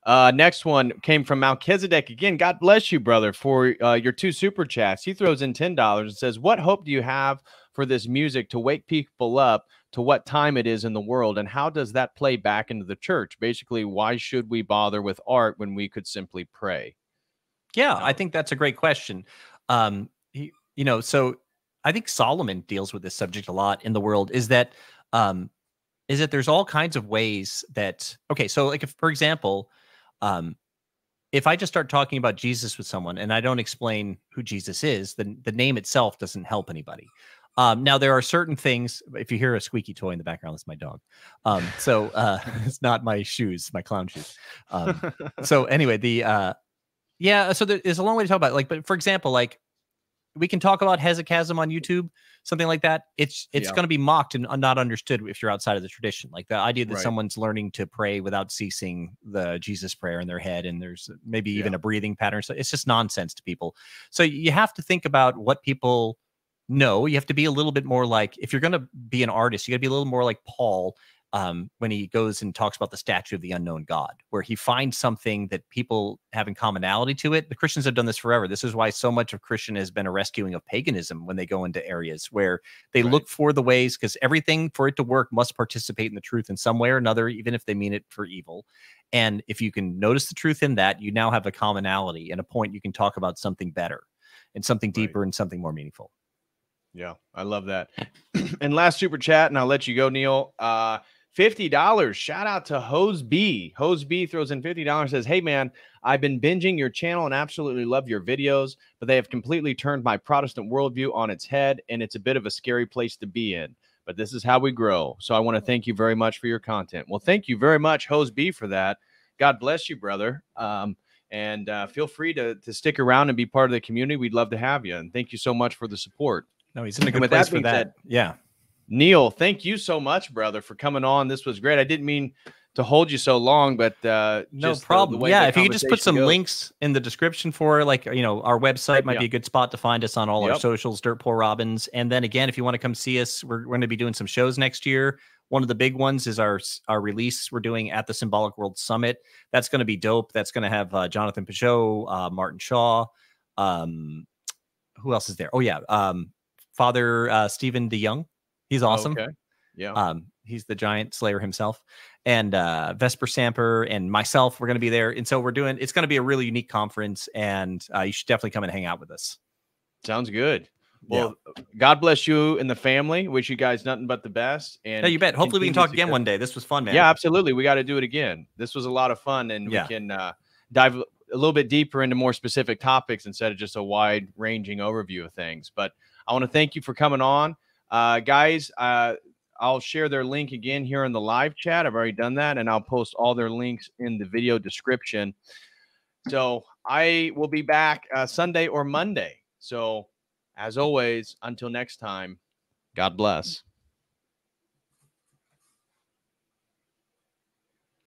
Uh, next one came from Melchizedek again. God bless you, brother, for uh, your two super chats. He throws in ten dollars and says, "What hope do you have for this music to wake people up to what time it is in the world, and how does that play back into the church? Basically, why should we bother with art when we could simply pray?" Yeah, I think that's a great question. Um, he, you know, so I think Solomon deals with this subject a lot in the world. Is that um, is that there's all kinds of ways that okay, so like if, for example, um, if I just start talking about Jesus with someone and I don't explain who Jesus is, then the name itself doesn't help anybody. Um, now there are certain things. If you hear a squeaky toy in the background, that's my dog. Um, so uh, it's not my shoes, my clown shoes. Um, so anyway, the uh, yeah, so there- there's a long way to talk about. it. Like, but for example, like we can talk about hesychasm on YouTube, something like that. It's it's Yeah. going to be mocked and not understood if you're outside of the tradition. Like the idea that Right. someone's learning to pray without ceasing the Jesus prayer in their head, and there's maybe even Yeah. a breathing pattern. So it's just nonsense to people. So you have to think about what people know. You have to be a little bit more like if you're going to be an artist, you got to be a little more like Paul um, when he goes and talks about the statue of the unknown God, where he finds something that people have in commonality to it. The Christians have done this forever. This is why so much of Christian has been a rescuing of paganism when they go into areas where they Right. look for the ways, because everything for it to work must participate in the truth in some way or another, even if they mean it for evil. And if you can notice the truth in that, you now have a commonality and a point you can talk about something better and something Right. deeper and something more meaningful. Yeah, I love that. and last super chat, and I'll let you go, Neil. Uh, fifty dollars. Shout out to Hose B. Hose B throws in fifty dollars. Says, "Hey man, I've been binging your channel and absolutely love your videos, but they have completely turned my Protestant worldview on its head, and it's a bit of a scary place to be in. But this is how we grow. So I want to thank you very much for your content. Well, thank you very much, Hose B, for that. God bless you, brother. Um, and uh, feel free to to stick around and be part of the community. We'd love to have you. And thank you so much for the support. No, he's in a good with that for that. said- yeah. Neil, thank you so much, brother, for coming on. This was great. I didn't mean to hold you so long, but uh, No just the- the problem. yeah, if you could just put some goes. links in the description for like you know our website might Yeah. be a good spot to find us on all our socials, Dirt Poor Robins. And then again, if you want to come see us, we're going to be doing some shows next year. One of the big ones is our our release we're doing at the Symbolic World Summit. That's going to be dope. That's going to have uh, Jonathan Pageau, uh, Martin Shaw. Um, who else is there? Oh yeah, um, Father uh, Stephen DeYoung. He's Oh, awesome. Okay. Yeah. Um, he's the giant slayer himself, and uh, Vesper Stamper and myself. We're going to be there, and so we're doing. It's going to be a really unique conference, and uh, you should definitely come and hang out with us. Sounds good. Well, God bless you and the family. Wish you guys nothing but the best. And Yeah, you bet. Hopefully, we can talk again one day. This was fun, man. Yeah, absolutely. We got to do it again. This was a lot of fun, and Yeah. we can uh, dive a little bit deeper into more specific topics instead of just a wide ranging overview of things. But I want to thank you for coming on, uh, guys. Uh, I'll share their link again here in the live chat. I've already done that, and I'll post all their links in the video description. So I will be back uh, Sunday or Monday. So as always, until next time, God bless.